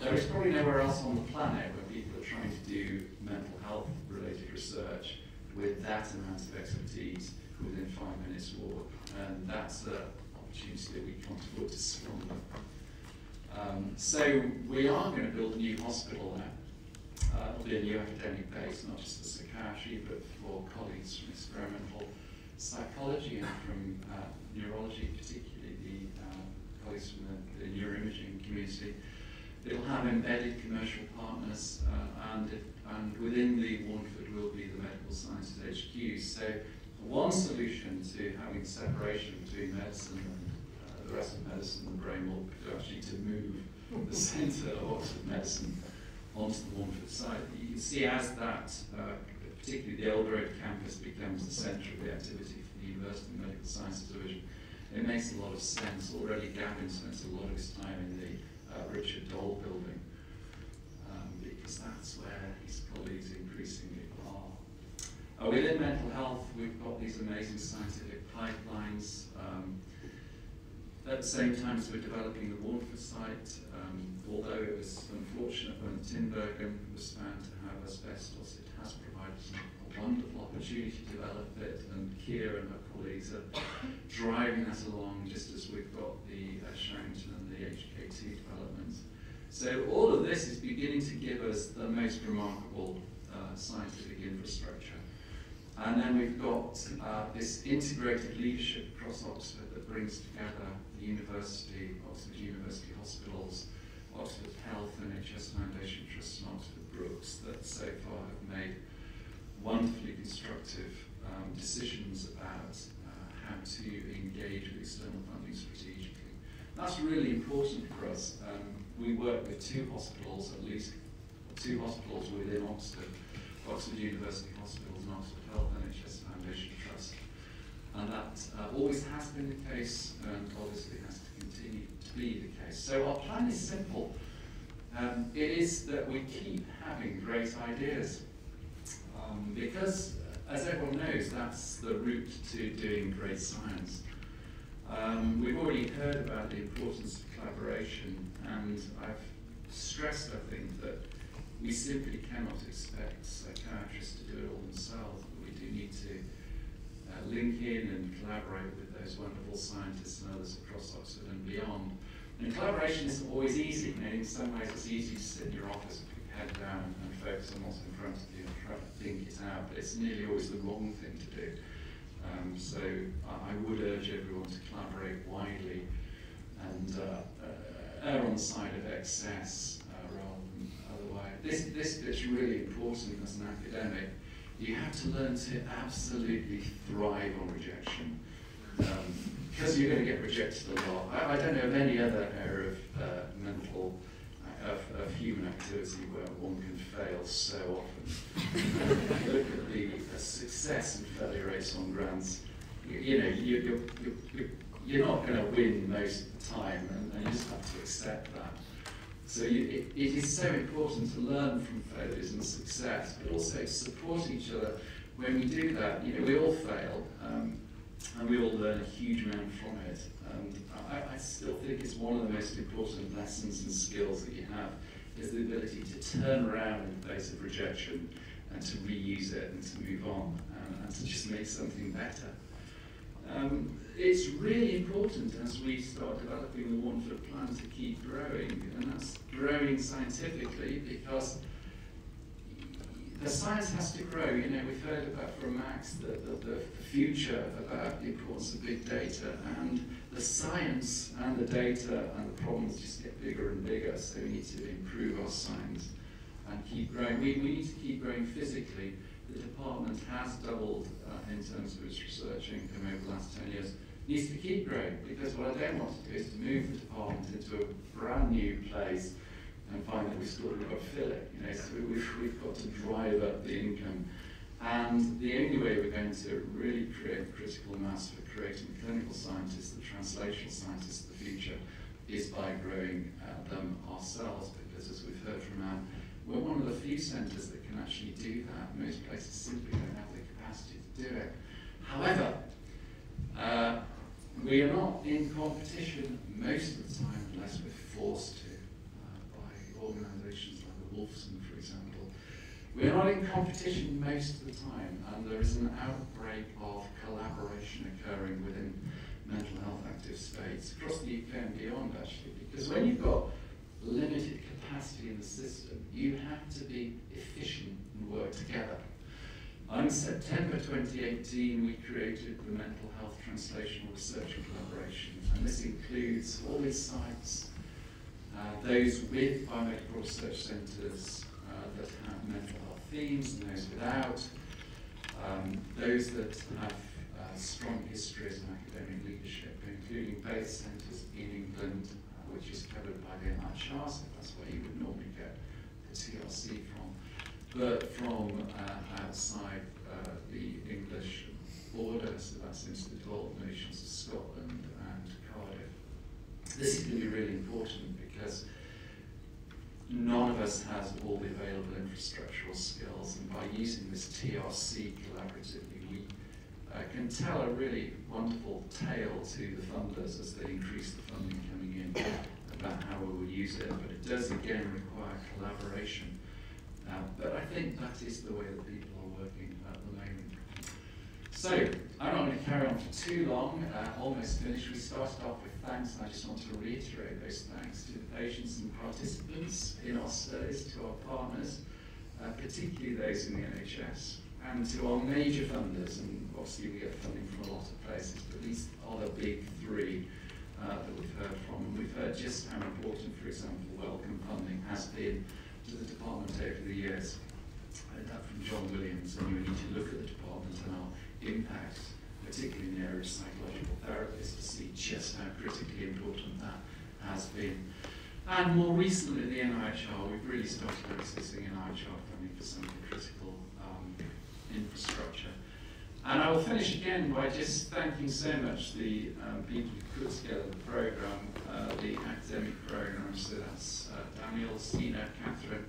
There is probably nowhere else on the planet where people are trying to do mental health related research with that amount of expertise within five minutes walk. And that's an opportunity that we can't afford to squander. Um, so we are going to build a new hospital now. Uh, it'll be a new academic base, not just for psychiatry, but for colleagues from experimental psychology and from uh, neurology, particularly the uh, colleagues from the, the neuroimaging community. It'll have embedded commercial partners, uh, and, it, and within the Warneford will be the Medical Sciences HQ. So one solution to having separation between medicine and uh, the rest of medicine and brain will be actually to move the centre of Oxford medicine onto the Warneford site. You can see as that, uh, particularly the Old Road campus becomes the centre of the activity for the University Medical Sciences Division, it makes a lot of sense. Already Gavin spends a lot of his time in the uh, Richard Doll building um, because that's where his colleagues increasingly are. Uh, within mental health, we've got these amazing scientific pipelines. Um, at the same time as we're developing the Warneford site, um, although it was unfortunate when Tinbergen was found to have asbestos, it has provided a wonderful opportunity to develop it, and Kia and her colleagues are driving that along just as we've got the uh, Sherrington and the HK2 developments. So all of this is beginning to give us the most remarkable uh, scientific infrastructure. And then we've got uh, this integrated leadership across Oxford that brings together the university, Oxford University Hospitals, Oxford Health, NHS Foundation Trust, and Oxford Brookes that so far have made wonderfully constructive um, decisions about uh, how to engage with external funding strategically. That's really important for us. Um, we work with two hospitals, at least two hospitals within Oxford, Oxford University Hospitals and Oxford Health NHS Foundation Trust. And that uh, always has been the case and obviously has to continue to be the case. So our plan is simple. Um, it is that we keep having great ideas. Um, because, as everyone knows, that's the route to doing great science. Um, we've already heard about the importance of collaboration, and I've stressed, I think, that we simply cannot expect psychiatrists to do it all themselves. We do need to uh, link in and collaborate with those wonderful scientists and others across Oxford and beyond. And collaboration isn't always easy. Know, in some ways, it's easy to sit in your office with your head down and focus on what's in front of you and try to think it out, but it's nearly always the wrong thing to do. Um, so I, I would urge everyone to collaborate widely and uh, uh, err on the side of excess uh, rather than otherwise. This, this bit's really important as an academic you have to learn to absolutely thrive on rejection. Um, because you're going to get rejected a lot. I, I don't know of any other area of uh, mental, uh, of, of human activity where one can fail so often. Look at the uh, success and failure rates on grants. You, you know, you, you, you, you, you're not going to win most of the time, and, and you just have to accept that. So you, it, it is so important to learn from failures and success, but also support each other when we do that. You know, we all fail, um, and we all learn a huge amount from it. And I, I still think it's one of the most important lessons and skills that you have, is the ability to turn around in the face of rejection and to reuse it and to move on and, and to just make something better. Um, it's really important as we start developing the One Foot Plan to keep growing, and that's growing scientifically because the science has to grow. You know, we've heard about from Max the, the, the future about the importance of big data, and the science and the data and the problems just get bigger and bigger, so we need to improve our science and keep growing. We, we need to keep growing physically. The department has doubled uh, in terms of its research income over the last 10 years. needs to keep growing because what I don't want to do is to move the department into a brand new place and find that we've still got to fill it. You know, so we've, we've got to drive up the income. And the only way we're going to really create critical mass for creating clinical scientists, the translational scientists of the future, is by growing uh, them ourselves. Because as we've heard from Anne, we're one of the few centres that can actually do that. Most places simply don't have the capacity to do it. However, uh, we are not in competition most of the time unless we're forced to by organisations like the Wolfson, we're not in competition most of the time, and there is an outbreak of collaboration occurring within mental health active states across the UK and beyond, actually, because when you've got limited capacity in the system, you have to be efficient and work together. In September 2018, we created the Mental Health Translational Research and Collaboration, and this includes all these sites uh, those with biomedical research centres uh, that have mental themes and those without, um, those that have uh, strong histories in academic leadership, including both centres in England, uh, which is covered by the NIHR, so that's where you would normally get the TRC from, but from uh, outside uh, the English border, so that's into the developed nations of Scotland and Cardiff. This is going to be really important because none of us has all the available infrastructural skills, and by using this TRC collaboratively, we uh, can tell a really wonderful tale to the funders as they increase the funding coming in about how we will use it, but it does again require collaboration. Uh, but I think that is the way that people are working at the moment. So, I'm not going to carry on for too long, uh, almost finished. We started off with thanks, and I just want to reiterate those thanks to the patients and participants in our studies, to our partners, uh, particularly those in the NHS, and to our major funders, and obviously we get funding from a lot of places, but these are the big three uh, that we've heard from. And we've heard just how important, for example, Wellcome funding has been to the department over the years. I heard that from John Williams, and you need to look at the department and our impact particularly in the area of psychological therapies, to see just how critically important that has been. And more recently, the NIHR, we've really started accessing NIHR funding for some of the critical um, infrastructure. And I will finish again by just thanking so much the um, people who put together the program, uh, the academic program, so that's uh, Daniel, Sina, Catherine,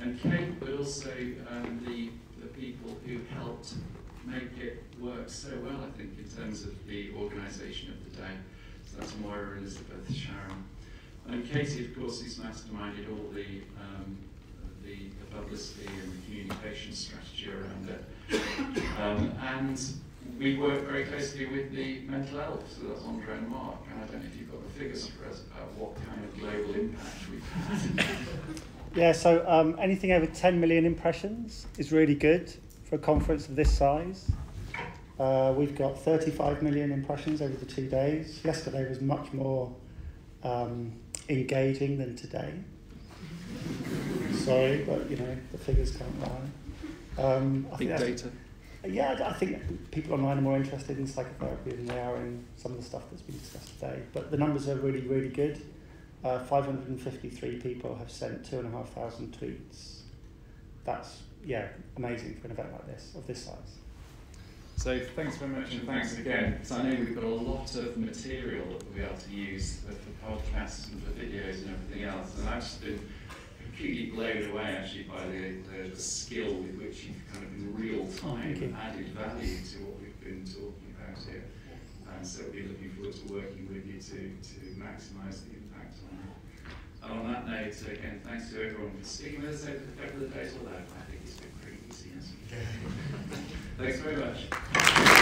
and Kate, but also um, the, the people who helped make it work so well, I think, in terms of the organisation of the day. So that's Moira, Elizabeth, Sharon. And Katie, of course, has masterminded all the, um, the, the, publicity and the communication strategy around it. Um, and we work very closely with the Mental Elf, so that's Andre and Mark. And I don't know if you've got the figures for us about what kind of global impact we've had. yeah, so um, anything over 10 million impressions is really good for a conference of this size. Uh, we've got 35 million impressions over the two days. Yesterday was much more um, engaging than today. Sorry, but you know, the figures can't lie. Um, I Big think data. Yeah, I think people online are more interested in psychotherapy than they are in some of the stuff that's been discussed today. But the numbers are really, really good. Uh, 553 people have sent 2,500 tweets. That's, yeah, amazing for an event like this, of this size. So thanks very much and thanks again. So I know we've got a lot of material that we'll be able to use for for podcasts and for videos and everything else. And I've just been completely blown away actually by the, the, the skill with which you've kind of in real Thank you. time added value to what we've been talking about here. And so we'll be looking forward to working with you to, to maximise the impact on it. And on that note, again, thanks to everyone for sticking with us over the couple of days, Thanks very much.